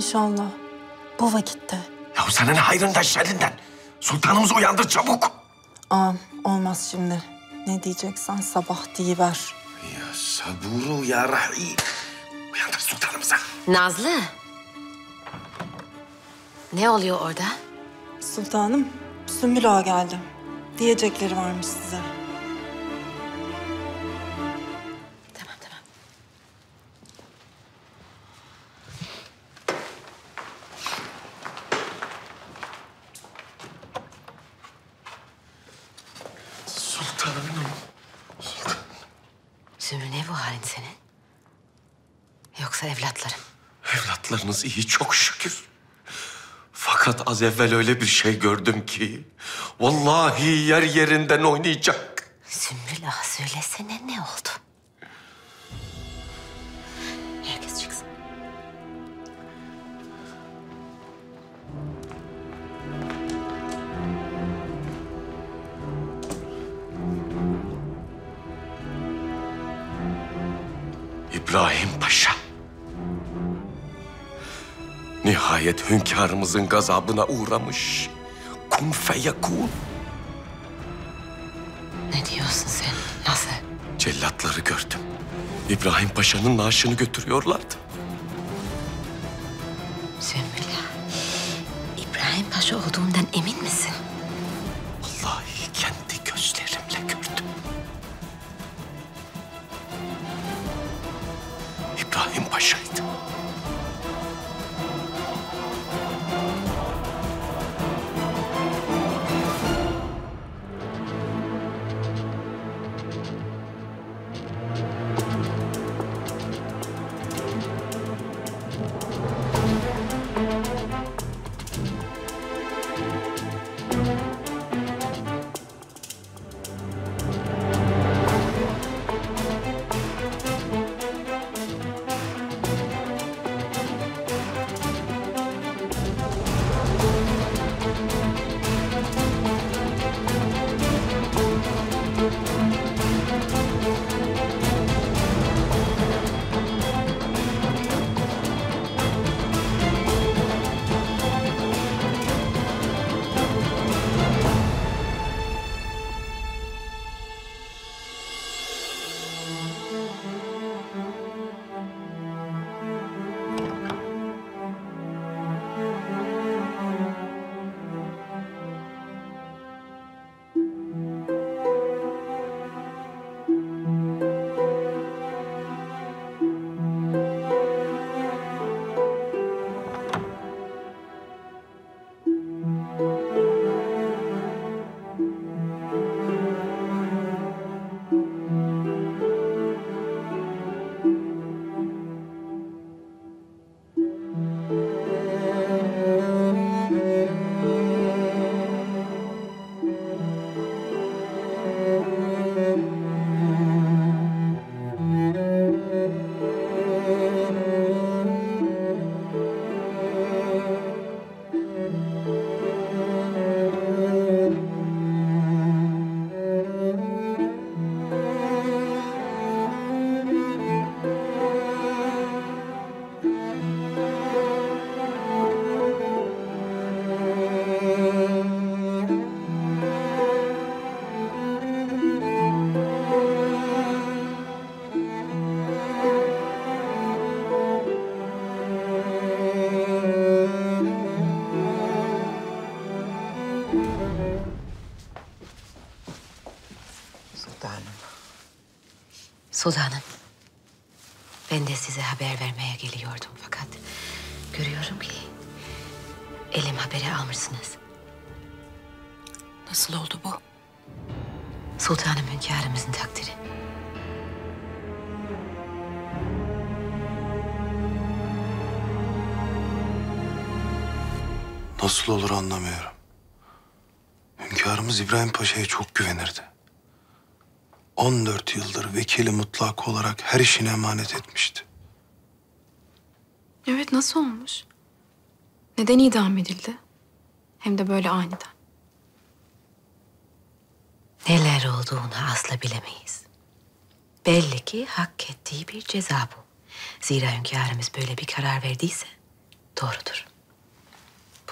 İnşallah. Bu vakitte.
Ya sana ne hayrından şerrinden? Sultanımızı uyandır çabuk.
Ağam, olmaz şimdi. Ne diyeceksen sabah deyiver.
Ya saburu ya rahim. Uyandır sultanımıza.
Nazlı. Ne oluyor orada?
Sultanım, Sümbül Ağa geldi. Diyecekleri varmış size.
Az evvel öyle bir şey gördüm ki... ...vallahi yer yerinden oynayacak.
Sümbül ağa söylesene ne oldu? Herkes çıksın.
İbrahim Paşa. Nihayet hünkârımızın gazabına uğramış. Kun feyekun.
Ne diyorsun sen? Nasıl?
Cellatları gördüm. İbrahim Paşa'nın naaşını götürüyorlardı.
Ağa, İbrahim Paşa olduğundan emin misin?
İbrahim
Paşa'ya çok güvenirdi. 14 yıldır vekili mutlak olarak her işini emanet etmişti.
Evet nasıl olmuş? Neden idam edildi? Hem de böyle aniden.
Neler olduğunu asla bilemeyiz. Belli ki hak ettiği bir ceza bu. Zira hünkârımız böyle bir karar verdiyse doğrudur.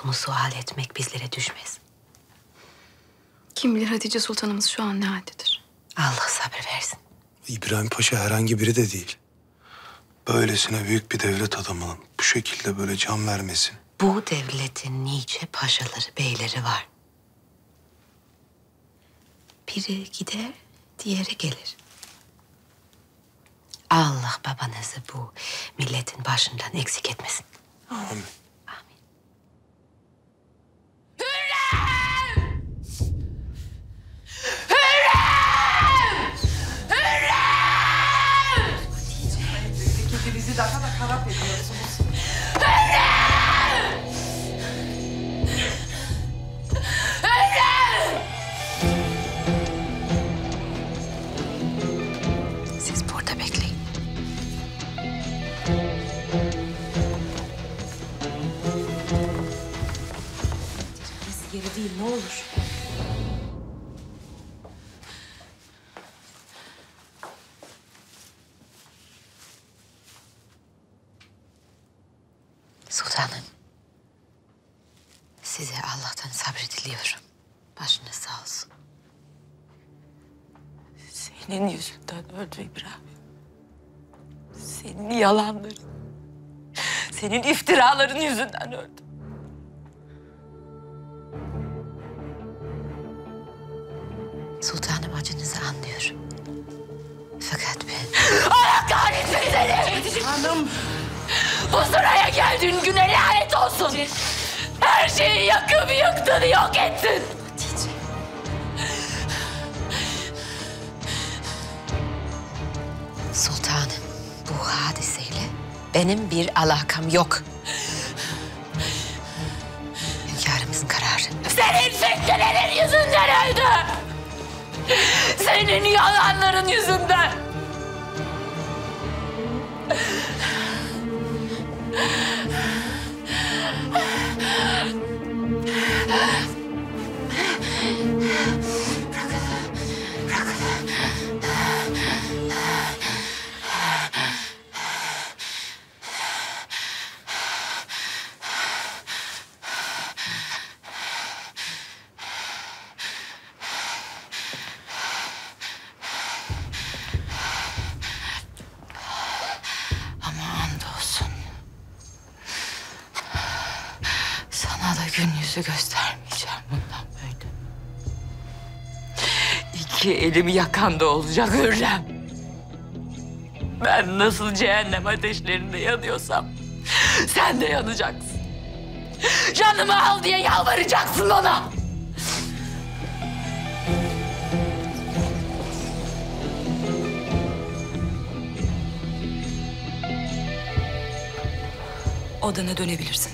Bunu sual etmek bizlere düşmez.
Kim bilir Hatice Sultanımız şu an ne haldedir?
Allah sabır versin.
İbrahim Paşa herhangi biri de değil. Böylesine büyük bir devlet adamının bu şekilde böyle can vermesin.
Bu devletin nice paşaları, beyleri var. Biri gider, diğeri gelir. Allah babanızı bu milletin başından eksik etmesin.
Amin.
Daha da harap ediyorsunuz.
Siz burada bekleyin.
Burası yeri değil ne olur.
Sultanım. Size Allah'tan sabrediliyorum. Başınız sağ olsun.
Senin yüzünden öldü İbrahim. Senin yalanların, senin iftiraların yüzünden öldü.
Sultanım acınızı anlıyorum. Fakat ben...
Allah kahretsin seni! Hanım. Bu sıraya geldiğin güne lanet olsun. Her şeyi yakıp yıktın, yok ettin.
Sultanım, bu hadiseyle benim bir alakam yok. Hünkârımızın kararı.
Senin fitnelerin yüzünden öldü. Senin yalanların yüzünden. İki elimi yakan da olacak Hürrem. Ben nasıl cehennem ateşlerinde yanıyorsam sen de yanacaksın. Canımı al diye yalvaracaksın ona. Odana dönebilirsin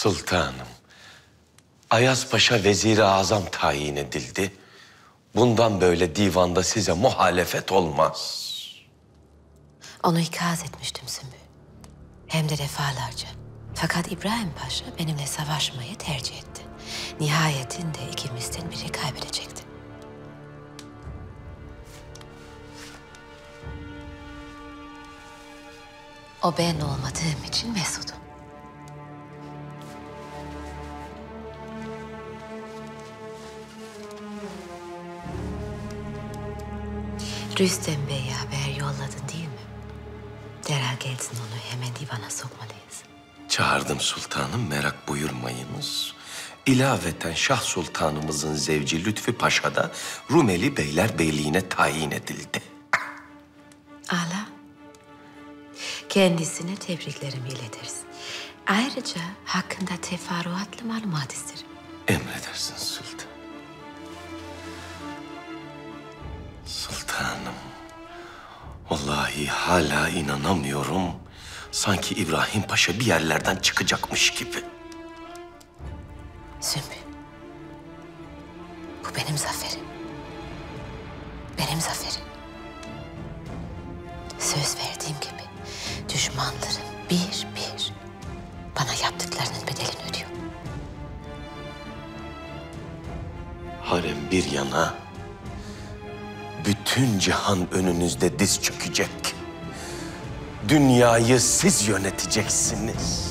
sultanım. Ayaz Paşa veziri azam tayin edildi. Bundan böyle divanda size muhalefet olmaz.
Onu ikaz etmiştim Sümbül. Hem de defalarca. Fakat İbrahim Paşa benimle savaşmayı tercih etti. Nihayetinde ikimizden biri kaybedecekti. O ben olmadığım için mesudum. Rüstem Bey'e haber yolladın değil mi? Derhal gelsin onu hemen divana sokmalıyız.
Çağırdım sultanım merak buyurmayınız. İlaveten Şah Sultanımızın zevci Lütfü Paşa da Rumeli Beyler Beyliğine tayin edildi.
Ala. Kendisine tebriklerimi iletirsin. Ayrıca hakkında teferruatlı malumat isterim.
Emredersiniz sultan. Sultanım. Vallahi hala inanamıyorum. Sanki İbrahim Paşa bir yerlerden çıkacakmış gibi.
Sümbül. Bu benim zaferim. Benim zaferim. Söz verdiğim gibi düşmanlarım bir bir bana yaptıklarının bedelini ödüyor.
Harem bir yana, bütün cihan önünüzde diz çökecek. Dünyayı siz yöneteceksiniz.